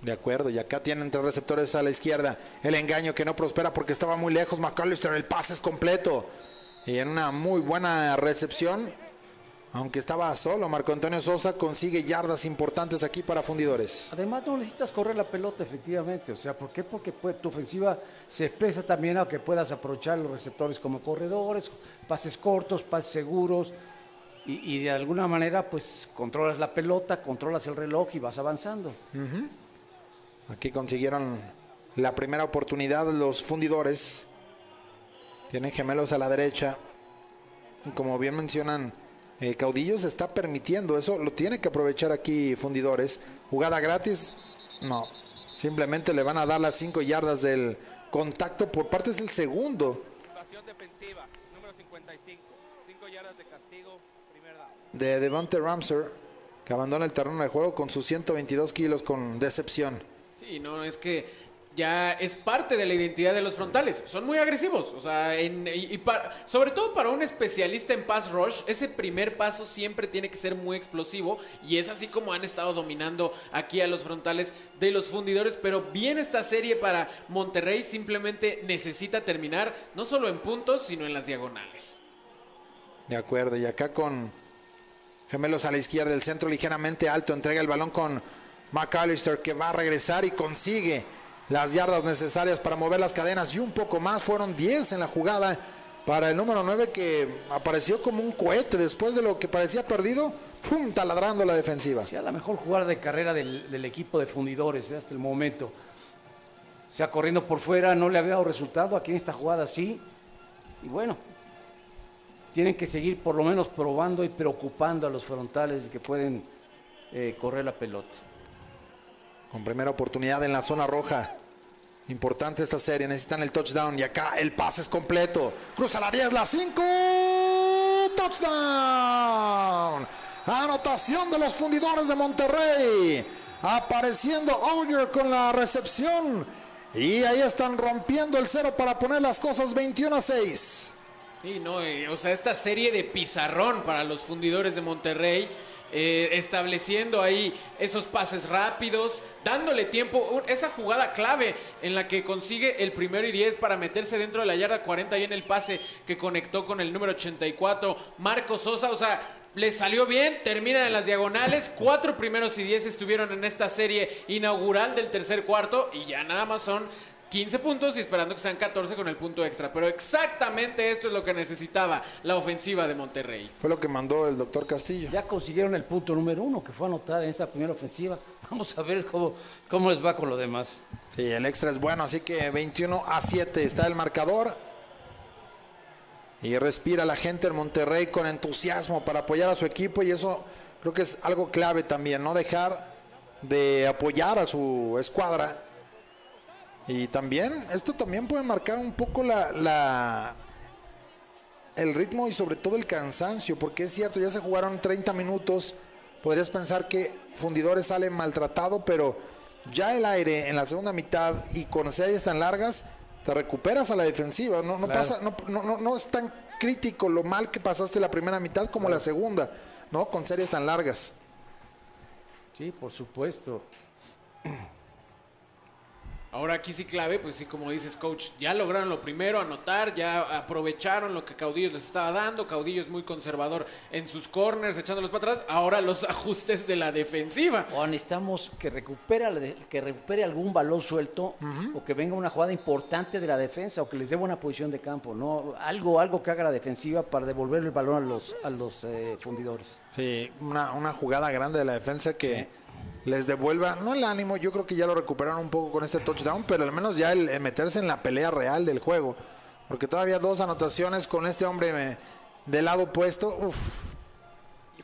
De acuerdo, y acá tienen tres receptores a la izquierda. El engaño que no prospera porque estaba muy lejos. McAllister, el pase es completo. Y en una muy buena recepción, aunque estaba solo, Marco Antonio Sosa consigue yardas importantes aquí para fundidores. Además, no necesitas correr la pelota, efectivamente. O sea, ¿por qué? Porque tu ofensiva se expresa también a que puedas aprovechar los receptores como corredores, pases cortos, pases seguros. Y, de alguna manera, pues controlas la pelota, controlas el reloj y vas avanzando. Aquí consiguieron la primera oportunidad los fundidores. Tienen gemelos a la derecha. Como bien mencionan, eh, Caudillos está permitiendo eso. Lo tiene que aprovechar aquí fundidores. Jugada gratis. No. Simplemente le van a dar las 5 yardas del contacto por parte del segundo defensiva, número 55. 5 yardas de castigo, primer down. de Devonte Ramser, que abandona el terreno de juego con sus 122 kilos con decepción. Sí, no, es que ya es parte de la identidad de los frontales. Son muy agresivos. O sea, en- y, sobre todo para un especialista en pass rush, ese primer paso siempre tiene que ser muy explosivo. Y es así como han estado dominando aquí a los frontales de los fundidores. Pero bien esta serie para Monterrey simplemente necesita terminar no solo en puntos, sino en las diagonales. De acuerdo, y acá con gemelos a la izquierda, el centro ligeramente alto, entrega el balón con McAllister que va a regresar y consigue las yardas necesarias para mover las cadenas y un poco más, fueron 10 en la jugada para el número 9 que apareció como un cohete después de lo que parecía perdido, ¡pum! taladrando la defensiva. sea la mejor jugada de carrera del, del equipo de fundidores eh, hasta el momento. O sea, corriendo por fuera no le había dado resultado, aquí en esta jugada sí. Y bueno, tienen que seguir por lo menos probando y preocupando a los frontales que pueden eh, correr la pelota. Con primera oportunidad en la zona roja. Importante esta serie, necesitan el touchdown y acá el pase es completo. Cruza la 10, la 5. Touchdown. Anotación de los fundidores de Monterrey. Apareciendo Oyer con la recepción. Y ahí están rompiendo el cero para poner las cosas 21 a 6. Sí, no, o sea, esta serie de pizarrón para los fundidores de Monterrey, eh, estableciendo ahí esos pases rápidos, dándole tiempo, esa jugada clave en la que consigue el primero y 10 para meterse dentro de la yarda 40 y en el pase que conectó con el número 84, Marco Sosa, o sea, le salió bien, terminan en las diagonales, cuatro primeros y 10 estuvieron en esta serie inaugural del tercer cuarto y ya nada más son 15 puntos y esperando que sean 14 con el punto extra. Pero exactamente esto es lo que necesitaba la ofensiva de Monterrey. Fue lo que mandó el doctor Castillo. Ya consiguieron el punto número uno que fue anotar en esta primera ofensiva. Vamos a ver cómo, cómo les va con lo demás. Sí, el extra es bueno, así que 21 a 7 está el marcador. Y respira la gente en Monterrey con entusiasmo para apoyar a su equipo y eso creo que es algo clave también, no dejar de apoyar a su escuadra. Y también, esto también puede marcar un poco la, la- el ritmo y sobre todo el cansancio, porque es cierto, ya se jugaron 30 minutos, podrías pensar que Fundidores sale maltratado, pero ya el aire en la segunda mitad y con series tan largas, te recuperas a la defensiva, no, no, Claro. pasa, no, no, no- no es tan crítico lo mal que pasaste la primera mitad como la segunda, ¿no? Con series tan largas. Sí, por supuesto. Ahora aquí sí clave, pues sí, como dices, coach, ya lograron lo primero, anotar, ya aprovecharon lo que Caudillos les estaba dando. Caudillo es muy conservador en sus corners, echándolos para atrás. Ahora los ajustes de la defensiva. O necesitamos que recupere, la de- que recupere algún balón suelto o que venga una jugada importante de la defensa o que les dé buena posición de campo. ¿no? Algo, algo que haga la defensiva para devolver el balón a los, a los eh, fundidores. Sí, una, una jugada grande de la defensa que les devuelva, no el ánimo, yo creo que ya lo recuperaron un poco con este touchdown, pero al menos ya el, meterse en la pelea real del juego. Porque todavía dos anotaciones con este hombre eh, del lado opuesto, uff,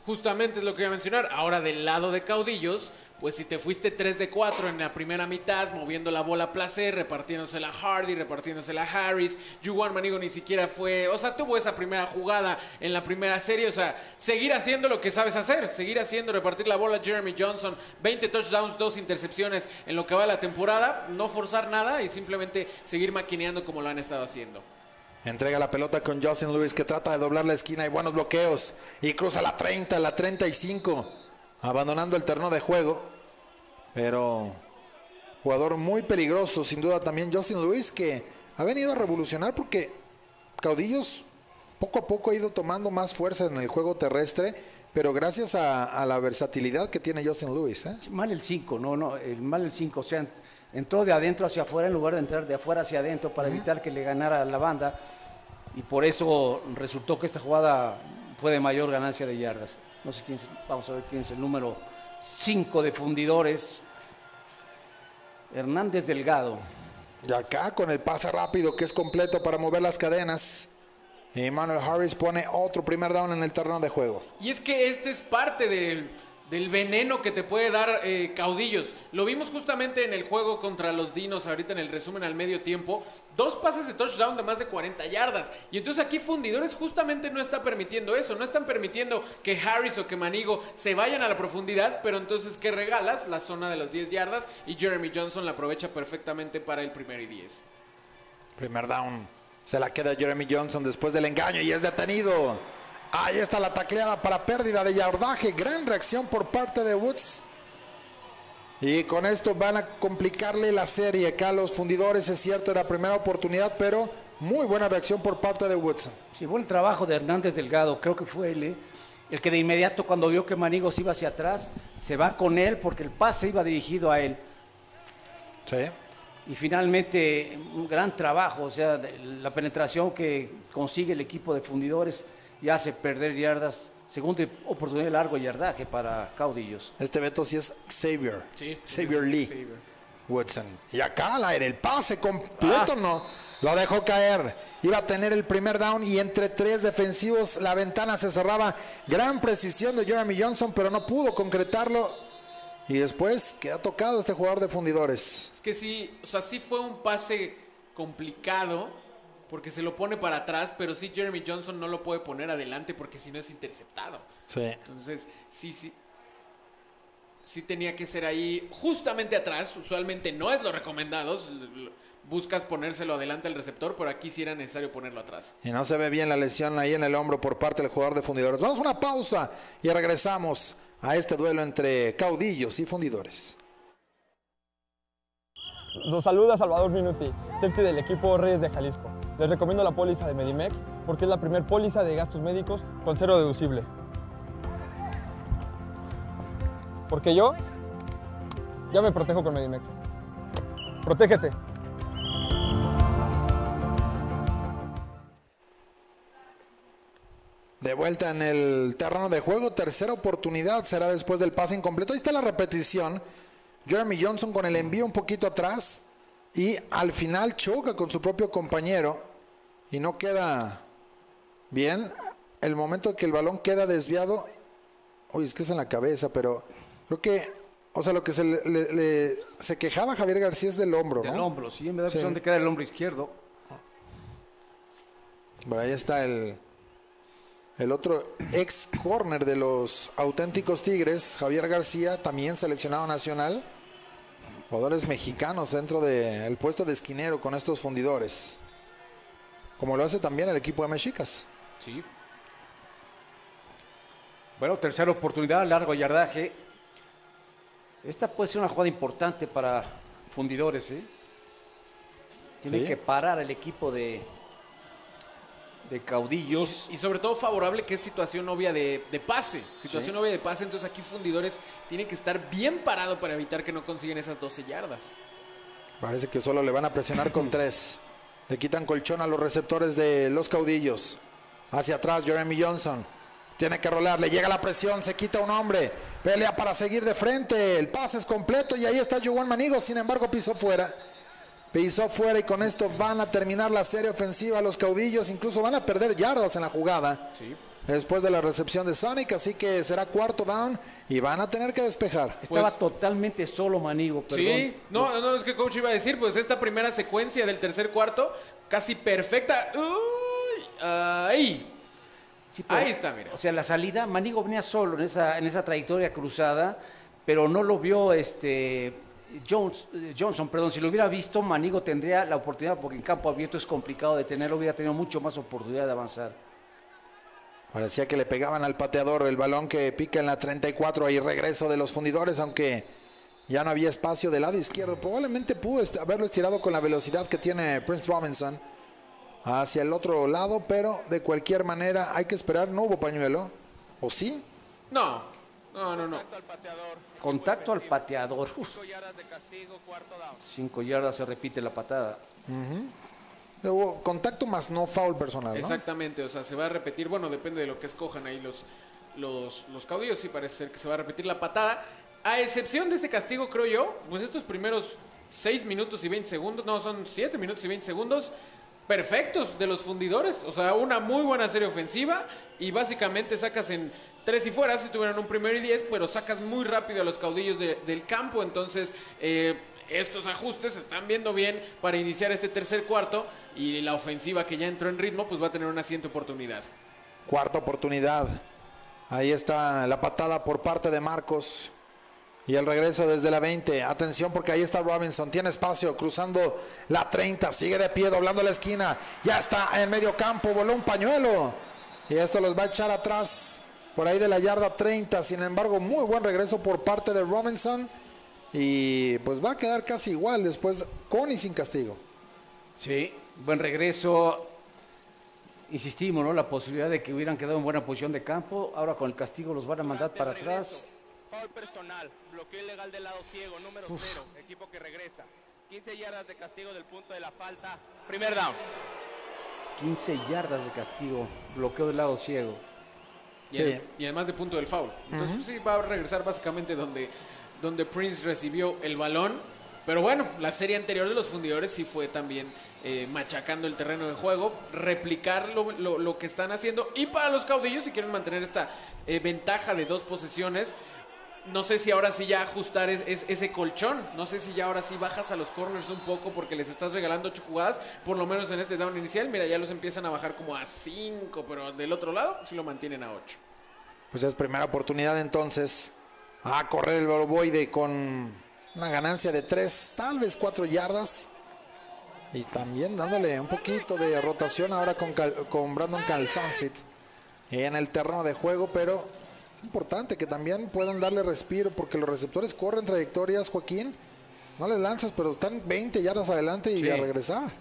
Justamente es lo que iba a mencionar. Ahora del lado de Caudillos, pues si te fuiste 3 de 4 en la primera mitad, moviendo la bola a placer, repartiéndosela a Hardy, repartiéndosela a Harris, Juwan Manigo ni siquiera fue, o sea, tuvo esa primera jugada en la primera serie, o sea, seguir haciendo lo que sabes hacer, seguir haciendo, repartir la bola a Jeremy Johnson, 20 touchdowns, dos intercepciones en lo que va de la temporada, no forzar nada y simplemente seguir maquineando como lo han estado haciendo. entrega la pelota con Justin Lewis que trata de doblar la esquina y buenos bloqueos. Y cruza la 30, la 35, abandonando el terreno de juego. Pero jugador muy peligroso, sin duda también Justin Lewis, que ha venido a revolucionar porque Caudillos poco a poco ha ido tomando más fuerza en el juego terrestre, pero gracias a, a la versatilidad que tiene Justin Lewis. ¿eh? Mal el 5, no, no, el mal el 5. O sea, entró de adentro hacia afuera en lugar de entrar de afuera hacia adentro para evitar que le ganara la banda. Y por eso resultó que esta jugada fue de mayor ganancia de yardas. No sé quién es, vamos a ver quién es el número 5 de fundidores. Hernández Delgado. Y acá con el pase rápido que es completo para mover las cadenas. Emmanuel Harris pone otro primer down en el terreno de juego. Y es que este es parte del, del veneno que te puede dar eh, caudillos. Lo vimos justamente en el juego contra los Dinos, ahorita en el resumen al medio tiempo. Dos pases de touchdown de más de 40 yardas. Y entonces aquí Fundidores justamente no está permitiendo eso. No están permitiendo que Harris o que Manigo se vayan a la profundidad. Pero entonces, ¿qué regalas? La zona de las 10 yardas. Y Jeremy Johnson la aprovecha perfectamente para el primer y 10. Primer down. Se la queda Jeremy Johnson después del engaño y es detenido. Ahí está la tacleada para pérdida de yardaje. Gran reacción por parte de Woods. Y con esto van a complicarle la serie acá a los fundidores. Es cierto, era primera oportunidad, pero muy buena reacción por parte de Woods. Sí, buen trabajo de Hernández Delgado, creo que fue él, ¿eh? el que de inmediato cuando vio que Manigos iba hacia atrás, se va con él porque el pase iba dirigido a él. Sí. Y finalmente, un gran trabajo, o sea, la penetración que consigue el equipo de fundidores y hace perder yardas. Segunda oportunidad de largo yardaje para Caudillos. Este Beto sí es Xavier. Sí, Xavier sí, Lee. Xavier. Woodson. Y acá al aire, el pase completo no. Lo dejó caer. Iba a tener el primer down y entre tres defensivos la ventana se cerraba. Gran precisión de Jeremy Johnson, pero no pudo concretarlo. Y después queda tocado este jugador de fundidores. Es que sí, o sea, sí fue un pase complicado porque se lo pone para atrás, pero sí Jeremy Johnson no lo puede poner adelante porque si no es interceptado. Sí. Entonces, sí, sí. Sí tenía que ser ahí justamente atrás. Usualmente no es lo recomendado. Buscas ponérselo adelante al receptor, pero aquí sí era necesario ponerlo atrás. Y no se ve bien la lesión ahí en el hombro por parte del jugador de fundidores. Vamos a una pausa y regresamos a este duelo entre caudillos y fundidores. Los saluda Salvador Minuti, safety del equipo Reyes de Jalisco. Les recomiendo la póliza de Medimex porque es la primer póliza de gastos médicos con cero deducible. Porque yo ya me protejo con Medimex. Protégete. De vuelta en el terreno de juego, tercera oportunidad será después del pase incompleto. Ahí está la repetición. Jeremy Johnson con el envío un poquito atrás y al final choca con su propio compañero y no queda bien. El momento que el balón queda desviado, oye, es que es en la cabeza, pero creo que, o sea, lo que se, le, le- le- se quejaba Javier García es del hombro, Del ¿no? hombro, sí, me da la Sí. impresión de que era el hombro izquierdo. Por ahí está el, el otro ex corner de los auténticos Tigres, Javier García, también seleccionado nacional. Jugadores mexicanos dentro del puesto de esquinero con estos fundidores. Como lo hace también el equipo de Mexicas. Sí. Bueno, tercera oportunidad, largo yardaje. Esta puede ser una jugada importante para fundidores, ¿eh? Tienen Sí. que parar el equipo de, de caudillos. y sobre todo favorable que es situación obvia de, de pase. Situación obvia de pase, entonces aquí Fundidores tiene que estar bien parado para evitar que no consiguen esas 12 yardas. Parece que solo le van a presionar con tres. Le quitan colchón a los receptores de los caudillos. Hacia atrás, Jeremy Johnson. Tiene que rolar, le llega la presión, se quita un hombre. Pelea para seguir de frente. El pase es completo y ahí está Juan Manigo. Sin embargo, pisó fuera. Pisó fuera y con esto van a terminar la serie ofensiva. Los caudillos incluso van a perder yardas en la jugada. Después de la recepción de Sonic, así que será cuarto down y van a tener que despejar. Estaba Pues- totalmente solo Manigo, perdón. Sí, no, no, es que coach iba a decir, pues esta primera secuencia del tercer cuarto, casi perfecta. Uy, ahí. Sí, pero- Ahí está, mira. O sea, la salida, Manigo venía solo en esa, en esa trayectoria cruzada, pero no lo vio este Jones, eh, Johnson. Perdón, si lo hubiera visto, Manigo tendría la oportunidad, porque en campo abierto es complicado de tenerlo, hubiera tenido mucho más oportunidad de avanzar. Parecía que le pegaban al pateador el balón que pica en la 34 ahí regreso de los fundidores, aunque ya no había espacio del lado izquierdo. Probablemente pudo est- haberlo estirado con la velocidad que tiene Prince Robinson hacia el otro lado, pero de cualquier manera hay que esperar. No hubo pañuelo. ¿O sí? No, no, no, no. Contacto al pateador. Uf. Cinco yardas se repite la patada. Contacto más no foul personal, ¿no? Exactamente, o sea, se va a repetir, bueno, depende de lo que escojan ahí los, los, los caudillos, sí parece ser que se va a repetir la patada. A excepción de este castigo, creo yo, pues estos primeros 6 minutos y 20 segundos, no, son 7 minutos y 20 segundos, perfectos de los fundidores. O sea, una muy buena serie ofensiva y básicamente sacas en tres y fuera si tuvieran un primero y diez, pero sacas muy rápido a los caudillos de- del campo. Entonces, eh, estos ajustes se están viendo bien para iniciar este tercer cuarto y la ofensiva que ya entró en ritmo, pues va a tener una siguiente oportunidad. Cuarta oportunidad. Ahí está la patada por parte de Marcos. Y el regreso desde la 20. Atención porque ahí está Robinson. Tiene espacio cruzando la 30. Sigue de pie doblando la esquina. Ya está en medio campo. Voló un pañuelo. Y esto los va a echar atrás. Por ahí de la yarda 30. Sin embargo, muy buen regreso por parte de Robinson. Y pues va a quedar casi igual después con y sin castigo. Sí, buen regreso. Insistimos, ¿no? La posibilidad de que hubieran quedado en buena posición de campo. Ahora con el castigo los van a mandar para atrás. Foul personal, bloqueo ilegal del lado ciego, número cero, equipo que regresa. 15 yardas de castigo del punto de la falta. Primer down. 15 yardas de castigo. Bloqueo del lado ciego. Y, Sí. adem- y además de punto del foul. Entonces pues, sí va a regresar básicamente donde, donde Prince recibió el balón. Pero bueno, la serie anterior de los fundidores sí fue también eh, machacando el terreno de juego, replicar lo, lo- lo que están haciendo. Y para los caudillos, si quieren mantener esta eh, ventaja de dos posesiones, no sé si ahora sí ya ajustar es, es- ese colchón. No sé si ya ahora sí bajas a los corners un poco porque les estás regalando ocho jugadas, por lo menos en este down inicial. Mira, ya los empiezan a bajar como a cinco, pero del otro lado sí lo mantienen a ocho. Pues es primera oportunidad entonces a correr el Boroboide con una ganancia de tres, tal vez cuatro yardas. Y también dándole un poquito de rotación ahora con, con Brandon Calzansit en el terreno de juego, pero importante que también puedan darle respiro porque los receptores corren trayectorias, Joaquín. No les lanzas, pero están 20 yardas adelante y Sí. a regresar.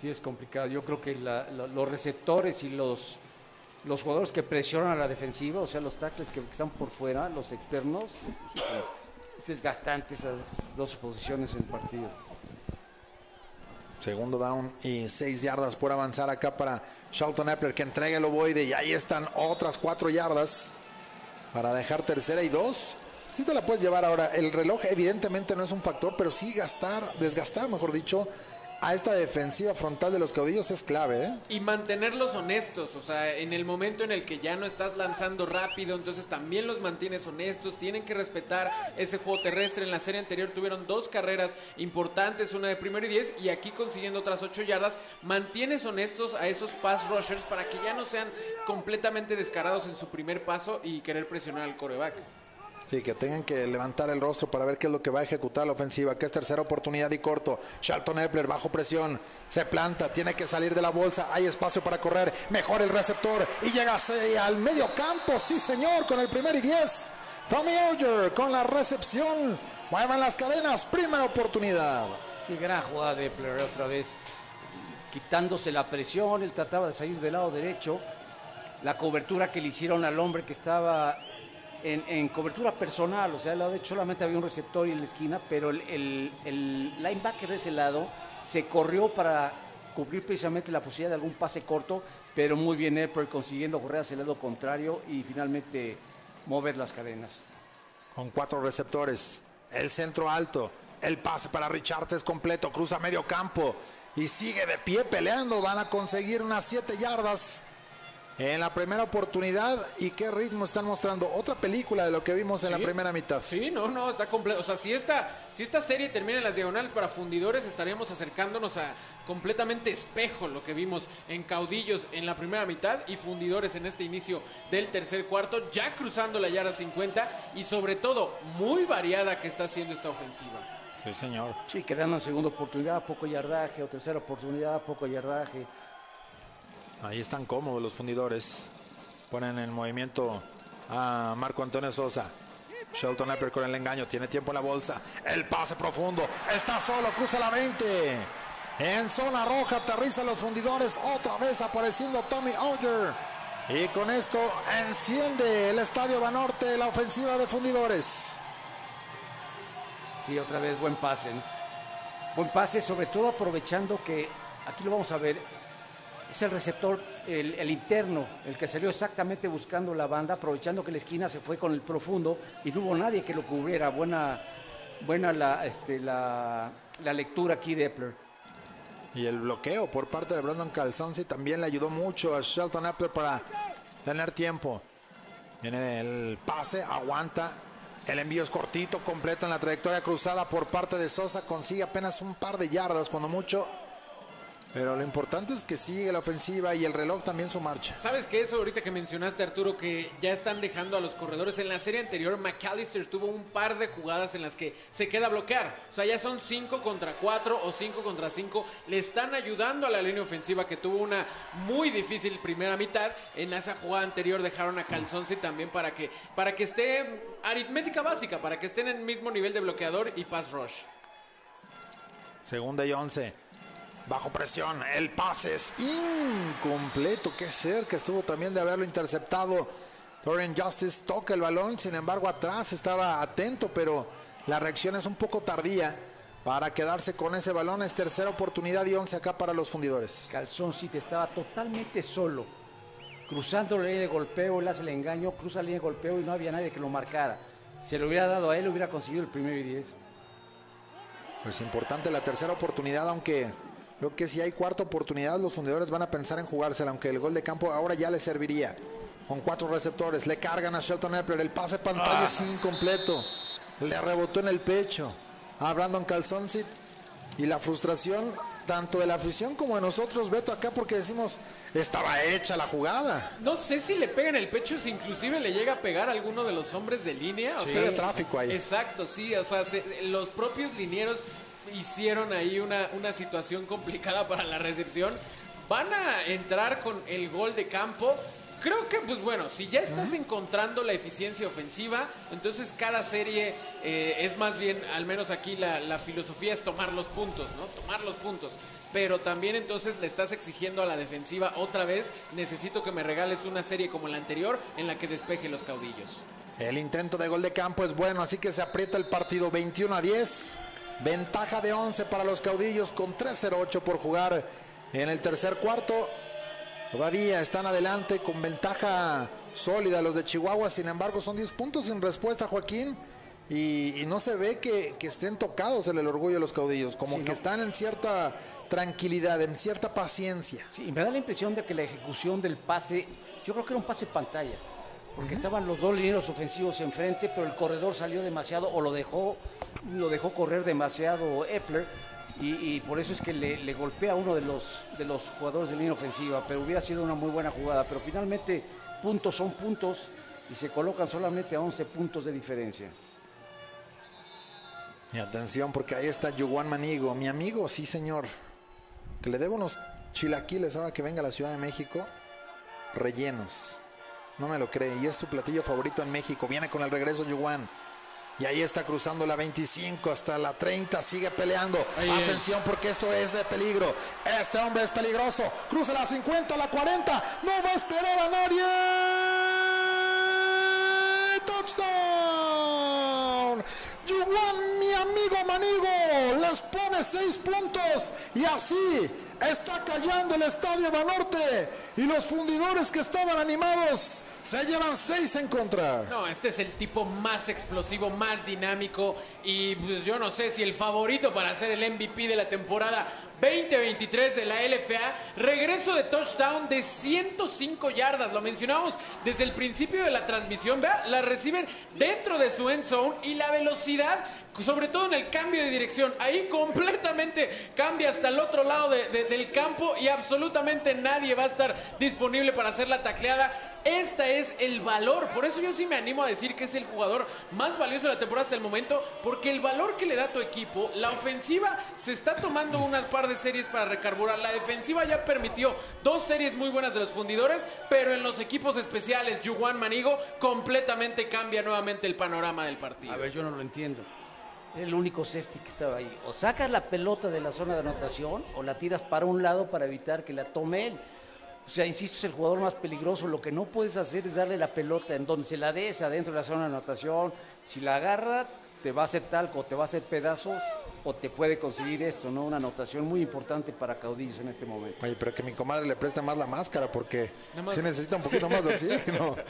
Sí, es complicado. Yo creo que la- los receptores y los, los jugadores que presionan a la defensiva, o sea, los tackles que están por fuera, los externos, es desgastante esas dos posiciones en el partido. Segundo down y seis yardas por avanzar acá para Shelton Epler que entrega el ovoide y ahí están otras cuatro yardas para dejar tercera y dos. Sí te la puedes llevar ahora. El reloj evidentemente no es un factor, pero sí gastar, desgastar, mejor dicho, a esta defensiva frontal de los caudillos es clave. ¿eh? Y mantenerlos honestos, o sea, en el momento en el que ya no estás lanzando rápido, entonces también los mantienes honestos, tienen que respetar ese juego terrestre. En la serie anterior tuvieron dos carreras importantes, una de primero y diez, y aquí consiguiendo otras ocho yardas, mantienes honestos a esos pass rushers para que ya no sean completamente descarados en su primer paso y querer presionar al coreback. Sí, que tengan que levantar el rostro para ver qué es lo que va a ejecutar la ofensiva, que es tercera oportunidad y corto. Shelton Epler bajo presión, se planta, tiene que salir de la bolsa, hay espacio para correr, mejor el receptor y llega al medio campo, sí señor, con el primer y diez. Tommy Oyer con la recepción, muevan las cadenas, primera oportunidad. Sí, gran jugada de Epler otra vez. Quitándose la presión, él trataba de salir del lado derecho. La cobertura que le hicieron al hombre que estaba en, cobertura personal, o sea, al lado derecho solamente había un receptor y en la esquina, pero el, el- el linebacker de ese lado se corrió para cubrir precisamente la posibilidad de algún pase corto, pero muy bien Epler consiguiendo correr hacia el lado contrario y finalmente mover las cadenas. con cuatro receptores. El centro alto. El pase para Richard es completo. Cruza medio campo. Y sigue de pie peleando. Van a conseguir unas siete yardas en la primera oportunidad. ¿Y qué ritmo están mostrando? Otra película de lo que vimos en la primera mitad. Sí, no, no, está completo. O sea, si esta, si esta serie termina en las diagonales para fundidores, estaríamos acercándonos a completamente espejo lo que vimos en caudillos en la primera mitad y fundidores en este inicio del tercer cuarto, ya cruzando la yarda 50 y sobre todo muy variada que está haciendo esta ofensiva. Sí, señor. Sí, quedando en segunda oportunidad, poco yardaje, o tercera oportunidad, poco yardaje. Ahí están cómodos los fundidores. Ponen en movimiento a Marco Antonio Sosa. Shelton Epler con el engaño. Tiene tiempo en la bolsa. El pase profundo. Está solo. Cruza la 20. En zona roja aterriza los fundidores. Otra vez apareciendo Tommy Oyer. Y con esto enciende el estadio Banorte la ofensiva de fundidores. Sí, otra vez buen pase. Buen pase, sobre todo aprovechando que, aquí lo vamos a ver, es el receptor, el, interno, el que salió exactamente buscando la banda, aprovechando que la esquina se fue con el profundo y no hubo nadie que lo cubriera. Buena, buena la, este, la, la lectura aquí de Epler. Y el bloqueo por parte de Brandon Calzonzi también le ayudó mucho a Shelton Appler para tener tiempo. Viene el pase, aguanta. El envío es cortito, completo en la trayectoria cruzada por parte de Sosa. Consigue apenas un par de yardas, cuando mucho. Pero lo importante es que sigue la ofensiva y el reloj también su marcha. ¿Sabes qué? Eso ahorita que mencionaste, Arturo, que ya están dejando a los corredores. En la serie anterior, McAllister tuvo un par de jugadas en las que se queda a bloquear. O sea, ya son 5 contra 4 o 5 contra 5. Le están ayudando a la línea ofensiva que tuvo una muy difícil primera mitad. En esa jugada anterior dejaron a Calzonce también para que, para que esté aritmética básica, para que estén en el mismo nivel de bloqueador y pass rush. Segunda y 11. Bajo presión, el pase es incompleto. Qué cerca estuvo también de haberlo interceptado. Torian Justice toca el balón, sin embargo atrás estaba atento, pero la reacción es un poco tardía para quedarse con ese balón. Es tercera oportunidad y 11 acá para los fundidores. Calzón sí te estaba totalmente solo. Cruzando la línea de golpeo, él hace el engaño, cruza la línea de golpeo y no había nadie que lo marcara. Se lo hubiera dado a él, hubiera conseguido el primero y 10. Pues importante la tercera oportunidad, aunque Creo que si hay cuarta oportunidad, los fundadores van a pensar en jugársela, aunque el gol de campo ahora ya le serviría. Con cuatro receptores, le cargan a Shelton Epler, el pase pantalla es incompleto. Le rebotó en el pecho a Brandon Calzonsit. Y la frustración tanto de la afición como de nosotros, Beto, acá porque decimos, estaba hecha la jugada. No sé si le pega en el pecho, si inclusive le llega a pegar a alguno de los hombres de línea. O Sí, sea, tráfico ahí. Exacto, sí, o sea, se- los propios linieros hicieron ahí una, una situación complicada para la recepción. Van a entrar con el gol de campo. Creo que, pues bueno, si ya estás encontrando la eficiencia ofensiva, entonces cada serie eh, es más bien, al menos aquí la, la filosofía es tomar los puntos, ¿no? Tomar los puntos. Pero también entonces le estás exigiendo a la defensiva otra vez, necesito que me regales una serie como la anterior en la que despeje los caudillos. El intento de gol de campo es bueno, así que se aprieta el partido 21 a 10. Ventaja de 11 para los caudillos con 3-0-8 por jugar en el tercer cuarto. Todavía están adelante con ventaja sólida los de Chihuahua, sin embargo son 10 puntos sin respuesta Joaquín. Y, y no se ve que, que estén tocados en el orgullo de los caudillos, como Sí, que no. están en cierta tranquilidad, en cierta paciencia. Sí, me da la impresión de que la ejecución del pase, yo creo que era un pase pantalla, porque estaban los dos lineros ofensivos enfrente, pero el corredor salió demasiado o lo dejó, lo dejó correr demasiado Epler. Y, por eso es que le, golpea a uno de los, de los jugadores de línea ofensiva, pero hubiera sido una muy buena jugada. Pero finalmente puntos son puntos y se colocan solamente a 11 puntos de diferencia. Y atención, porque ahí está Yuan Manigo, mi amigo, sí señor, que le debo unos chilaquiles ahora que venga a la Ciudad de México, rellenos. No me lo cree, y es su platillo favorito en México. Viene con el regreso Yuan. Y ahí está cruzando la 25 hasta la 30, sigue peleando. Ahí Atención porque esto es de peligro. Este hombre es peligroso. Cruza la 50, la 40. No va a esperar a nadie. Touchdown. Yuan, mi amigo Manigo, les pone seis puntos y así está callando el Estadio Banorte y los fundidores que estaban animados se llevan seis en contra. No, este es el tipo más explosivo, más dinámico y pues yo no sé si el favorito para ser el MVP de la temporada 2023 de la LFA. Regreso de touchdown de 105 yardas, lo mencionamos desde el principio de la transmisión. Vea, la reciben dentro de su end zone y la velocidad, sobre todo en el cambio de dirección, ahí completamente cambia hasta el otro lado de- de- del campo y absolutamente nadie va a estar disponible para hacer la tacleada. Este es el valor, por eso yo sí me animo a decir que es el jugador más valioso de la temporada hasta el momento, porque el valor que le da tu equipo, la ofensiva se está tomando unas par de series para recarburar, la defensiva ya permitió dos series muy buenas de los fundidores, pero en los equipos especiales, Yuan Manigo completamente cambia nuevamente el panorama del partido. A ver, yo no lo entiendo. El único safety que estaba ahí. O sacas la pelota de la zona de anotación o la tiras para un lado para evitar que la tome él. O sea, insisto, es el jugador más peligroso. Lo que no puedes hacer es darle la pelota en donde se la des adentro de la zona de anotación. Si la agarra, te va a hacer talco, te va a hacer pedazos o te puede conseguir esto, ¿no? Una anotación muy importante para Caudillos en este momento. Oye, pero que mi comadre le preste más la máscara porque se necesita un poquito más de oxígeno.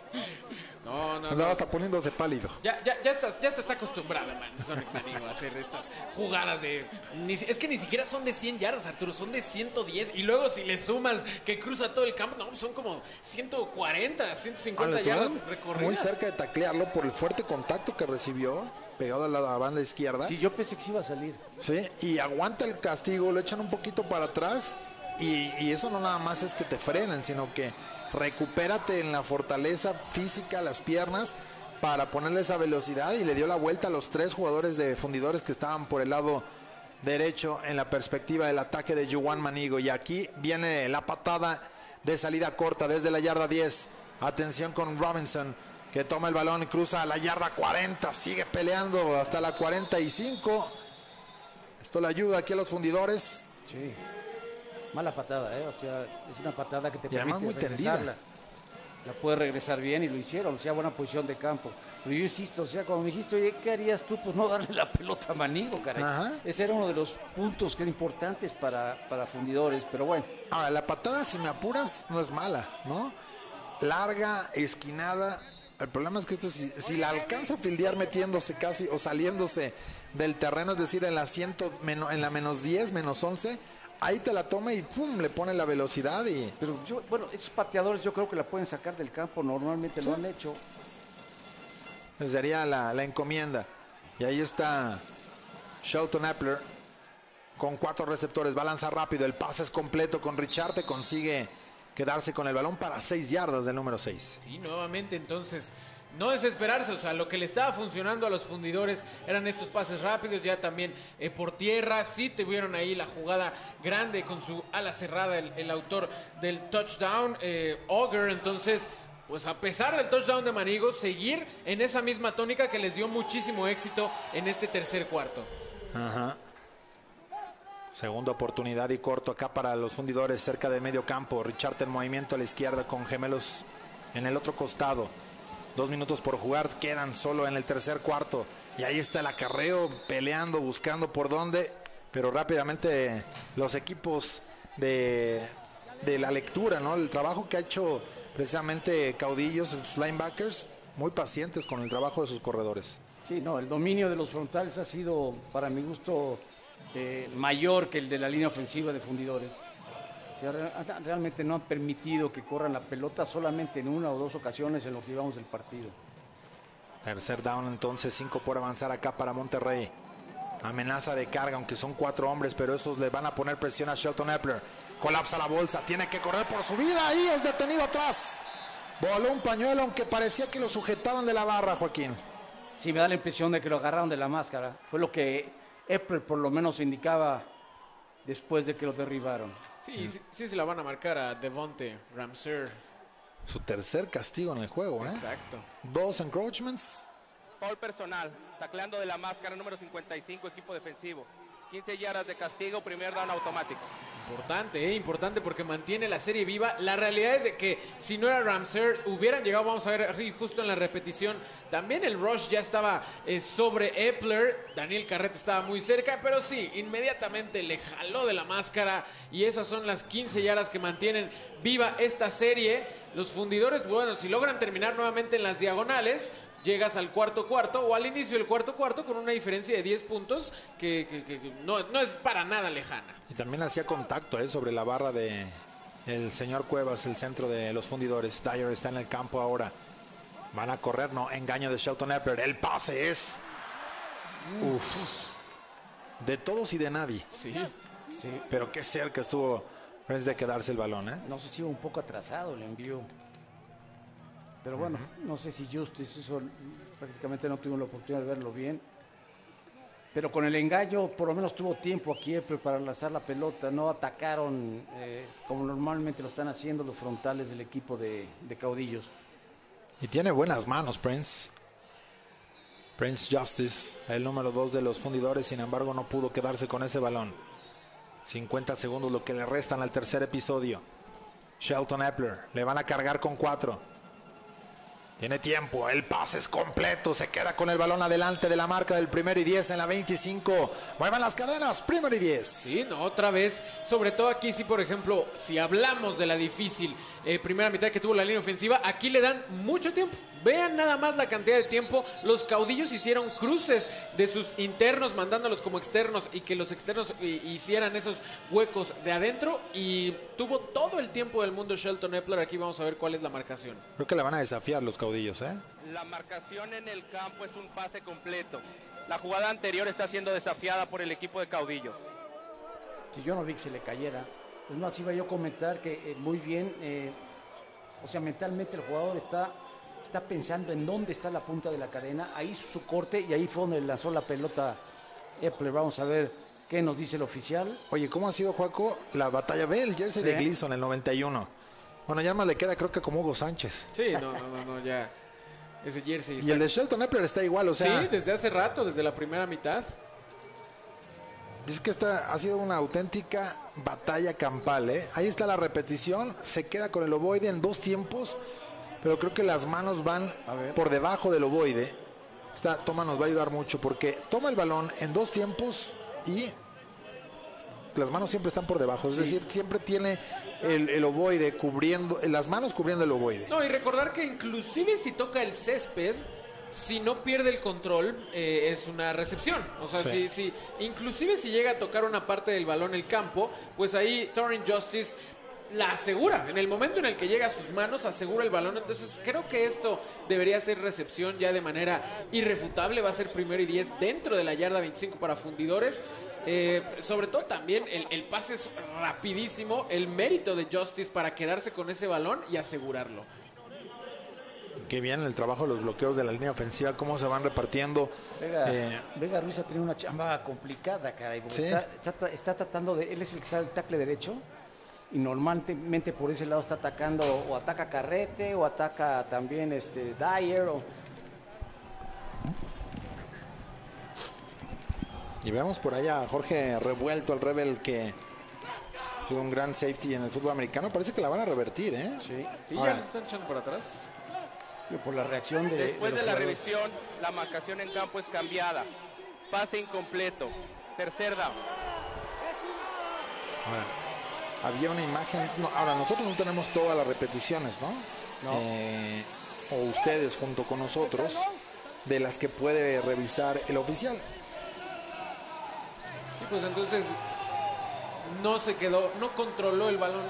No, no, Andaba no. hasta poniéndose pálido. Ya, ya, ya, estás, ya está acostumbrado, man, Sonic Manigo, a hacer estas jugadas de... ni si- es que ni siquiera son de 100 yardas, Arturo, son de 110. Y luego si le sumas que cruza todo el campo, no, son como 140, 150 Ah, yardas recorridas. muy cerca de taclearlo por el fuerte contacto que recibió, pegado a la banda izquierda. Sí, yo pensé que sí iba a salir. Sí, y aguanta el castigo, lo echan un poquito para atrás y, y eso no nada más es que te frenen, sino que recupérate en la fortaleza física, las piernas, para ponerle esa velocidad y le dio la vuelta a los tres jugadores de fundidores que estaban por el lado derecho en la perspectiva del ataque de Juan Manigo. Y aquí viene la patada de salida corta desde la yarda 10. Atención con Robinson que toma el balón y cruza a la yarda 40. Sigue peleando hasta la 45. Esto le ayuda aquí a los fundidores. Sí. Mala patada, ¿eh? O sea, es una patada que te Y además permite muy tendida. regresarla. La puede regresar bien y lo hicieron, o sea, buena posición de campo. Pero yo insisto, o sea, cuando me dijiste, oye, ¿qué harías tú? Pues no darle la pelota a Manigo, caray. Ajá. Ese era uno de los puntos que eran importantes para, para fundidores, pero bueno. Ahora, la patada, si me apuras, no es mala, ¿no? Larga, esquinada. El problema es que este, si, si la alcanza a fildear metiéndose casi o saliéndose del terreno, es decir, en la, ciento, en la menos 10, menos 11, ahí te la toma y pum, le pone la velocidad y Pero yo, bueno, esos pateadores yo creo que la pueden sacar del campo, normalmente lo han hecho. Esa sería la, la encomienda. Y ahí está Shelton Epler con cuatro receptores. Va a lanzar rápido. El pase es completo con Richard. Te consigue quedarse con el balón para seis yardas del número 6. Sí, nuevamente entonces, no desesperarse, o sea, lo que le estaba funcionando a los fundidores eran estos pases rápidos, ya también eh, por tierra, sí tuvieron ahí la jugada grande con su ala cerrada, el, el autor del touchdown, eh, Auger, entonces... Pues a pesar del touchdown de Manigo, seguir en esa misma tónica que les dio muchísimo éxito en este tercer cuarto. Ajá. Segunda oportunidad y corto acá para los fundidores cerca de medio campo. Richard en movimiento a la izquierda con gemelos en el otro costado. Dos minutos por jugar, quedan solo en el tercer cuarto. Y ahí está el acarreo, peleando, buscando por dónde. Pero rápidamente los equipos de, de la lectura, ¿no? El trabajo que ha hecho precisamente Caudillos, sus linebackers, muy pacientes con el trabajo de sus corredores. Sí, no, el dominio de los frontales ha sido, para mi gusto, eh, mayor que el de la línea ofensiva de fundidores. O sea, realmente no han permitido que corran la pelota solamente en una o dos ocasiones en lo que llevamos del partido. Tercer down entonces, cinco por avanzar acá para Monterrey. Amenaza de carga, aunque son cuatro hombres, pero esos le van a poner presión a Shelton Epler. Colapsa la bolsa, tiene que correr por su vida, ahí es detenido atrás. Voló un pañuelo, aunque parecía que lo sujetaban de la barra, Joaquín. Sí, me da la impresión de que lo agarraron de la máscara. Fue lo que Epler por lo menos indicaba después de que lo derribaron. Sí, sí, sí se la van a marcar a Devonte Ramser. Su tercer castigo en el juego, ¿eh? Exacto. Dos encroachments. Foul personal, tacleando de la máscara número 55, equipo defensivo. 15 yardas de castigo, primer down automático. Importante, eh, importante porque mantiene la serie viva. La realidad es de que si no era Ramser, hubieran llegado, vamos a ver justo en la repetición. También el rush ya estaba eh, sobre Epler. Daniel Carrete estaba muy cerca, pero sí, inmediatamente le jaló de la máscara. Y esas son las 15 yardas que mantienen viva esta serie. Los fundidores, bueno, si logran terminar nuevamente en las diagonales, llegas al cuarto cuarto o al inicio del cuarto cuarto con una diferencia de 10 puntos que, que- que- que no, no es para nada lejana. Y también hacía contacto ¿eh? sobre la barra de el señor Cuevas, el centro de los fundidores. Dyer está en el campo ahora. Van a correr, no, engaño de Shelton Epler. El pase es. Uf. De todos y de nadie. Sí. Sí. Pero qué cerca estuvo Prince de quedarse el balón, ¿eh? No sé si iba un poco atrasado el envío. Pero bueno, no sé si Justice, eso prácticamente no tuvo la oportunidad de verlo bien. Pero con el engaño, por lo menos tuvo tiempo aquí Epler para lanzar la pelota. No atacaron eh, como normalmente lo están haciendo los frontales del equipo de, de caudillos. Y tiene buenas manos, Prince. Prince Justice, el número dos de los fundidores, sin embargo, no pudo quedarse con ese balón. 50 segundos lo que le restan al tercer episodio. Shelton Epler, le van a cargar con cuatro. Tiene tiempo, el pase es completo, se queda con el balón adelante de la marca del primero y 10 en la 25. Muevan las cadenas, primero y 10. Sí, no, otra vez. Sobre todo aquí, sí, por ejemplo, si hablamos de la difícil eh, primera mitad que tuvo la línea ofensiva, aquí le dan mucho tiempo. Vean nada más la cantidad de tiempo. Los caudillos hicieron cruces de sus internos, mandándolos como externos y que los externos hicieran esos huecos de adentro. Y tuvo todo el tiempo del mundo Shelton Epler. Aquí vamos a ver cuál es la marcación. Creo que la van a desafiar los caudillos, ¿eh? La marcación en el campo es un pase completo. La jugada anterior está siendo desafiada por el equipo de caudillos. Si yo no vi que se le cayera. Es más, iba yo a comentar que eh, muy bien, eh, o sea, mentalmente el jugador está, está pensando en dónde está la punta de la cadena. Ahí hizo su corte y ahí fue donde lanzó la pelota Epler. Vamos a ver qué nos dice el oficial. Oye, ¿cómo ha sido, Juaco, la batalla? Ve el jersey Sí. de Gleason, el 91. Bueno, ya más le queda, creo que como Hugo Sánchez. Sí, no, no, no, no, ya. Ese jersey. Y el de Shelton Epler está igual, o sea, sí, desde hace rato, desde la primera mitad. es que esta ha sido una auténtica batalla campal, ¿eh? Ahí está la repetición, se queda con el ovoide en dos tiempos, pero creo que las manos van por debajo del ovoide. Esta toma nos va a ayudar mucho porque toma el balón en dos tiempos y las manos siempre están por debajo, es decir, siempre tiene el, el ovoide cubriendo, las manos cubriendo el ovoide. No, y recordar que inclusive si toca el césped, si no pierde el control, eh, es una recepción. O sea, Sí. si, si, inclusive si llega a tocar una parte del balón el campo, pues ahí Torrin Justice la asegura. En el momento en el que llega a sus manos, asegura el balón. Entonces, creo que esto debería ser recepción ya de manera irrefutable. Va a ser primero y 10 dentro de la yarda 25 para fundidores. Eh, sobre todo también el, el pase es rapidísimo. El mérito de Justice para quedarse con ese balón y asegurarlo. Qué bien el trabajo de los bloqueos de la línea ofensiva, cómo se van repartiendo. Vega, Eh, Vega Ruiz ha tenido una chamba complicada, caray. porque Sí. está, está- está tratando de. Él es el que está el tackle derecho. Y normalmente por ese lado está atacando o ataca Carrete o ataca también este Dyer. O, Y vemos por allá a Jorge Revuelto, el Rebel, que fue un gran safety en el fútbol americano. Parece que la van a revertir, ¿eh? sí, ya lo están echando para atrás. por la reacción de. Después de la jugadores. revisión, la marcación en campo es cambiada. Pase incompleto. Tercer down. Ahora, había una imagen. no, ahora, nosotros no tenemos todas las repeticiones, ¿no? Eh, o ustedes junto con nosotros, de las que puede revisar el oficial. Y pues entonces no se quedó, no controló el balón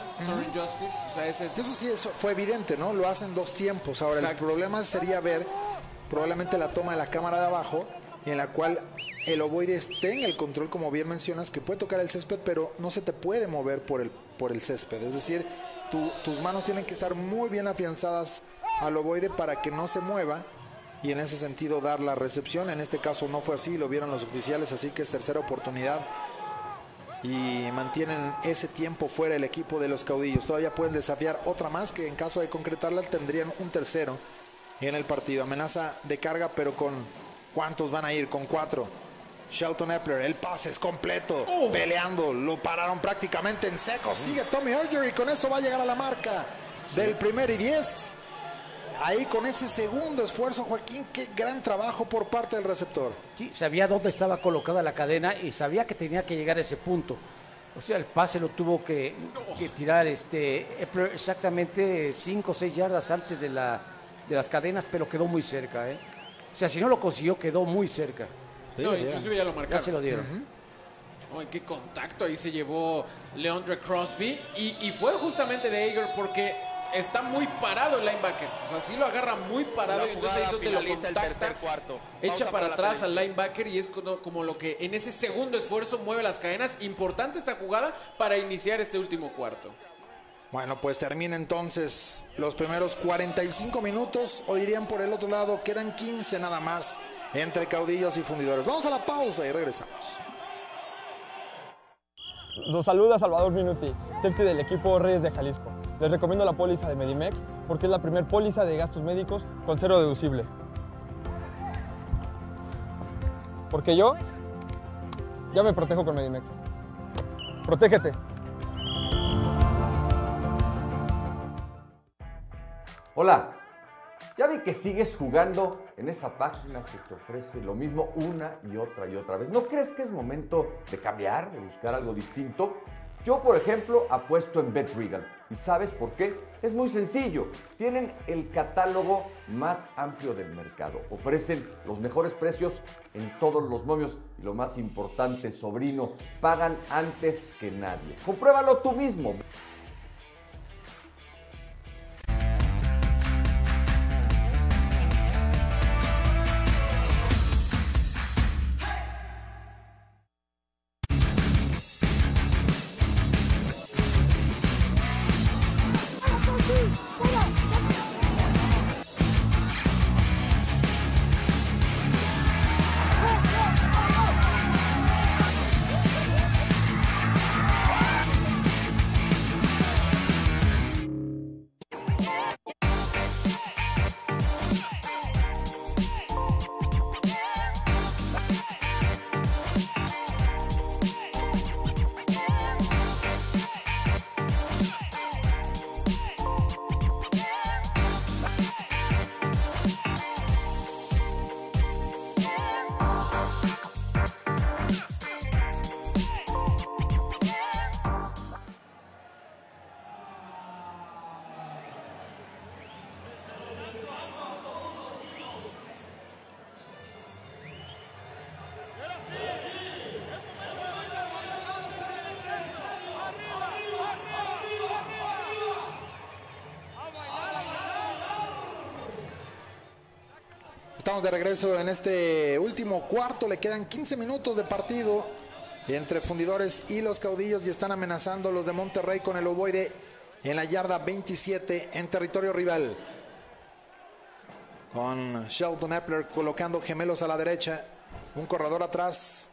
Justice. O sea, ese es Eso sí eso fue evidente, ¿no? Lo hacen dos tiempos. Ahora, Exacto. el problema sería ver probablemente la toma de la cámara de abajo, en la cual el ovoide tenga el control, como bien mencionas, que puede tocar el césped, pero no se te puede mover por el, por el césped. Es decir, tu- tus manos tienen que estar muy bien afianzadas al ovoide para que no se mueva y en ese sentido dar la recepción. En este caso no fue así, lo vieron los oficiales, así que es tercera oportunidad y mantienen ese tiempo fuera el equipo de los caudillos. Todavía pueden desafiar otra más que en caso de concretarla tendrían un tercero en el partido. Amenaza de carga, pero con cuántos van a ir, con cuatro. Shelton Epler, el pase es completo, peleando, lo pararon prácticamente en seco. Sigue Tommy Oyer y con eso va a llegar a la marca del primer y diez. Ahí con ese segundo esfuerzo, Joaquín, qué gran trabajo por parte del receptor. Sí, sabía dónde estaba colocada la cadena y sabía que tenía que llegar a ese punto. O sea, el pase lo tuvo que, que tirar este, Epler exactamente 5 o 6 yardas antes de, la, de las cadenas, pero quedó muy cerca. ¿eh? O sea, si no lo consiguió, quedó muy cerca. Sí, No, inclusive ya lo Ya marcaron. se lo dieron. Oh, en qué contacto ahí se llevó Leandre Crosby. Y, y fue justamente de Ager porque está muy parado el linebacker. O sea, sí lo agarra muy parado y entonces ahí es jugada donde lo contacta. cuarto. Echa para atrás al linebacker y es como, como lo que en ese segundo esfuerzo mueve las cadenas. Importante esta jugada para iniciar este último cuarto. Bueno, pues termina entonces los primeros 45 minutos, o dirían por el otro lado, quedan 15 nada más entre caudillos y fundidores. Vamos a la pausa y regresamos. Los saluda Salvador Minuti, safety del equipo Reyes de Jalisco. Les recomiendo la póliza de Medimex porque es la primer póliza de gastos médicos con cero deducible. Porque yo ya me protejo con Medimex. Protégete. Hola, Ya vi que sigues jugando en esa página que te ofrece lo mismo una y otra y otra vez. ¿No crees que es momento de cambiar, de buscar algo distinto? Yo, por ejemplo, apuesto en BetRegal. ¿Y sabes por qué? Es muy sencillo. Tienen el catálogo más amplio del mercado. Ofrecen los mejores precios en todos los momios. Y lo más importante, sobrino, pagan antes que nadie. Compruébalo tú mismo. Estamos de regreso en este último cuarto. Le quedan 15 minutos de partido entre fundidores y los caudillos y están amenazando los de Monterrey con el ovoide en la yarda 27 en territorio rival. Con Sheldon Epler colocando gemelos a la derecha. Un corredor atrás,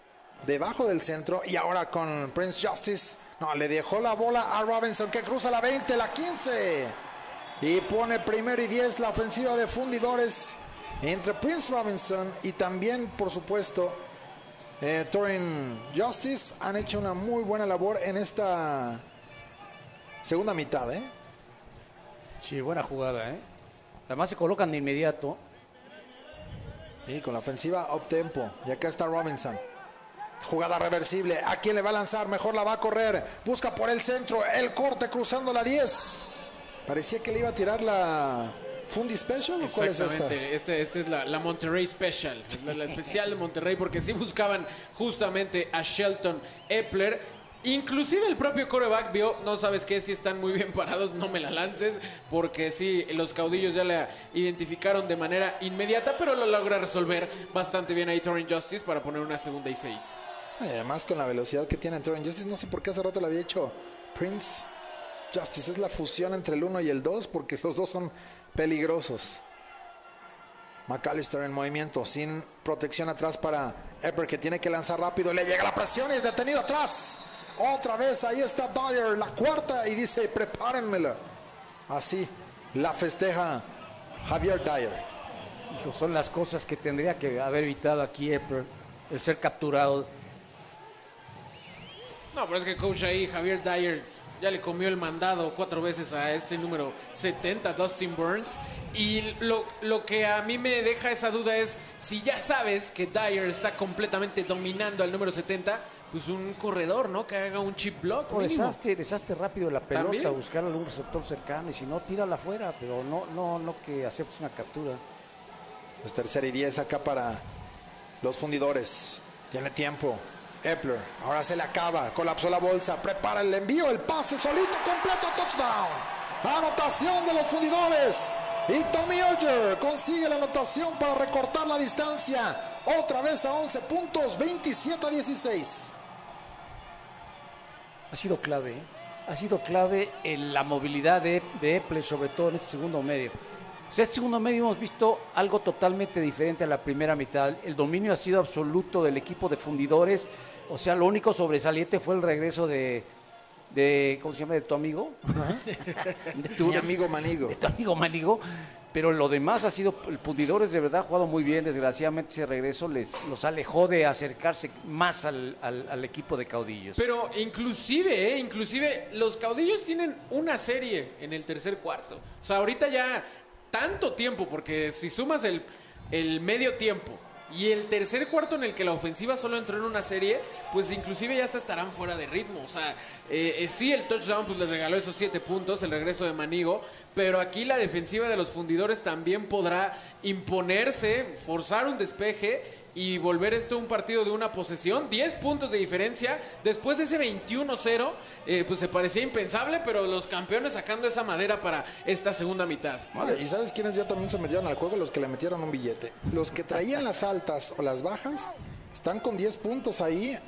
debajo del centro. Y ahora con Prince Justice. No, le dejó la bola a Robinson que cruza la 20, la 15. Y pone primero y 10 la ofensiva de fundidores entre Prince Robinson y también, por supuesto, eh, Torin Justice han hecho una muy buena labor en esta segunda mitad. ¿eh? Sí, buena jugada, ¿eh? Además se colocan de inmediato. Y con la ofensiva up tempo. Y acá está Robinson. Jugada reversible. ¿A quién le va a lanzar? Mejor la va a correr. Busca por el centro. El corte cruzando la 10. Parecía que le iba a tirar la Fundi Special o cuál es esta? Exactamente, este, este es la, la Monterrey Special, la, la especial de Monterrey, porque sí buscaban justamente a Shelton Epler. Inclusive el propio coreback vio, no sabes qué, si están muy bien parados, no me la lances, porque sí, los caudillos ya la identificaron de manera inmediata, pero lo logra resolver bastante bien ahí Torrin Justice para poner una segunda y seis. Y además con la velocidad que tiene Torrin Justice, no sé por qué hace rato le había hecho Prince Justice. Es la fusión entre el 1 y el 2, porque los dos son peligrosos. McAllister en movimiento, sin protección atrás para Epper, que tiene que lanzar rápido. Le llega la presión y es detenido atrás. Otra vez, ahí está Dyer, la cuarta, y dice, prepárenmela. Así la festeja Javier Dyer. Hijo, son las cosas que tendría que haber evitado aquí Epper, el ser capturado. No, pero es que coach ahí, Javier Dyer, ya le comió el mandado cuatro veces a este número 70, Dustin Burns. Y lo, lo que a mí me deja esa duda es, si ya sabes que Dyer está completamente dominando al número 70, pues un corredor, ¿no? Que haga un chip block. O desastre, desastre rápido la pelota, ¿También? buscar algún receptor cercano y si no, tírala afuera, pero no, no, no que aceptes una captura. Es tercera y 10 acá para los fundidores. Tiene tiempo. Epler, ahora se le acaba, colapsó la bolsa, prepara el envío, el pase solito, completo, touchdown. Anotación de los fundidores. Y Tommy Oyer consigue la anotación para recortar la distancia. Otra vez a 11 puntos, 27 a 16. Ha sido clave, ¿eh? ha sido clave en la movilidad de, de Epler, sobre todo en este segundo medio. O este segundo medio hemos visto algo totalmente diferente a la primera mitad. El dominio ha sido absoluto del equipo de fundidores. O sea, lo único sobresaliente fue el regreso de, de ¿cómo se llama? De tu amigo. De tu, Mi amigo Manigo. de tu amigo Manigo. Pero lo demás ha sido, el fundidores de verdad ha jugado muy bien. Desgraciadamente ese regreso les, los alejó de acercarse más al, al- al equipo de caudillos. Pero inclusive, ¿eh? inclusive los caudillos tienen una serie en el tercer cuarto. O sea, ahorita ya tanto tiempo, porque si sumas el, el medio tiempo y el tercer cuarto en el que la ofensiva solo entró en una serie, pues inclusive ya estarán fuera de ritmo. O sea, eh, eh, sí el touchdown pues les regaló esos siete puntos, el regreso de Manigo, pero aquí la defensiva de los fundidores también podrá imponerse, forzar un despeje y volver esto un partido de una posesión. 10 puntos de diferencia. Después de ese 21-0, eh, pues se parecía impensable, pero los campeones sacando esa madera para esta segunda mitad. Oye, ¿Y sabes quiénes ya también se metieron al juego? Los que le metieron un billete. Los que traían las altas o las bajas están con 10 puntos ahí,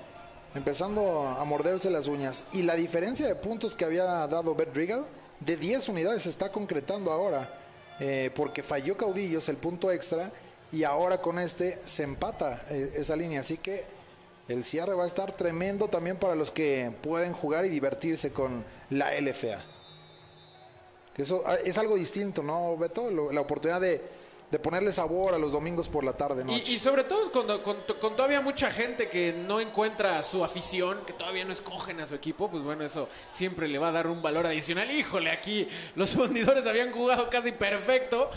empezando a morderse las uñas. Y la diferencia de puntos que había dado Bert Regal, de 10 unidades, se está concretando ahora. eh, porque falló Caudillos el punto extra y ahora con este se empata eh, esa línea. Así que el cierre va a estar tremendo también para los que pueden jugar y divertirse con la LFA. Eso ah, es algo distinto, ¿no, Beto? La oportunidad de, de ponerle sabor a los domingos por la tarde, noche. Y, y sobre todo cuando, con, con todavía mucha gente que no encuentra su afición, que todavía no escogen a su equipo, pues bueno, eso siempre le va a dar un valor adicional. Híjole, aquí los fundidores habían jugado casi perfecto.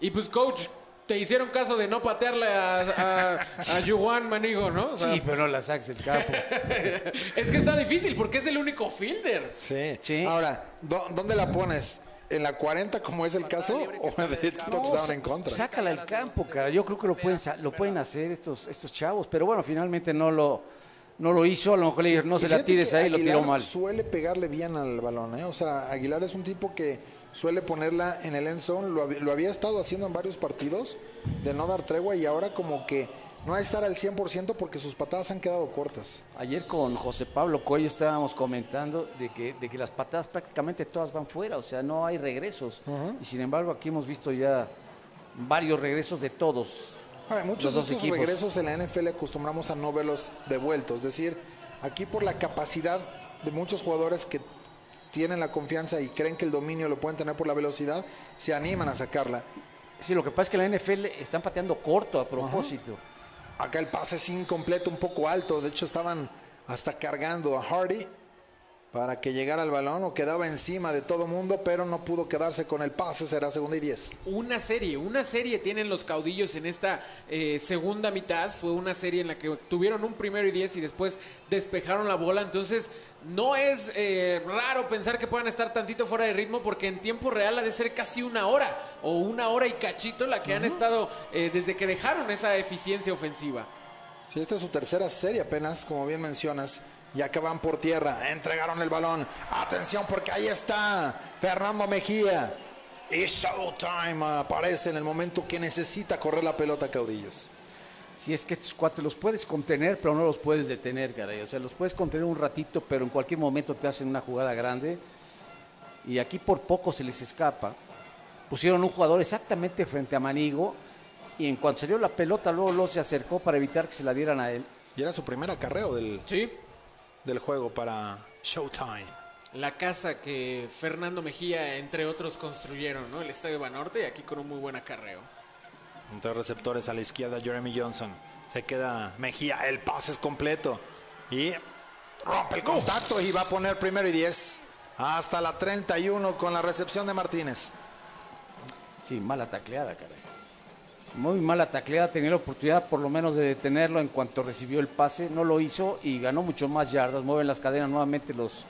Y pues, coach, te hicieron caso de no patearle a, a, a Yuan Manigo, ¿no? O sea, Sí, pero no la saques el campo. es que está difícil porque es el único fielder. Sí. Sí. Ahora, ¿dó- ¿dónde la pones? ¿En la 40 como es el caso? ¿O de touchdown en contra? Sácala al campo, cara. Yo creo que lo pueden, lo pueden hacer estos, estos chavos. Pero bueno, finalmente no lo, no lo hizo. A lo mejor le dijeron, no Y se la tires ahí, lo tiró Aguilar mal. Suele pegarle bien al balón, ¿eh? O sea, Aguilar es un tipo que suele ponerla en el end zone. Lo, hab- lo había estado haciendo en varios partidos de no dar tregua y ahora como que no va a estar al 100% porque sus patadas han quedado cortas. Ayer con José Pablo Coello estábamos comentando de que, de que las patadas prácticamente todas van fuera, o sea, no hay regresos. Y sin embargo, aquí hemos visto ya varios regresos de todos. Ahora, muchos de estos equipos. regresos en la NFL acostumbramos a no verlos devueltos. Es decir, aquí por la capacidad de muchos jugadores que tienen la confianza y creen que el dominio lo pueden tener por la velocidad, se animan a sacarla. Sí, lo que pasa es que la NFL están pateando corto a propósito. Acá el pase es incompleto, un poco alto. De hecho, estaban hasta cargando a Hardy para que llegara al balón o quedaba encima de todo mundo, pero no pudo quedarse con el pase. Será segunda y 10. Una serie, una serie tienen los caudillos en esta eh, segunda mitad. Fue una serie en la que tuvieron un primero y diez y después despejaron la bola. Entonces, no es eh, raro pensar que puedan estar tantito fuera de ritmo porque en tiempo real ha de ser casi una hora o una hora y cachito la que han estado eh, desde que dejaron esa eficiencia ofensiva. Sí, esta es su tercera serie apenas, como bien mencionas. Ya que van por tierra, entregaron el balón. Atención porque ahí está Fernando Mejía. Y Showtime aparece en el momento que necesita correr la pelota Caudillos. Si es que estos cuates los puedes contener, pero no los puedes detener, caray. O sea, los puedes contener un ratito, pero en cualquier momento te hacen una jugada grande. Y aquí por poco se les escapa. Pusieron un jugador exactamente frente a Manigo. Y en cuanto salió la pelota, luego, luego se acercó para evitar que se la dieran a él. Y era su primer acarreo del, Sí. del juego para Showtime. La casa que Fernando Mejía, entre otros, construyeron, ¿no? El Estadio Banorte y aquí con un muy buen acarreo. Entre receptores a la izquierda, Jeremy Johnson. Se queda Mejía, el pase es completo. Y rompe el contacto y va a poner primero y 10. Hasta la 31 con la recepción de Martínez. Sí, mala tacleada, caray. Muy mala tacleada, tenía la oportunidad por lo menos de detenerlo en cuanto recibió el pase, no lo hizo y ganó mucho más yardas, mueven las cadenas nuevamente los,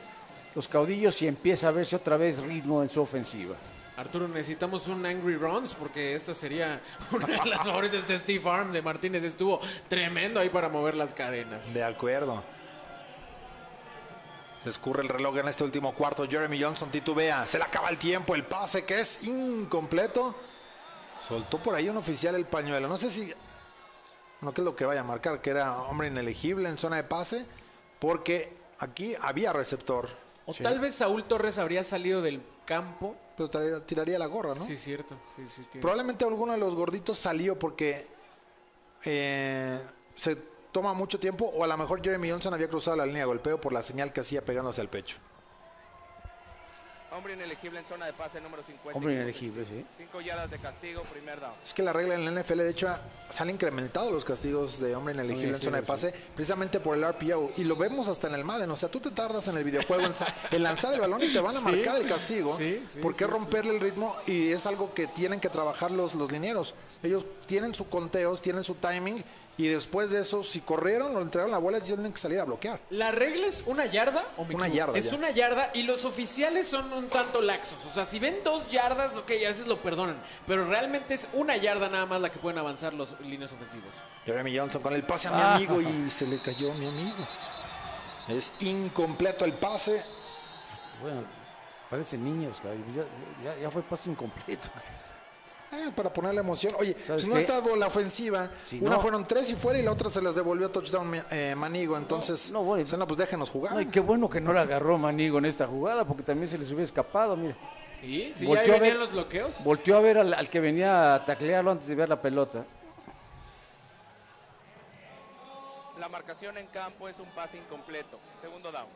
los caudillos y empieza a verse otra vez ritmo en su ofensiva. Arturo, necesitamos un Angry Runs porque esta sería una de las favoritas de Steve Arm de Martínez. Estuvo tremendo ahí para mover las cadenas. De acuerdo. Se escurre el reloj en este último cuarto. Jeremy Johnson titubea. Se le acaba el tiempo. El pase que es incompleto. Soltó por ahí un oficial el pañuelo. No sé si. No, qué es lo que vaya a marcar. Que era hombre inelegible en zona de pase. Porque aquí había receptor. O tal vez Saúl Torres habría salido del campo. Pero tiraría, tiraría la gorra, ¿no? Sí, cierto. Sí, sí, tiene- Probablemente alguno de los gorditos salió porque eh, se toma mucho tiempo o a lo mejor Jeremy Johnson había cruzado la línea de golpeo por la señal que hacía pegándose al pecho. Hombre inelegible en zona de pase número 50. Hombre inelegible, sí. 5 yardas de castigo, primer down. Es que la regla en la NFL, de hecho, se han incrementado los castigos de hombre inelegible en zona de pase, precisamente por el RPO. Y lo vemos hasta en el Madden. O sea, tú te tardas en el videojuego en, lanzar el balón y te van a Sí, marcar el castigo. sí, sí, porque sí, romperle el ritmo y es algo que tienen que trabajar los, los linieros. Ellos tienen su conteos, tienen su timing. Y después de eso, si corrieron o entregaron la bola, tienen que salir a bloquear. ¿La regla es una yarda o me Una equivoco? yarda, Es ya. una yarda y los oficiales son un tanto laxos. O sea, si ven dos yardas, ok, a veces lo perdonan. Pero realmente es una yarda nada más la que pueden avanzar los líneas ofensivos. Jeremy Johnson con el pase a mi Ah. amigo y se le cayó a mi amigo. Es incompleto el pase. Bueno, parecen niños, ya, ya- ya fue pase incompleto. Eh, para ponerle emoción. Oye, ¿Sabes si no ha qué? estado la ofensiva, Si una no- fueron tres y fuera y la otra se las devolvió touchdown eh, Manigo. Entonces, No, no, pues, no, pues déjenos jugar. Ay, qué bueno que no la agarró Manigo en esta jugada, porque también se les hubiera escapado, mire. ¿Y? Si ya a venían ver- los bloqueos. Volteó a ver al, al que venía a taclearlo antes de ver la pelota. La marcación en campo es un pase incompleto. Segundo down.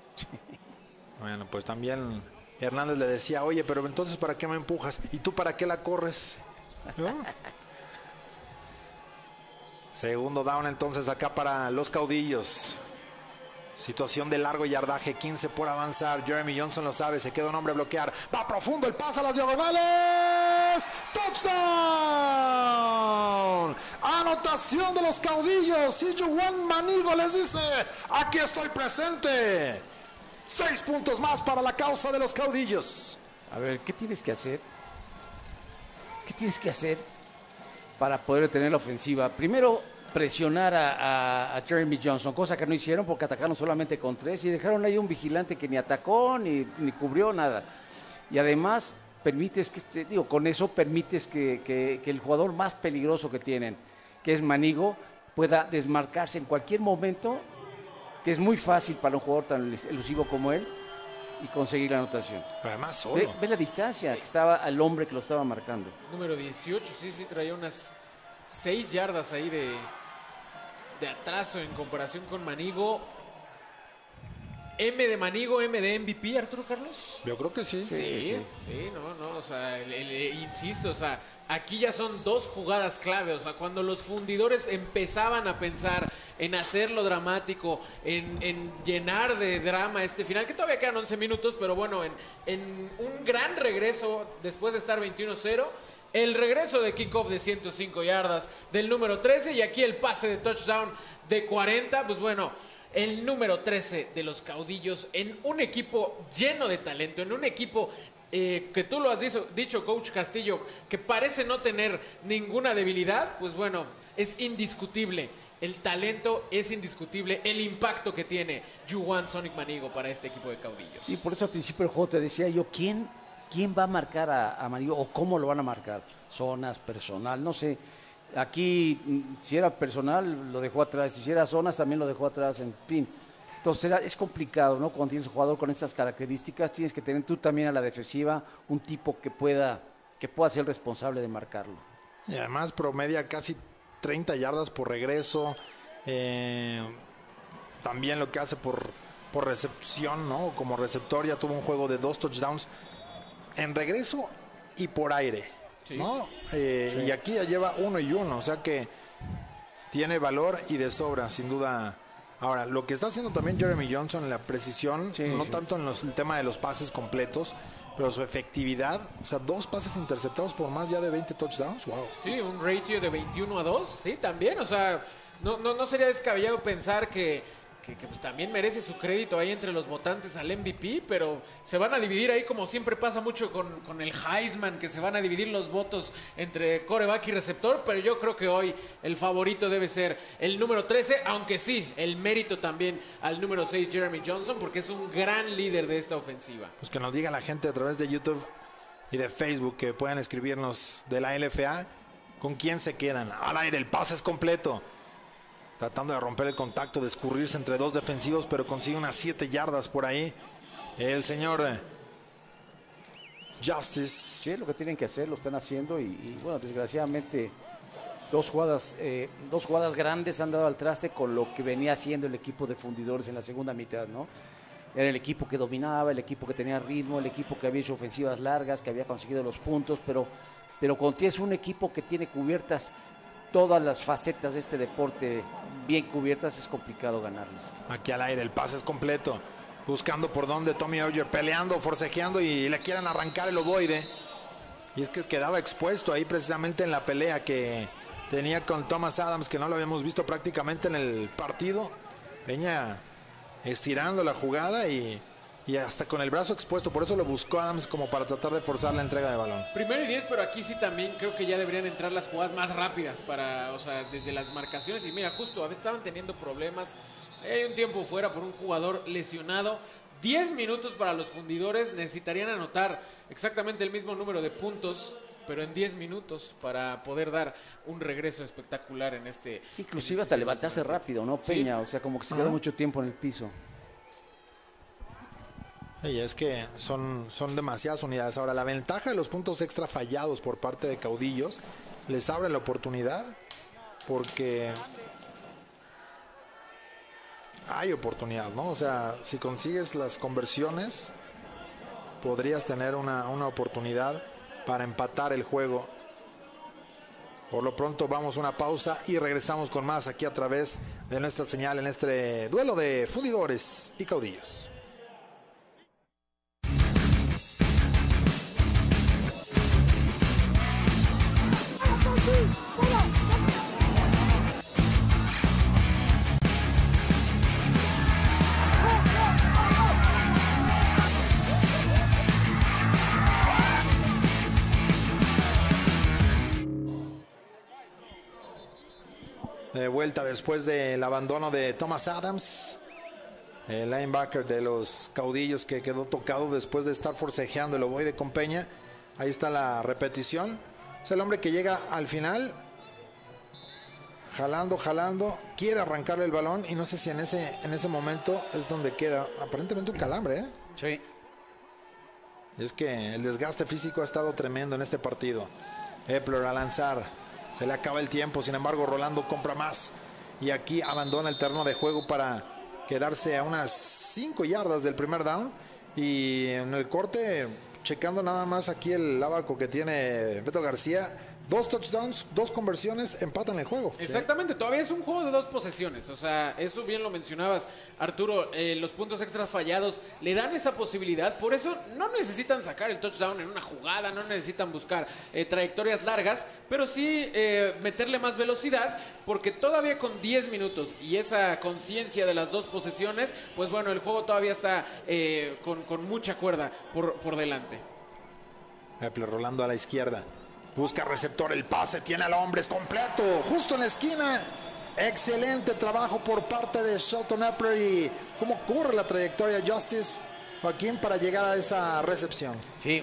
Bueno, pues también Hernández le decía, oye, pero entonces ¿para qué me empujas? ¿Y tú para qué la corres? Segundo down entonces acá para los caudillos. Situación de largo yardaje, 15 por avanzar. Jeremy Johnson lo sabe, se queda un hombre a bloquear. Va profundo el pase a las diagonales. ¡Touchdown! Anotación de los caudillos. Y Juan Manigo les dice, aquí estoy presente. Seis puntos más para la causa de los caudillos. A ver, ¿qué tienes que hacer? ¿Qué tienes que hacer para poder tener la ofensiva? Primero, presionar a, Jeremy Johnson, cosa que no hicieron porque atacaron solamente con tres y dejaron ahí un vigilante que ni atacó ni, ni cubrió nada. Y además, permites que, este- digo, con eso permites que- que el jugador más peligroso que tienen, que es Manigo, pueda desmarcarse en cualquier momento, que es muy fácil para un jugador tan elusivo como él, y conseguir la anotación. Además, solo. Ve, ve la distancia que estaba al hombre que lo estaba marcando. Número 18, sí, sí, traía unas 6 yardas ahí de, de atraso en comparación con Manigo. M de Manigo, M de MVP, Arturo Carlos. Yo creo que sí. Sí, sí, no, no, o sea, el- el- el- insisto, o sea, aquí ya son dos jugadas clave, o sea, cuando los fundidores empezaban a pensar en hacerlo dramático, en, en llenar de drama este final, que todavía quedan 11 minutos, pero bueno, en, en un gran regreso después de estar 21-0. El regreso de kickoff de 105 yardas del número 13 y aquí el pase de touchdown de 40, pues bueno, el número 13 de los caudillos en un equipo lleno de talento, en un equipo eh, que tú lo has dicho, dicho, coach Castillo, que parece no tener ninguna debilidad, pues bueno, es indiscutible. El talento es indiscutible, el impacto que tiene Juwan Sonic Manigo para este equipo de caudillos. Sí, por eso al principio del juego te decía yo, ¿quién, quién va a marcar a, a Manigo o cómo lo van a marcar? Zonas, personal, no sé. Aquí, mm, si era personal, lo dejó atrás. Si era zonas, también lo dejó atrás, en fin. Entonces es complicado, ¿no? Cuando tienes un jugador con estas características, tienes que tener tú también a la defensiva un tipo que pueda, que pueda ser responsable de marcarlo. Y además promedia casi 30 yardas por regreso. eh, también lo que hace por, por recepción, ¿no? Como receptor ya tuvo un juego de dos touchdowns en regreso y por aire, ¿no? Eh, Y aquí ya lleva uno y uno, o sea que tiene valor y de sobra, sin duda. Ahora, lo que está haciendo también Jeremy Johnson en la precisión, Sí, no sí. tanto en los- el tema de los pases completos, pero su efectividad, o sea, dos pases interceptados por más ya de 20 touchdowns, wow. Sí, un ratio de 21 a 2, sí, también, o sea, no, no, no sería descabellado pensar que, que- pues, también merece su crédito ahí entre los votantes al MVP, pero se van a dividir ahí como siempre pasa mucho con, con el Heisman, que se van a dividir los votos entre coreback y receptor, pero yo creo que hoy el favorito debe ser el número 13, aunque sí, el mérito también al número 6, Jeremy Johnson, porque es un gran líder de esta ofensiva. Pues que nos diga la gente a través de YouTube y de Facebook que puedan escribirnos de la LFA con quién se quedan. Al aire, el pase es completo. Tratando de romper el contacto, de escurrirse entre dos defensivos, pero consigue unas 7 yardas por ahí. El señor eh, Justice. Sí, es lo que tienen que hacer, lo están haciendo y, bueno, desgraciadamente dos jugadas, eh, dos jugadas grandes han dado al traste con lo que venía haciendo el equipo de fundidores en la segunda mitad, ¿no? Era el equipo que dominaba, el equipo que tenía ritmo, el equipo que había hecho ofensivas largas, que había conseguido los puntos, pero, pero cuando tienes un equipo que tiene cubiertas todas las facetas de este deporte bien cubiertas, es complicado ganarles. Aquí al aire, el pase es completo. Buscando por dónde Tommy Oyer, peleando, forcejeando y le quieren arrancar el ovoide. Y es que quedaba expuesto ahí precisamente en la pelea que tenía con Thomas Adams, que no lo habíamos visto prácticamente en el partido. Venía estirando la jugada y, y hasta con el brazo expuesto. Por eso lo buscó Adams como para tratar de forzar la entrega de balón. Primero y diez, pero aquí sí también creo que ya deberían entrar las jugadas más rápidas para, o sea, desde las marcaciones. Y mira, justo estaban teniendo problemas. Hay un tiempo fuera por un jugador lesionado. 10 minutos para los fundidores. Necesitarían anotar exactamente el mismo número de puntos, pero en 10 minutos para poder dar un regreso espectacular en este. Sí, inclusive en este hasta levantarse rápido, ¿no? Sí. Peña, o sea, como que se quedó mucho tiempo en el piso. Y es que son, son demasiadas unidades. Ahora, la ventaja de los puntos extra fallados por parte de caudillos les abre la oportunidad porque hay oportunidad, ¿no? O sea, si consigues las conversiones, podrías tener una, una oportunidad para empatar el juego. Por lo pronto vamos a una pausa y regresamos con más aquí a través de nuestra señal en este duelo de fundidores y caudillos. De vuelta después del abandono de Thomas Adams, el linebacker de los caudillos que quedó tocado después de estar forcejeando el ovoide con Peña. Ahí está la repetición. Es el hombre que llega al final, jalando, jalando, quiere arrancarle el balón y no sé si en ese, en ese momento es donde queda aparentemente un calambre. ¿eh? Sí. Y es que el desgaste físico ha estado tremendo en este partido. Epler a lanzar. Se le acaba el tiempo. Sin embargo, Rolando compra más. Y aquí abandona el terreno de juego para quedarse a unas 5 yardas del primer down. Y en el corte, checando nada más aquí el abaco que tiene Beto García. Dos touchdowns, dos conversiones, empatan el juego. Exactamente, todavía es un juego de dos posesiones. O sea, eso bien lo mencionabas, Arturo. eh, los puntos extras fallados le dan esa posibilidad. Por eso no necesitan sacar el touchdown en una jugada, no necesitan buscar eh, trayectorias largas, pero sí eh, meterle más velocidad. Porque todavía con 10 minutos y esa conciencia de las dos posesiones, pues bueno, el juego todavía está eh, con, con mucha cuerda por, por delante. Rolando a la izquierda. Busca receptor, el pase tiene al hombre, es completo, justo en la esquina. Excelente trabajo por parte de Shelton Epler y cómo corre la trayectoria Justice Joaquín para llegar a esa recepción. Sí,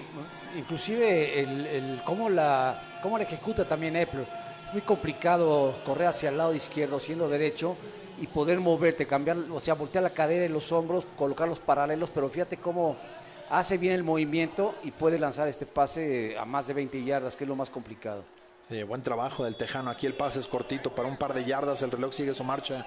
inclusive el, cómo, la, cómo la ejecuta también Epler. Es muy complicado correr hacia el lado izquierdo siendo derecho y poder moverte, cambiar, o sea, voltear la cadera y los hombros, colocar los paralelos, pero fíjate cómo hace bien el movimiento y puede lanzar este pase a más de 20 yardas, que es lo más complicado. Eh, buen trabajo del Tejano. Aquí el pase es cortito para un par de yardas. El reloj sigue su marcha.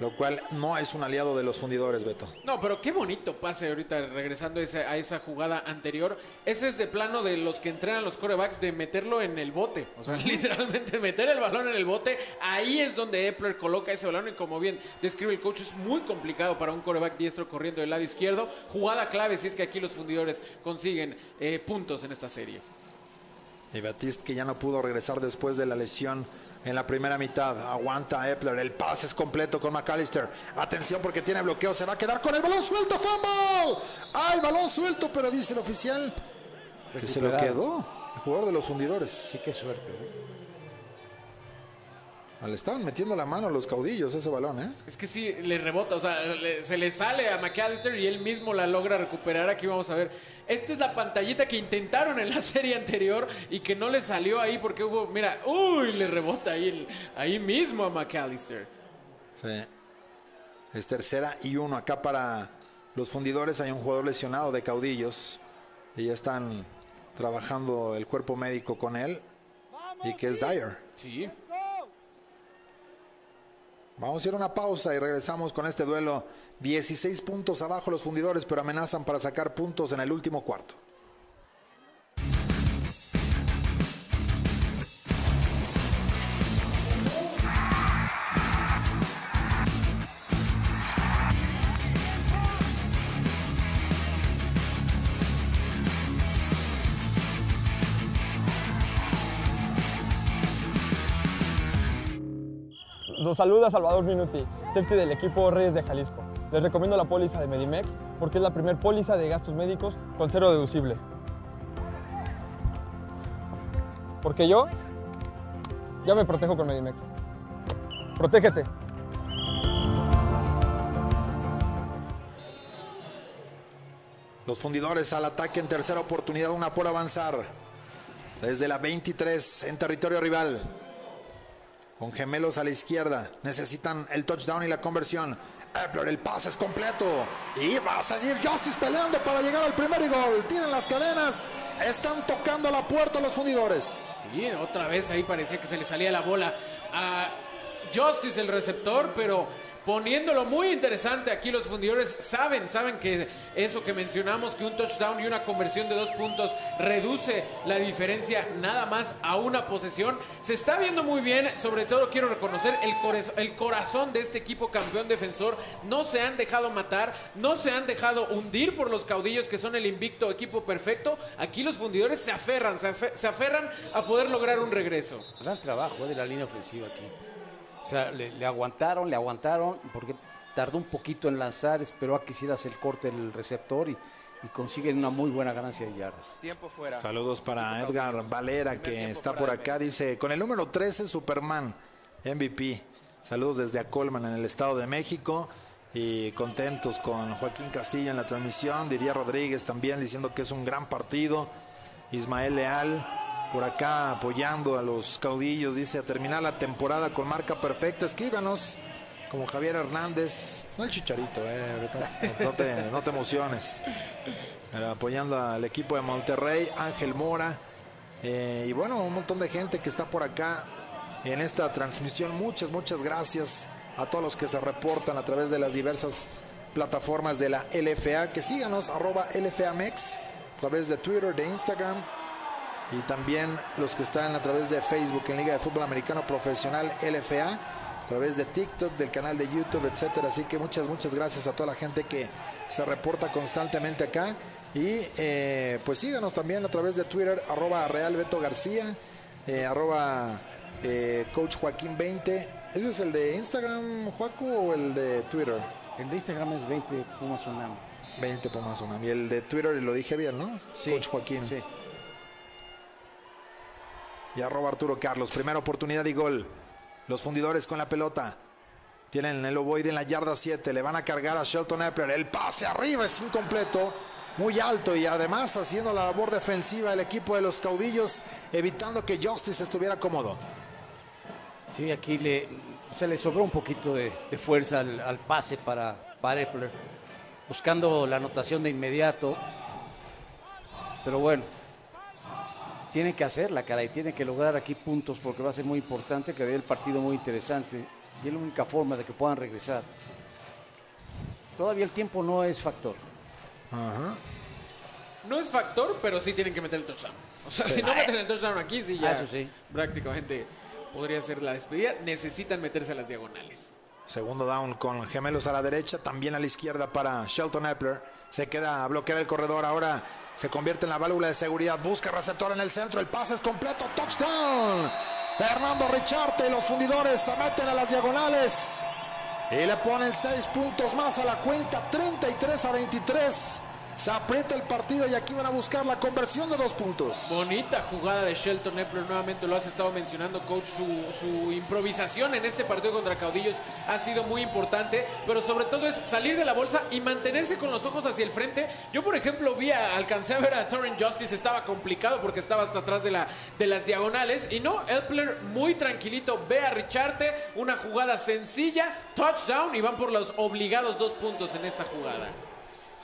Lo cual no es un aliado de los fundidores, Beto. No, pero qué bonito pase ahorita regresando a esa, a esa jugada anterior. Ese es de plano de los que entrenan los corebacks de meterlo en el bote. O sea, literalmente meter el balón en el bote. Ahí es donde Epler coloca ese balón y como bien describe el coach, es muy complicado para un coreback diestro corriendo del lado izquierdo. Jugada clave si es que aquí los fundidores consiguen eh, puntos en esta serie. Y Batiste que ya no pudo regresar después de la lesión en la primera mitad. Aguanta Epler. El pase es completo con McAllister. Atención porque tiene bloqueo. Se va a quedar con el balón suelto. ¡Fumble! ¡Ay, balón suelto! Pero dice el oficial que se lo quedó. El jugador de los fundidores. Sí, qué suerte. ¿eh? Le estaban metiendo la mano a los caudillos ese balón, ¿eh? Es que sí, le rebota, o sea, le- se le sale a McAllister y él mismo la logra recuperar. Aquí vamos a ver. Esta es la pantallita que intentaron en la serie anterior y que no le salió ahí porque hubo, mira, uy, le rebota ahí, ahí mismo a McAllister. Sí. Es tercera y uno acá para los fundidores. Hay un jugador lesionado de caudillos. Y ya están trabajando el cuerpo médico con él. Y que es Dyer. Sí. Vamos a a una pausa y regresamos con este duelo. 16 puntos abajo los fundidores, pero amenazan para sacar puntos en el último cuarto. Los saluda Salvador Minuti, safety del equipo Reyes de Jalisco. Les recomiendo la póliza de Medimex porque es la primer póliza de gastos médicos con cero deducible. Porque yo ya me protejo con Medimex. Protégete. Los fundidores al ataque en tercera oportunidad, una por avanzar. Desde la 23 en territorio rival. Con gemelos a la izquierda. Necesitan el touchdown y la conversión. Epler, el pase es completo. Y va a seguir Justice peleando para llegar al primer gol. Tienen las cadenas. Están tocando la puerta los fundidores. Y otra vez ahí parecía que se le salía la bola a Justice, el receptor, pero poniéndolo muy interesante aquí los fundidores saben, saben que eso que mencionamos, que un touchdown y una conversión de dos puntos reduce la diferencia nada más a una posesión. Se está viendo muy bien, sobre todo quiero reconocer el, el corazón de este equipo campeón defensor. No se han dejado matar, no se han dejado hundir por los caudillos que son el invicto equipo perfecto. Aquí los fundidores se aferran, se, afe- se aferran a poder lograr un regreso. Gran trabajo eh, de la línea ofensiva aquí. O sea, le, le aguantaron, le aguantaron, porque tardó un poquito en lanzar, esperó a que hicieras el corte del receptor y, y consiguen una muy buena ganancia de yardas. Tiempo fuera. Saludos para Edgar Valera que está por acá. Dice, con el número 13, Superman, MVP. Saludos desde Acolman en el Estado de México. Y contentos con Joaquín Castillo en la transmisión. Diría Rodríguez también diciendo que es un gran partido. Ismael Leal por acá apoyando a los caudillos. Dice, a terminar la temporada con marca perfecta. Escríbanos como Javier Hernández. No el chicharito, eh, no, te, no te emociones. Apoyando al equipo de Monterrey, Ángel Mora. eh, y bueno, un montón de gente que está por acá en esta transmisión. Muchas, muchas gracias a todos los que se reportan a través de las diversas plataformas de la LFA. Que síganos, arroba LFAMEX, a través de Twitter, de Instagram. Y también los que están a través de Facebook en Liga de Fútbol Americano Profesional LFA, a través de TikTok, del canal de YouTube, etcétera. Así que muchas, muchas gracias a toda la gente que se reporta constantemente acá. Y eh, pues síganos también a través de Twitter, arroba Real Beto García, eh, arroba eh, Coach Joaquín 20. ¿Ese es el de Instagram, Joaco, o el de Twitter? El de Instagram es 20 Pumas Unam. 20 por más una. Y el de Twitter lo dije bien, ¿no? Coach Joaquín. Sí. Y arroba Arturo Carlos. Primera oportunidad y gol. Los fundidores con la pelota. Tienen el ovoide en la yarda 7. Le van a cargar a Shelton Epler. El pase arriba es incompleto. Muy alto y además haciendo la labor defensiva el equipo de los caudillos, evitando que Justice estuviera cómodo. Sí, aquí le, se le sobró un poquito de, de fuerza al, al pase para, para Epler, buscando la anotación de inmediato. Pero bueno, tiene que hacerla, cara, y tiene que lograr aquí puntos porque va a ser muy importante, que vea el partido muy interesante y es la única forma de que puedan regresar. Todavía el tiempo no es factor. No es factor, pero sí tienen que meter el touchdown. O sea, Sí. si no meten el touchdown aquí, sí ya Ah, eso sí. prácticamente podría ser la despedida. Necesitan meterse a las diagonales. Segundo down con gemelos a la derecha, también a la izquierda para Shelton Epler. Se queda a bloquear el corredor. Ahora se convierte en la válvula de seguridad. Busca receptor en el centro. El pase es completo. Touchdown. Fernando Richarte y los fundidores se meten a las diagonales. Y le ponen seis puntos más a la cuenta. 33 a 23. Se aprieta el partido y aquí van a buscar la conversión de dos puntos. Bonita jugada de Shelton Epler, nuevamente lo has estado mencionando, coach. Su, improvisación en este partido contra Caudillos ha sido muy importante, pero sobre todo es salir de la bolsa y mantenerse con los ojos hacia el frente. Yo, por ejemplo, vi a, alcancé a ver a Torrent Justice, estaba complicado porque estaba hasta atrás de, la, de las diagonales. Y no, Epler muy tranquilito, ve a Richarte, una jugada sencilla, touchdown y van por los obligados dos puntos en esta jugada.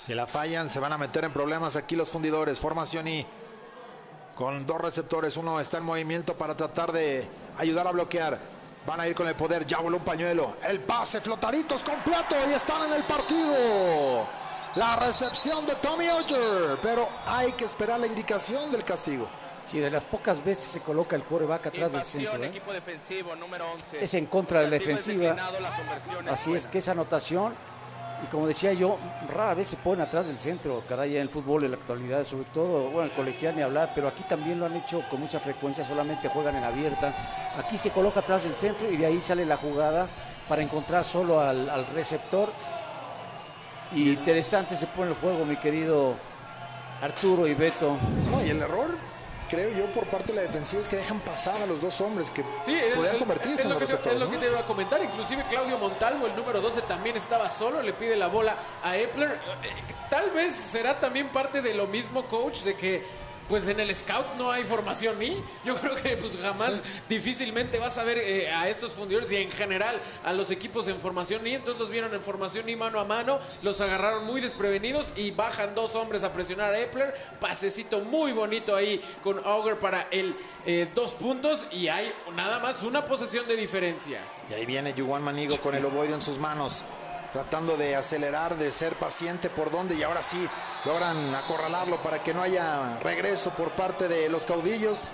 Si la fallan, se van a meter en problemas aquí los fundidores. Formación y con dos receptores. Uno está en movimiento para tratar de ayudar a bloquear. Van a ir con el poder. Ya voló un pañuelo. El pase, flotaditos completo. Y están en el partido. La recepción de Tommy Oger. Pero hay que esperar la indicación del castigo. Sí, de las pocas veces se coloca el coreback atrás del centro. ¿eh? equipo defensivo número 11. Es en contra de la defensiva. Así es que esa anotación, y como decía yo, rara vez se pone atrás del centro, caray, en el fútbol en la actualidad, sobre todo, bueno, el colegial ni hablar, pero aquí también lo han hecho con mucha frecuencia, solamente juegan en abierta. Aquí se coloca atrás del centro y de ahí sale la jugada para encontrar solo al, al receptor. Y interesante se pone el juego, mi querido Arturo y Beto. No, y el error, creo yo, por parte de la defensiva es que dejan pasar a los dos hombres que Sí, es- convertirse es en lo, los que receptores. es lo ¿no? que te iba a comentar. Inclusive Claudio Montalvo, el número 12, también estaba solo. Le pide la bola a Epler. Eh, Tal vez será también parte de lo mismo, coach, de que pues en el scout no hay formación ni. Yo creo que pues jamás difícilmente vas a ver eh, a estos fundidores y en general a los equipos en formación ni. Entonces los vieron en formación ni mano a mano. Los agarraron muy desprevenidos y bajan dos hombres a presionar a Epler. Pasecito muy bonito ahí con Auger para el eh, dos puntos y hay nada más una posesión de diferencia. Y ahí viene Yuan Manigo con el ovoide en sus manos, tratando de acelerar, de ser paciente por donde y ahora sí logran acorralarlo para que no haya regreso por parte de los caudillos.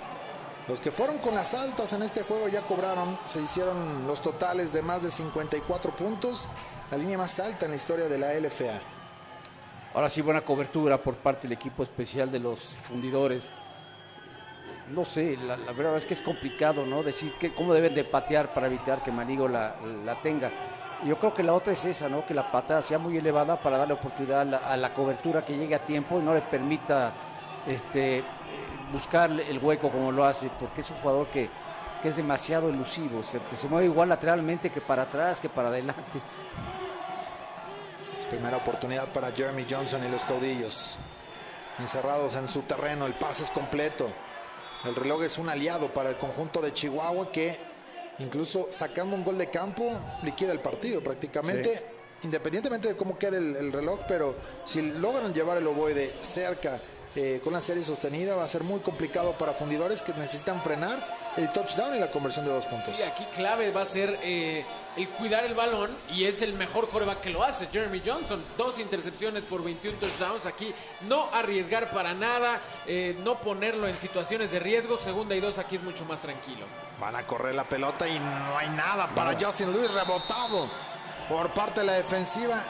Los que fueron con las altas en este juego ya cobraron, se hicieron los totales de más de 54 puntos, la línea más alta en la historia de la LFA. Ahora sí, buena cobertura por parte del equipo especial de los fundidores. No sé, la, verdad es que es complicado, ¿no? Decir que cómo deben de patear para evitar que Manigo la, la tenga. Yo creo que la otra es esa, ¿no? Que la patada sea muy elevada para darle oportunidad a la, cobertura que llegue a tiempo y no le permita este, buscar el hueco como lo hace, porque es un jugador que, que es demasiado elusivo. Se, se mueve igual lateralmente que para atrás, que para adelante. Primera oportunidad para Jeremy Johnson y los caudillos. Encerrados en su terreno, el pase es completo. El reloj es un aliado para el conjunto de Chihuahua que incluso sacando un gol de campo liquida el partido prácticamente. Independientemente de cómo quede el, el reloj, pero si logran llevar el ovoide cerca eh, con la serie sostenida, va a ser muy complicado para fundidores que necesitan frenar el touchdown y la conversión de dos puntos. Sí, aquí clave va a ser eh, el cuidar el balón y es el mejor coreback que lo hace, Jeremy Johnson. Dos intercepciones por 21 touchdowns. Aquí no arriesgar para nada, eh, no ponerlo en situaciones de riesgo. Segunda y dos aquí es mucho más tranquilo. Van a correr la pelota y no hay nada para Justin Lewis rebotado por parte de la defensiva.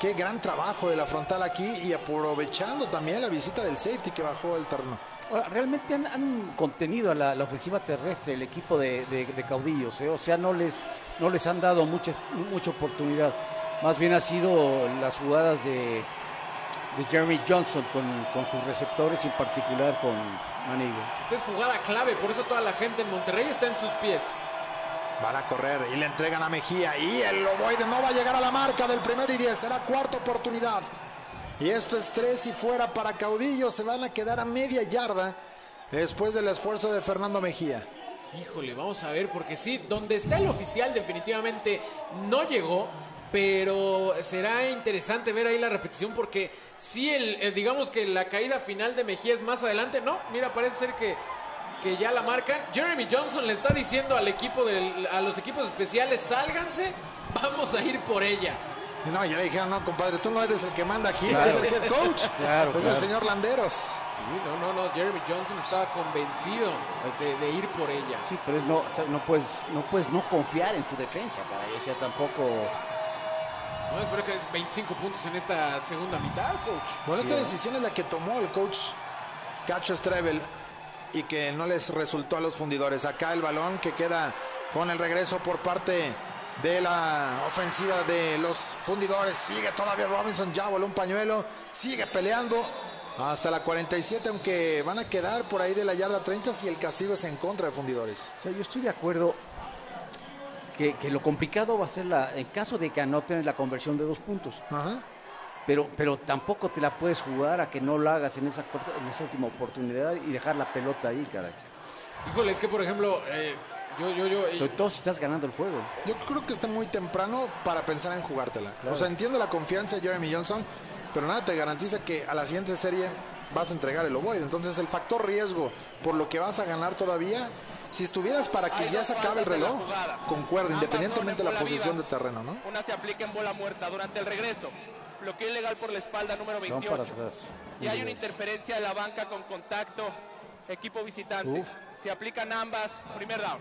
Qué gran trabajo de la frontal aquí y aprovechando también la visita del safety que bajó el terreno. Ahora, realmente han, han contenido a la, la ofensiva terrestre el equipo de, de- de caudillos, ¿eh? o sea, no les, no les han dado mucha, mucha oportunidad. Más bien ha sido las jugadas de, de Jeremy Johnson con, con sus receptores, en particular con Manigo. Esta es jugada clave, por eso toda la gente en Monterrey está en sus pies. Van a correr y le entregan a Mejía y el ovoide no va a llegar a la marca del primer y 10, será cuarta oportunidad. Y esto es tres y fuera para Caudillo, se van a quedar a media yarda después del esfuerzo de Fernando Mejía. Híjole, vamos a ver, porque sí, donde está el oficial definitivamente no llegó, pero será interesante ver ahí la repetición porque sí, el, el- digamos que la caída final de Mejía es más adelante, no, mira, parece ser que, que ya la marcan. Jeremy Johnson le está diciendo al equipo del- a los equipos especiales, sálganse, vamos a ir por ella. No, ya le dijeron, no, compadre, tú no eres el que manda aquí, Claro. es el head coach, Claro, es el señor Landeros. Sí, no, no, no, Jeremy Johnson estaba convencido de, de ir por ella. Sí, pero no, o sea, no, puedes, no puedes no confiar en tu defensa, caray, o sea, tampoco... No, espero que es 25 puntos en esta segunda mitad, coach. Bueno, esta decisión es la que tomó el coach Cacho Strebel y que no les resultó a los fundidores. Acá el balón que queda con el regreso por parte de la ofensiva de los fundidores. Sigue todavía Robinson, ya voló un pañuelo, sigue peleando hasta la 47, aunque van a quedar por ahí de la yarda 30 si el castigo es en contra de fundidores. O sea, yo estoy de acuerdo que, que lo complicado va a ser la, en caso de que anoten la conversión de dos puntos. Ajá. Pero, pero tampoco te la puedes jugar a que no la hagas en esa, en esa última oportunidad y dejar la pelota ahí, caray. Híjole, es que por ejemplo, eh, yo, yo, yo. Sobre todo si estás ganando el juego. Yo creo que está muy temprano para pensar en jugártela. O sea, entiendo la confianza de Jeremy Johnson, pero nada te garantiza que a la siguiente serie vas a entregar el ovoide. Entonces, el factor riesgo por lo que vas a ganar todavía si estuvieras para que Hay ya se acabe el reloj, Ambas independientemente de la posición de terreno, ¿no? Una se aplica en bola muerta durante el regreso. Bloqueo ilegal por la espalda número Van 28. para atrás. Y hay una interferencia de la banca con contacto. Equipo visitante. Uf. Se aplican ambas. Primer down.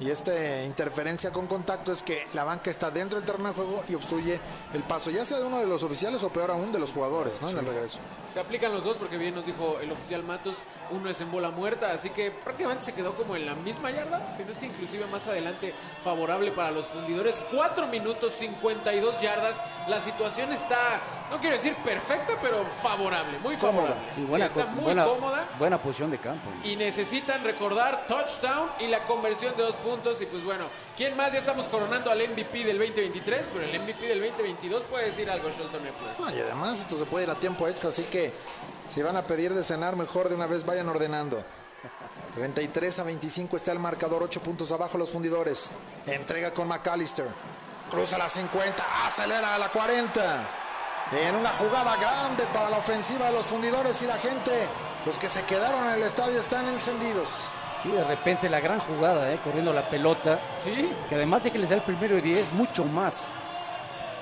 Y esta interferencia con contacto es que la banca está dentro del terreno de juego y obstruye el paso, ya sea de uno de los oficiales o peor aún de los jugadores, ¿no? En el regreso. Se aplican los dos porque bien nos dijo el oficial Matos, uno es en bola muerta, así que prácticamente se quedó como en la misma yarda, si no es que inclusive más adelante favorable para los fundidores. 4 minutos 52 yardas, la situación está, no quiero decir perfecta, pero favorable, muy favorable. Sí, Sí, buena, está muy buena, cómoda buena posición de campo. y necesitan recordar touchdown y la conversión de dos puntos y pues bueno, ¿quién más? Ya estamos coronando al MVP del 2023, pero el MVP del 2022 puede decir algo Shelton y además esto se puede ir a tiempo extra, así que si van a pedir de cenar, mejor de una vez vayan ordenando. 33 a 25 está el marcador, 8 puntos abajo los fundidores. Entrega con McAllister. Cruza la 50, acelera a la 40. En una jugada grande para la ofensiva de los fundidores y la gente, los que se quedaron en el estadio están encendidos. Sí, de repente la gran jugada, ¿eh? corriendo la pelota. Sí. Que además de que les da el primero y 10, mucho más.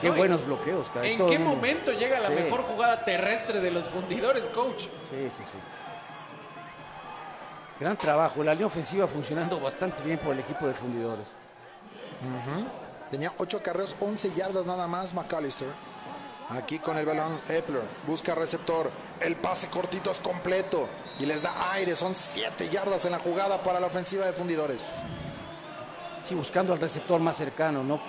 Qué No, buenos bloqueos, caray. ¿En Todo qué mundo. momento llega la Sí. mejor jugada terrestre de los fundidores, coach? Sí, sí, sí. Gran trabajo. La línea ofensiva funcionando bastante bien por el equipo de fundidores. Tenía 8 carreos, 11 yardas nada más McAllister. Aquí con el balón Epler. Busca receptor. El pase cortito es completo. Y les da aire. Son 7 yardas en la jugada para la ofensiva de fundidores. Sí, buscando al receptor más cercano, ¿no?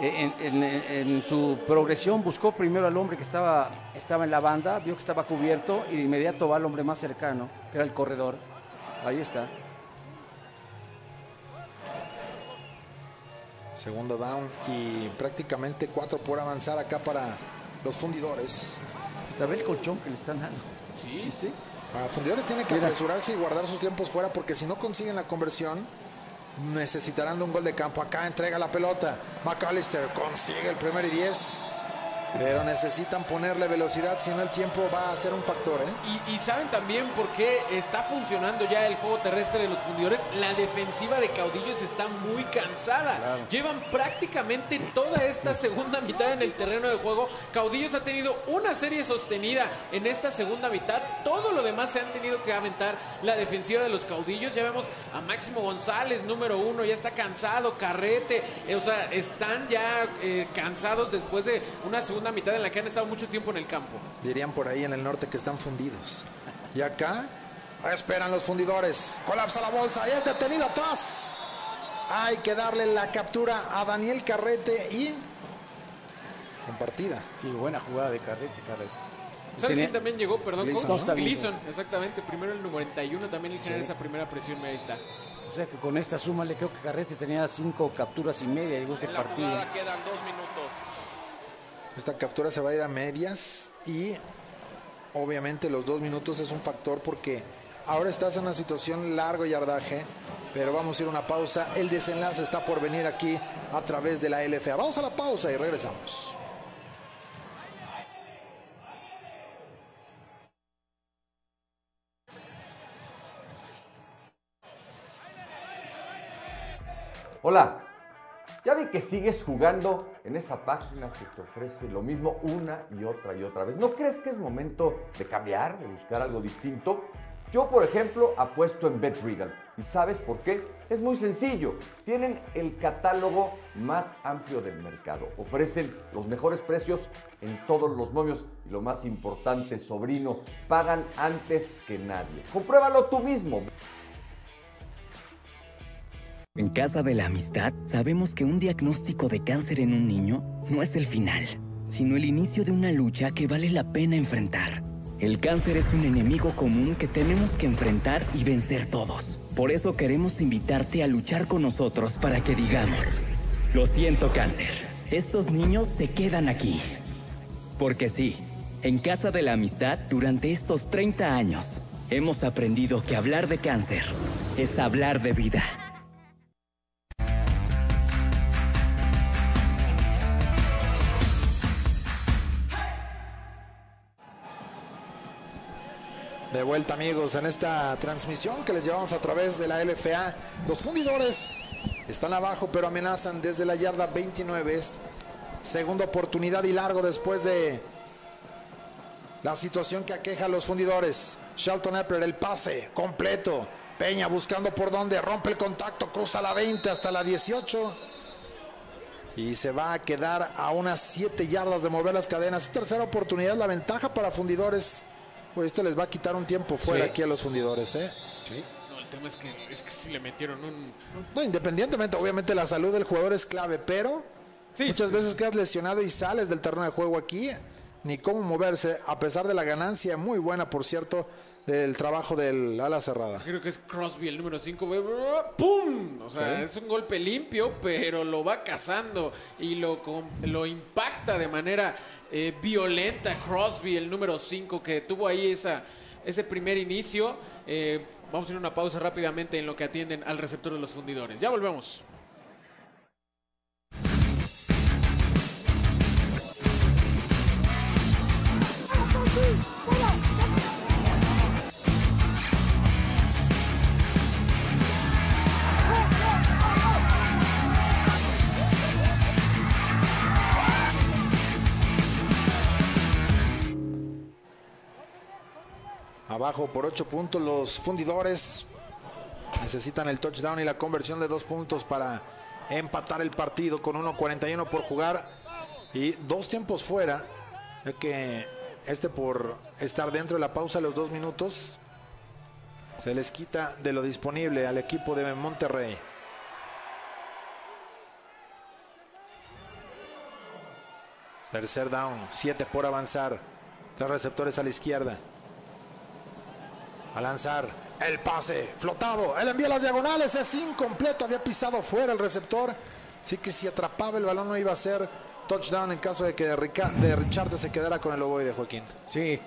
Eh, En, en- en su progresión buscó primero al hombre que estaba, estaba en la banda, vio que estaba cubierto y de inmediato va al hombre más cercano, que era el corredor. Ahí está. Segundo down y prácticamente 4 por avanzar acá para los fundidores. Hasta ve el colchón que le están dando. Sí. ¿Viste? Para fundidores tienen que Mira. apresurarse y guardar sus tiempos fuera porque si no consiguen la conversión necesitarán de un gol de campo. Acá entrega la pelota. McAllister consigue el primer y 10. Pero necesitan ponerle velocidad, si no el tiempo va a ser un factor. ¿eh? Y, y saben también por qué está funcionando ya el juego terrestre de los fundidores. La defensiva de Caudillos está muy cansada. Llevan prácticamente toda esta segunda mitad en el terreno de juego. Caudillos ha tenido una serie sostenida en esta segunda mitad. Todo lo demás se han tenido que aventar la defensiva de los Caudillos. Ya vemos a Máximo González, número uno, ya está cansado. Carrete, eh, o sea, están ya eh, cansados después de una segunda mitad en la que han estado mucho tiempo en el campo. Dirían por ahí en el norte que están fundidos. Y acá esperan los fundidores. Colapsa la bolsa y es detenido atrás. Hay que darle la captura a Daniel Carrete y compartida. Sí, buena jugada de carrete, carrete. ¿Sabes quién también llegó? Perdón, Gleason? ¿no? Gleason, exactamente. Primero el 91 también le genera Sí. esa primera presión. Ahí está. O sea que con esta suma le creo que Carrete tenía cinco capturas y media llegó este partido. quedan dos minutos. Esta captura se va a ir a medias y obviamente los dos minutos es un factor porque ahora estás en una situación largo yardaje, pero vamos a ir a una pausa. El desenlace está por venir aquí a través de la LFA. Vamos a la pausa y regresamos. Hola, ya vi que sigues jugando en esa página que te ofrece lo mismo una y otra y otra vez. ¿No crees que es momento de cambiar, de buscar algo distinto? Yo, por ejemplo, apuesto en BetRegal. ¿Y sabes por qué? Es muy sencillo. Tienen el catálogo más amplio del mercado. Ofrecen los mejores precios en todos los momios. Y lo más importante, sobrino, pagan antes que nadie. Compruébalo tú mismo. En Casa de la Amistad sabemos que un diagnóstico de cáncer en un niño no es el final, sino el inicio de una lucha que vale la pena enfrentar. El cáncer es un enemigo común que tenemos que enfrentar y vencer todos. Por eso queremos invitarte a luchar con nosotros para que digamos, lo siento cáncer, estos niños se quedan aquí. Porque sí, en Casa de la Amistad durante estos 30 años hemos aprendido que hablar de cáncer es hablar de vida. De vuelta amigos en esta transmisión que les llevamos a través de la LFA. Los fundidores están abajo pero amenazan desde la yarda 29. Es segunda oportunidad y largo después de la situación que aqueja a los fundidores. Shelton Epler, el pase completo. Peña buscando por dónde, rompe el contacto, cruza la 20 hasta la 18. Y se va a quedar a unas 7 yardas de mover las cadenas. Tercera oportunidad, la ventaja para fundidores. Pues esto les va a quitar un tiempo fuera Sí. aquí a los fundidores, ¿eh? No, el tema es que, es que sí le metieron un... No, independientemente, obviamente la salud del jugador es clave, pero muchas veces quedas lesionado y sales del terreno de juego aquí, ni cómo moverse, a pesar de la ganancia muy buena, por cierto, del trabajo del ala cerrada. Creo que es Crosby el número 5. ¡Pum! O sea, es un golpe limpio, pero lo va cazando y lo, lo impacta de manera eh, violenta. Crosby, el número 5, que tuvo ahí ese primer inicio. Eh, vamos a ir a una pausa rápidamente en lo que atienden al receptor de los fundidores. Ya volvemos. Abajo por 8 puntos los fundidores necesitan el touchdown y la conversión de dos puntos para empatar el partido con 1.41 por jugar y dos tiempos fuera, ya que este por estar dentro de la pausa los dos minutos se les quita de lo disponible al equipo de Monterrey. Tercer down, 7 por avanzar. Tres receptores a la izquierda. A lanzar el pase flotado. Él envía las diagonales. Es incompleto. Había pisado fuera el receptor. Así que si atrapaba el balón no iba a ser touchdown en caso de que de, Rica- de Richard se quedara con el ovoide, Joaquín. Sí.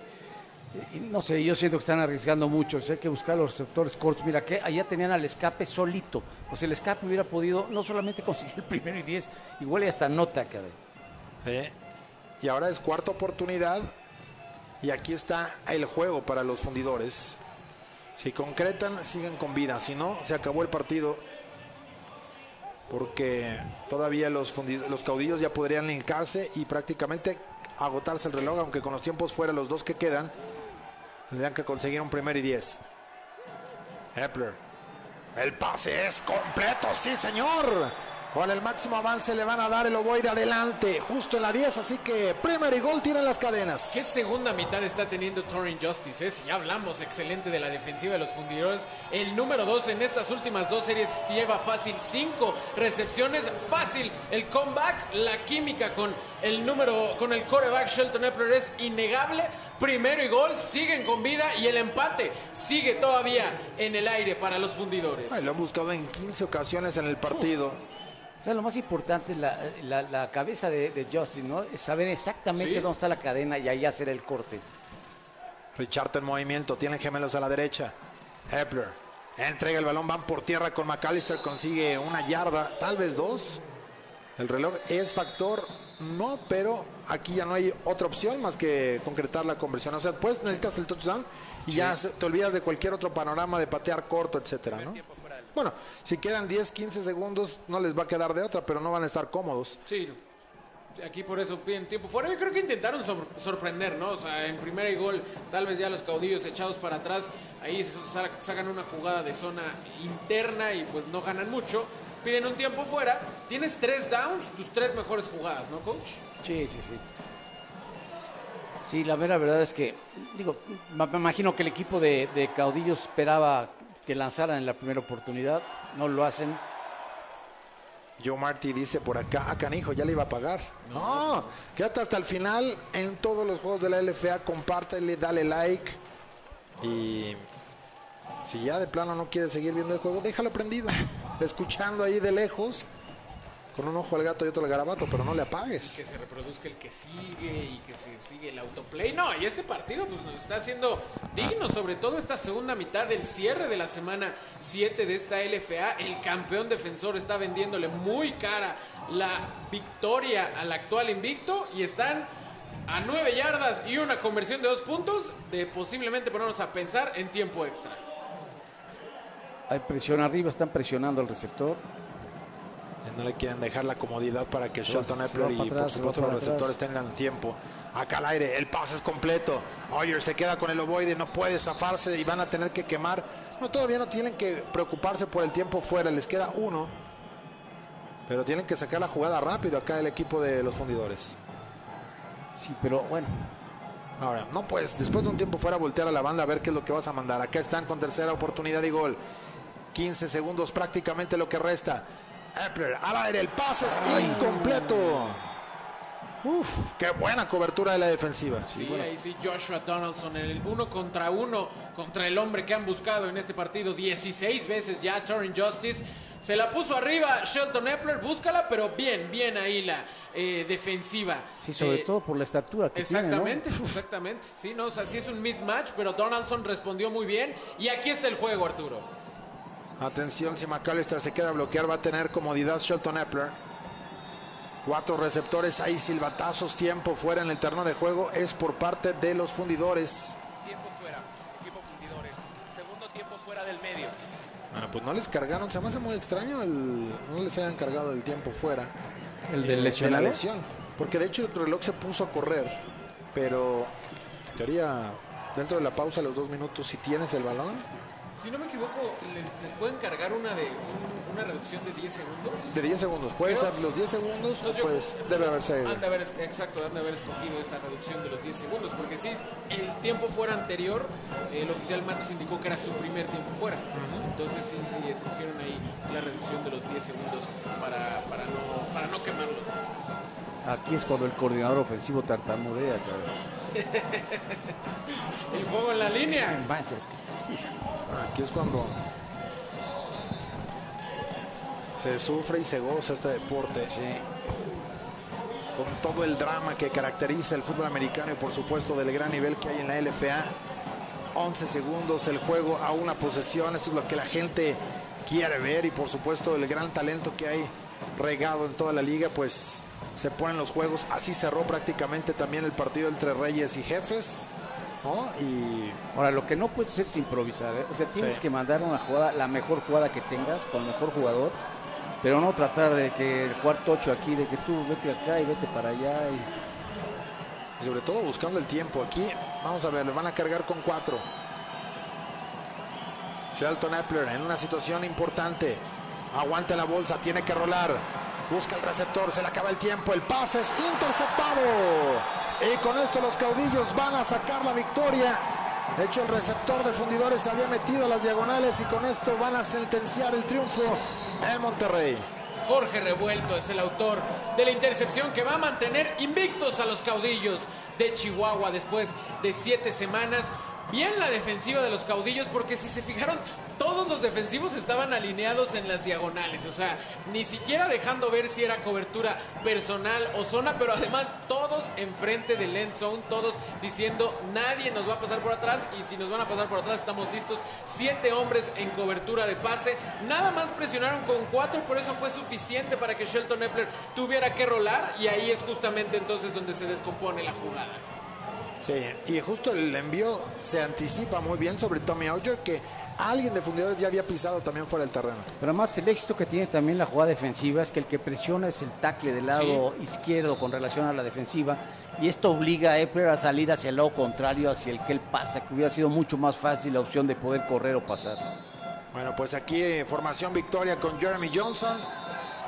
No sé, yo siento que están arriesgando mucho. Hay que buscar los receptores cortos. Mira, que allá tenían al escape solito. Pues el escape hubiera podido no solamente conseguir el primero y diez, igual y hasta nota, caray. ¿eh? Y ahora es cuarta oportunidad. Y aquí está el juego para los fundidores. Si concretan, siguen con vida. Si no, se acabó el partido. Porque todavía los, caudillos ya podrían linkarse y prácticamente agotarse el reloj. Aunque con los tiempos fuera, los dos que quedan, tendrían que conseguir un primer y diez. Epler. El pase es completo, sí señor. Con el máximo avance le van a dar el ovoide adelante, justo en la 10, así que primer y gol tiran las cadenas. ¿Qué segunda mitad está teniendo Torrin Justice? eh? Si ya hablamos excelente de la defensiva de los fundidores. El número 2 en estas últimas dos series lleva fácil 5 recepciones. Fácil el comeback. La química con el número, con el coreback Shelton Epler es innegable. Primero y gol, siguen con vida y el empate sigue todavía en el aire para los fundidores. Ay, lo han buscado en 15 ocasiones en el partido. O sea, lo más importante es la, la- la cabeza de, de Justin, ¿no? Es saber exactamente Sí. dónde está la cadena y ahí hacer el corte. Richard en movimiento, tienen gemelos a la derecha. Epler entrega el balón, van por tierra con McAllister, consigue una yarda, tal vez dos. El reloj es factor, no, pero aquí ya no hay otra opción más que concretar la conversión. O sea, pues necesitas el touchdown y ya te olvidas de cualquier otro panorama de patear corto, etcétera, ¿no? Bueno, si quedan 10, 15 segundos, no les va a quedar de otra, pero no van a estar cómodos. Sí, aquí por eso piden tiempo fuera. Yo creo que intentaron sor- sorprender, ¿no? O sea, en primera y gol, tal vez ya los caudillos echados para atrás, ahí sa- sacan una jugada de zona interna y pues no ganan mucho. Piden un tiempo fuera. Tienes tres downs, tus tres mejores jugadas, ¿no, coach? Sí, sí, sí. Sí, la mera verdad es que, digo, me imagino que el equipo de, de caudillos esperaba que lanzaran en la primera oportunidad, no lo hacen. Joe Marty dice por acá, ah, canijo, ya le iba a pagar. No, quédate hasta el final en todos los juegos de la LFA, compártele, dale like. Y si ya de plano no quieres seguir viendo el juego, déjalo prendido. Escuchando ahí de lejos, con un ojo al gato y otro al garabato, pero no le apagues. Que se reproduzca el que sigue y que se sigue el autoplay. No, y este partido pues nos está haciendo digno, sobre todo esta segunda mitad del cierre de la semana 7 de esta LFA. El campeón defensor está vendiéndole muy cara la victoria al actual invicto y están a 9 yardas y una conversión de dos puntos de posiblemente ponernos a pensar en tiempo extra. Hay presión arriba, están presionando al receptor. No le quieren dejar la comodidad para que Shelton Epler y por supuesto los receptores atrás. tengan tiempo. Acá al aire, el pase es completo. Oyer se queda con el ovoide, no puede zafarse y van a tener que quemar. No, todavía no tienen que preocuparse por el tiempo fuera, les queda uno. Pero tienen que sacar la jugada rápido acá el equipo de los fundidores. Sí, pero bueno, Ahora, no puedes después de un tiempo fuera voltear a la banda a ver qué es lo que vas a mandar. Acá están con tercera oportunidad y gol. 15 segundos prácticamente lo que resta. Epler al aire, el pase es incompleto. Uf, qué buena cobertura de la defensiva. Sí, ahí sí, Joshua Donaldson en el uno contra uno contra el hombre que han buscado en este partido 16 veces ya, Torrin Justice. Se la puso arriba Shelton Epler, búscala, pero bien, bien ahí la eh, defensiva. sí, sobre Eh, todo por la estatura que Exactamente, tiene, ¿no? exactamente. Sí, no, o sea, sí es un mismatch, pero Donaldson respondió muy bien. Y aquí está el juego, Arturo. Atención, si McAllister se queda a bloquear, va a tener comodidad Shelton Epler. Cuatro receptores, ahí silbatazos, tiempo fuera en el terreno de juego. Es por parte de los fundidores. Tiempo fuera, equipo fundidores. Segundo tiempo fuera del medio. Bueno, pues no les cargaron, se me hace muy extraño el, no les hayan cargado el tiempo fuera. El eh, de la lesión. Porque de hecho el reloj se puso a correr, pero en teoría dentro de la pausa, los dos minutos, si tienes el balón, Si no me equivoco, les, les pueden cargar una de un- una reducción de 10 segundos. de 10 segundos. Puedes ser los 10 segundos o Entonces yo- puedes, debe haberse... Han de haber, exacto, han de haber escogido esa reducción de los 10 segundos, porque sí, el tiempo fuera anterior, el oficial Matos indicó que era su primer tiempo fuera. Entonces sí, sí, escogieron ahí la reducción de los 10 segundos para, para, no, para no quemar los extras. Aquí es cuando el coordinador ofensivo tartamudea, cabrón. El juego en la línea. Manches, Aquí es cuando se sufre y se goza este deporte. Sí. Con todo el drama que caracteriza el fútbol americano y por supuesto del gran nivel que hay en la LFA. 11 segundos el juego a una posesión. Esto es lo que la gente quiere ver y por supuesto el gran talento que hay regado en toda la liga pues se ponen los juegos. Así cerró prácticamente también el partido entre Reyes y Jefes. ¿no? Y Ahora, lo que no puedes hacer es improvisar. ¿eh? O sea, tienes Sí. que mandar una jugada, la mejor jugada que tengas, con el mejor jugador, pero no tratar de que el jugar tocho aquí, de que tú vete acá y vete para allá. Y... Y sobre todo buscando el tiempo. Aquí, vamos a ver, le van a cargar con cuatro. Shelton Epler en una situación importante. Aguanta la bolsa, tiene que rolar. Busca el receptor, se le acaba el tiempo. El pase es interceptado. Y con esto los caudillos van a sacar la victoria. De hecho, el receptor de fundidores se había metido a las diagonales y con esto van a sentenciar el triunfo en Monterrey. Jorge Revuelto es el autor de la intercepción que va a mantener invictos a los caudillos de Chihuahua después de siete semanas. Bien la defensiva de los caudillos porque si se fijaron todos los defensivos estaban alineados en las diagonales, o sea, ni siquiera dejando ver si era cobertura personal o zona, pero además todos enfrente del end zone, todos diciendo nadie nos va a pasar por atrás y si nos van a pasar por atrás estamos listos. Siete hombres en cobertura de pase, nada más presionaron con cuatro, por eso fue suficiente para que Shelton Epler tuviera que rolar y ahí es justamente entonces donde se descompone la jugada. Sí, y justo el envío se anticipa muy bien sobre Tommy Auger, que alguien de fundidores ya había pisado también fuera del terreno. Pero además el éxito que tiene también la jugada defensiva es que el que presiona es el tackle del lado izquierdo con relación a la defensiva y esto obliga a Epler a salir hacia el lado contrario, hacia el que él pasa, que hubiera sido mucho más fácil la opción de poder correr o pasar. Bueno, pues aquí eh, formación victoria con Jeremy Johnson.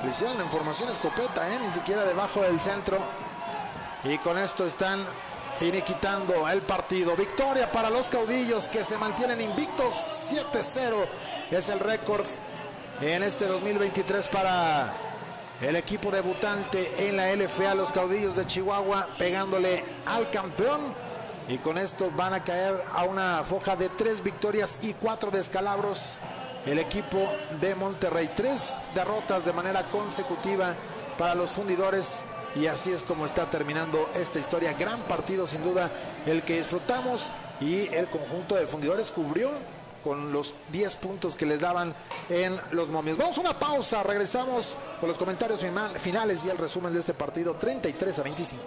Hicieron en formación escopeta, ¿eh? ni siquiera debajo del centro. Y con esto están finiquitando el partido. Victoria para los caudillos que se mantienen invictos. 7-0 es el récord en este 2023 para el equipo debutante en la LFA, los caudillos de Chihuahua, pegándole al campeón. Y con esto van a caer a una foja de tres victorias y cuatro descalabros. El equipo de Monterrey, tres derrotas de manera consecutiva para los fundidores. Y así es como está terminando esta historia. Gran partido sin duda el que disfrutamos y el conjunto de fundidores cubrió con los 10 puntos que les daban en los momios. Vamos a una pausa, regresamos con los comentarios final- finales y el resumen de este partido 33 a 25.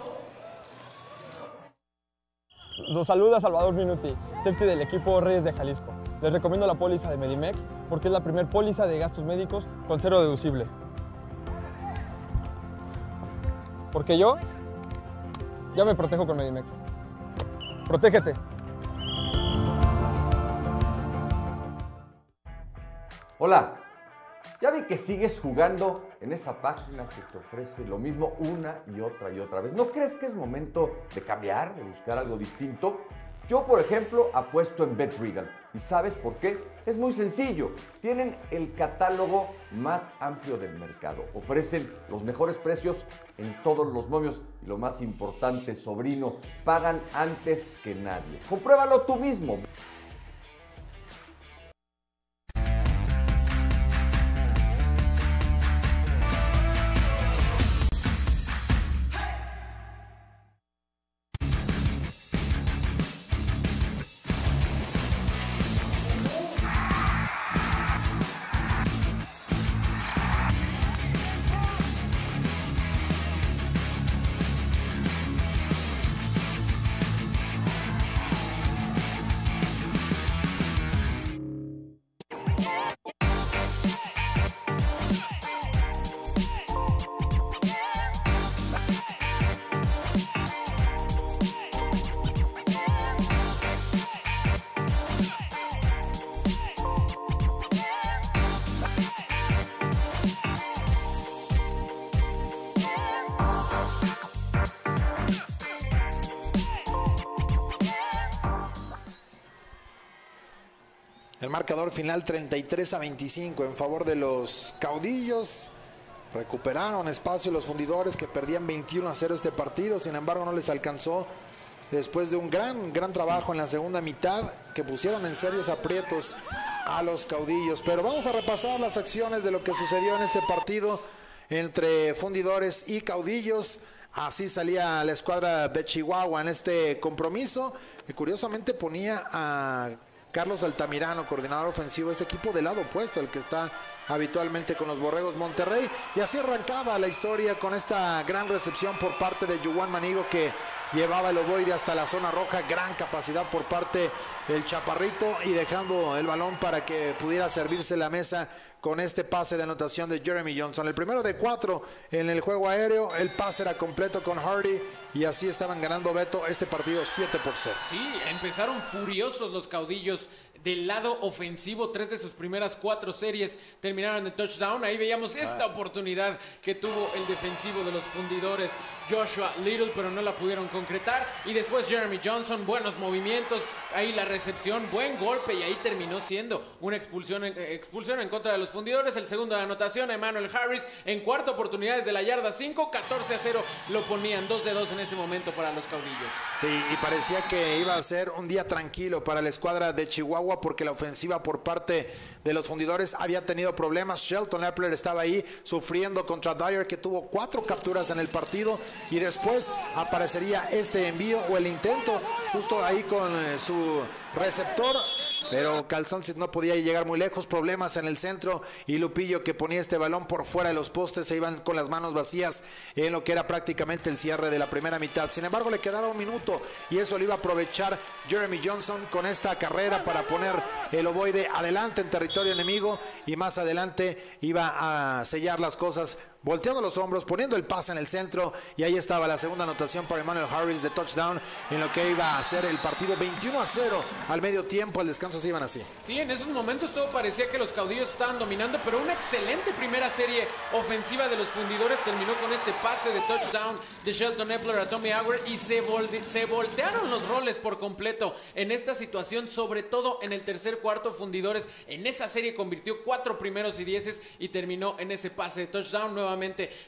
Los saluda Salvador Minuti, safety del equipo Reyes de Jalisco. Les recomiendo la póliza de Medimex porque es la primer póliza de gastos médicos con cero deducible. Porque yo ya me protejo con Medimex. Protégete. Hola, ya vi que sigues jugando en esa página que te ofrece lo mismo una y otra y otra vez. ¿No crees que es momento de cambiar, de buscar algo distinto? Yo, por ejemplo, apuesto en BetRegal. ¿Y sabes por qué? Es muy sencillo. Tienen el catálogo más amplio del mercado. Ofrecen los mejores precios en todos los momios. Y lo más importante, sobrino, pagan antes que nadie. Compruébalo tú mismo. Final 33 a 25 en favor de los caudillos. Recuperaron espacio los fundidores que perdían 21 a 0 este partido. Sin embargo, no les alcanzó después de un gran, gran trabajo en la segunda mitad que pusieron en serios aprietos a los caudillos. Pero vamos a repasar las acciones de lo que sucedió en este partido entre fundidores y caudillos. Así salía la escuadra de Chihuahua en este compromiso, que curiosamente ponía a Carlos Altamirano, coordinador ofensivo de este equipo del lado opuesto, el que está habitualmente con los Borregos Monterrey. Y así arrancaba la historia con esta gran recepción por parte de Yuan Manigo que llevaba el ovoide hasta la zona roja, gran capacidad por parte del Chaparrito y dejando el balón para que pudiera servirse la mesa con este pase de anotación de Jeremy Johnson. El primero de cuatro en el juego aéreo, el pase era completo con Hardy y así estaban ganando Beto este partido 7 por 0. Sí, empezaron furiosos los caudillos del lado ofensivo. Tres de sus primeras cuatro series terminaron de touchdown. Ahí veíamos esta oportunidad que tuvo el defensivo de los fundidores Joshua Little, pero no la pudieron concretar. Y después Jeremy Johnson, buenos movimientos. Ahí la recepción, buen golpe y ahí terminó siendo una expulsión en, eh, expulsión en contra de los fundidores. El segundo de anotación, Emmanuel Harris en cuarta oportunidad desde la yarda 5, 14 a 0 lo ponían 2 de 2 en ese momento para los caudillos. Sí, y parecía que iba a ser un día tranquilo para la escuadra de Chihuahua porque la ofensiva por parte de los fundidores había tenido problemas. Shelton Epler estaba ahí sufriendo contra Dyer que tuvo cuatro capturas en el partido y después aparecería este envío o el intento justo ahí con eh, su receptor. Pero Calzoncit no podía llegar muy lejos, problemas en el centro y Lupillo que ponía este balón por fuera de los postes se iban con las manos vacías en lo que era prácticamente el cierre de la primera mitad. Sin embargo, le quedaba un minuto y eso lo iba a aprovechar Jeremy Johnson con esta carrera para poner el ovoide adelante en territorio enemigo y más adelante iba a sellar las cosas volteando los hombros, poniendo el pase en el centro y ahí estaba la segunda anotación para Emmanuel Harris de touchdown en lo que iba a ser el partido 21 a 0 al medio tiempo, al descanso se iban así. Sí, en esos momentos todo parecía que los caudillos estaban dominando, pero una excelente primera serie ofensiva de los fundidores terminó con este pase de touchdown de Shelton Epler a Tommy Howard y se, volde- se voltearon los roles por completo en esta situación, sobre todo en el tercer cuarto fundidores. En esa serie convirtió cuatro primeros y dieces y terminó en ese pase de touchdown. Nuevamente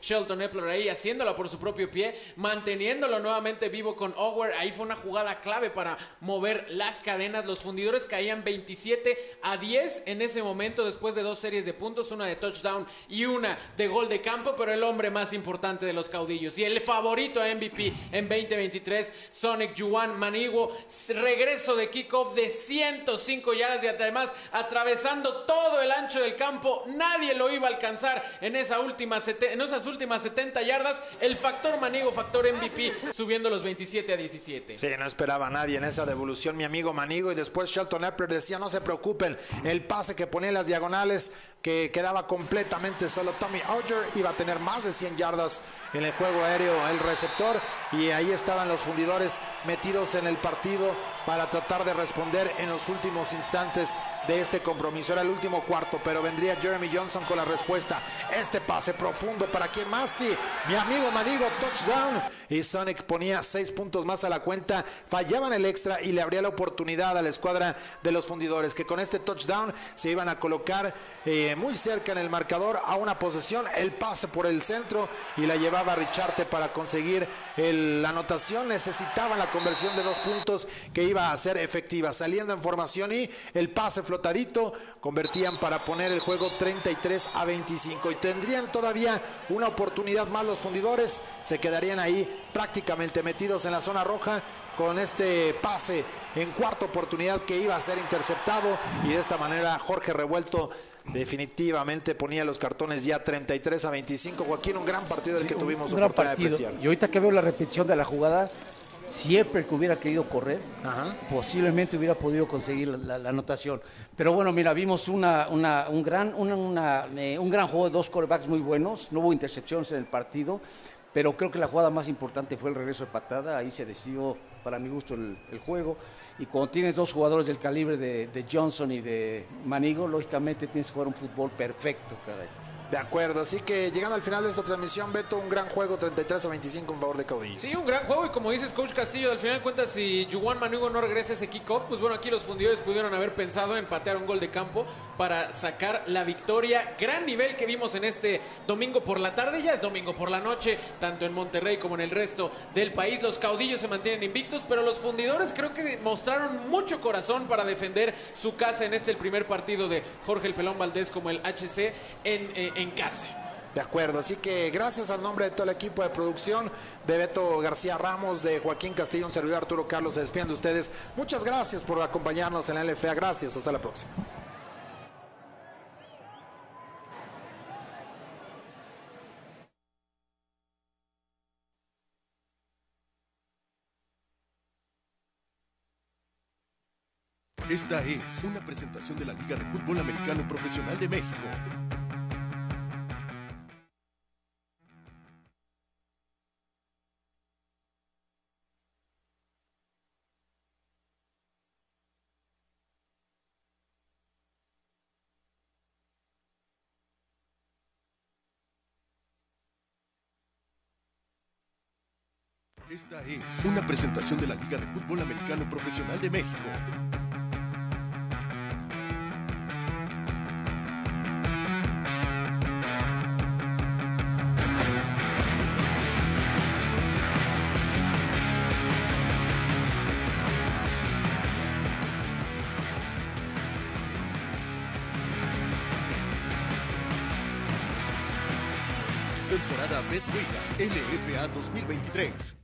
Shelton Epler ahí haciéndola por su propio pie, manteniéndolo nuevamente vivo con Howard. Ahí fue una jugada clave para mover las cadenas. Los fundidores caían 27 a 10 en ese momento después de dos series de puntos, una de touchdown y una de gol de campo, pero el hombre más importante de los caudillos y el favorito a MVP en 2023, Sonic Juan Maniguo, regreso de kickoff de 105 yardas y además atravesando todo el ancho del campo, nadie lo iba a alcanzar en esa última en esas últimas 70 yardas, el factor Manigo, factor MVP, subiendo los 27 a 17. Sí, no esperaba a nadie en esa devolución, mi amigo Manigo. Y después Shelton Epler decía, no se preocupen, el pase que ponía en las diagonales, que quedaba completamente solo Tommy Auger, iba a tener más de 100 yardas en el juego aéreo, el receptor. Y ahí estaban los fundidores metidos en el partido para tratar de responder en los últimos instantes de este compromiso. Era el último cuarto, pero vendría Jeremy Johnson con la respuesta. Este pase profundo para quien más, sí, mi amigo Manigo, touchdown. Y Sonic ponía seis puntos más a la cuenta, fallaban el extra y le abría la oportunidad a la escuadra de los fundidores, que con este touchdown se iban a colocar eh, muy cerca en el marcador a una posesión, el pase por el centro y la llevaba Richarte para conseguir la anotación. Necesitaban la conversión de dos puntos que iba a ser efectiva, saliendo en formación y el pase flotadito convertían para poner el juego 33 a 25 y tendrían todavía una oportunidad más los fundidores, se quedarían ahí prácticamente metidos en la zona roja con este pase en cuarta oportunidad que iba a ser interceptado y de esta manera Jorge Revuelto definitivamente ponía los cartones ya 33 a 25. Joaquín, un gran partido el que tuvimos un gran oportunidad de partido. apreciar. Y ahorita que veo la repetición de la jugada, siempre que hubiera querido correr, Ajá. posiblemente hubiera podido conseguir la, la- la anotación. Pero bueno, mira, vimos una, una- un, gran, una- eh, un gran juego de dos quarterbacks muy buenos. No hubo intercepciones en el partido, pero creo que la jugada más importante fue el regreso de patada. Ahí se decidió, para mi gusto, el, el juego. Y cuando tienes dos jugadores del calibre de, de Johnson y de Manigo, lógicamente tienes que jugar un fútbol perfecto, caray. De acuerdo, así que llegando al final de esta transmisión, Beto, un gran juego 33 a 25 en favor de Caudillos. Sí, un gran juego y como dices Coach Castillo, al final de cuentas si Juan Manugo no regresa a ese kickoff, pues bueno, aquí los fundidores pudieron haber pensado en patear un gol de campo para sacar la victoria. Gran nivel que vimos en este domingo por la tarde, ya es domingo por la noche, tanto en Monterrey como en el resto del país. Los caudillos se mantienen invictos, pero los fundidores creo que mostraron mucho corazón para defender su casa en este el primer partido de Jorge el Pelón Valdés como el HC en, eh, en casa. De acuerdo, así que gracias al nombre de todo el equipo de producción, de Beto García Ramos, de Joaquín Castillo, un servidor Arturo Carlos, se despiden de ustedes. Muchas gracias por acompañarnos en la LFA, gracias, hasta la próxima. Esta es una presentación de la Liga de Fútbol Americano Profesional de México. Esta es una presentación de la Liga de Fútbol Americano Profesional de México. Temporada Betway LFA 2023.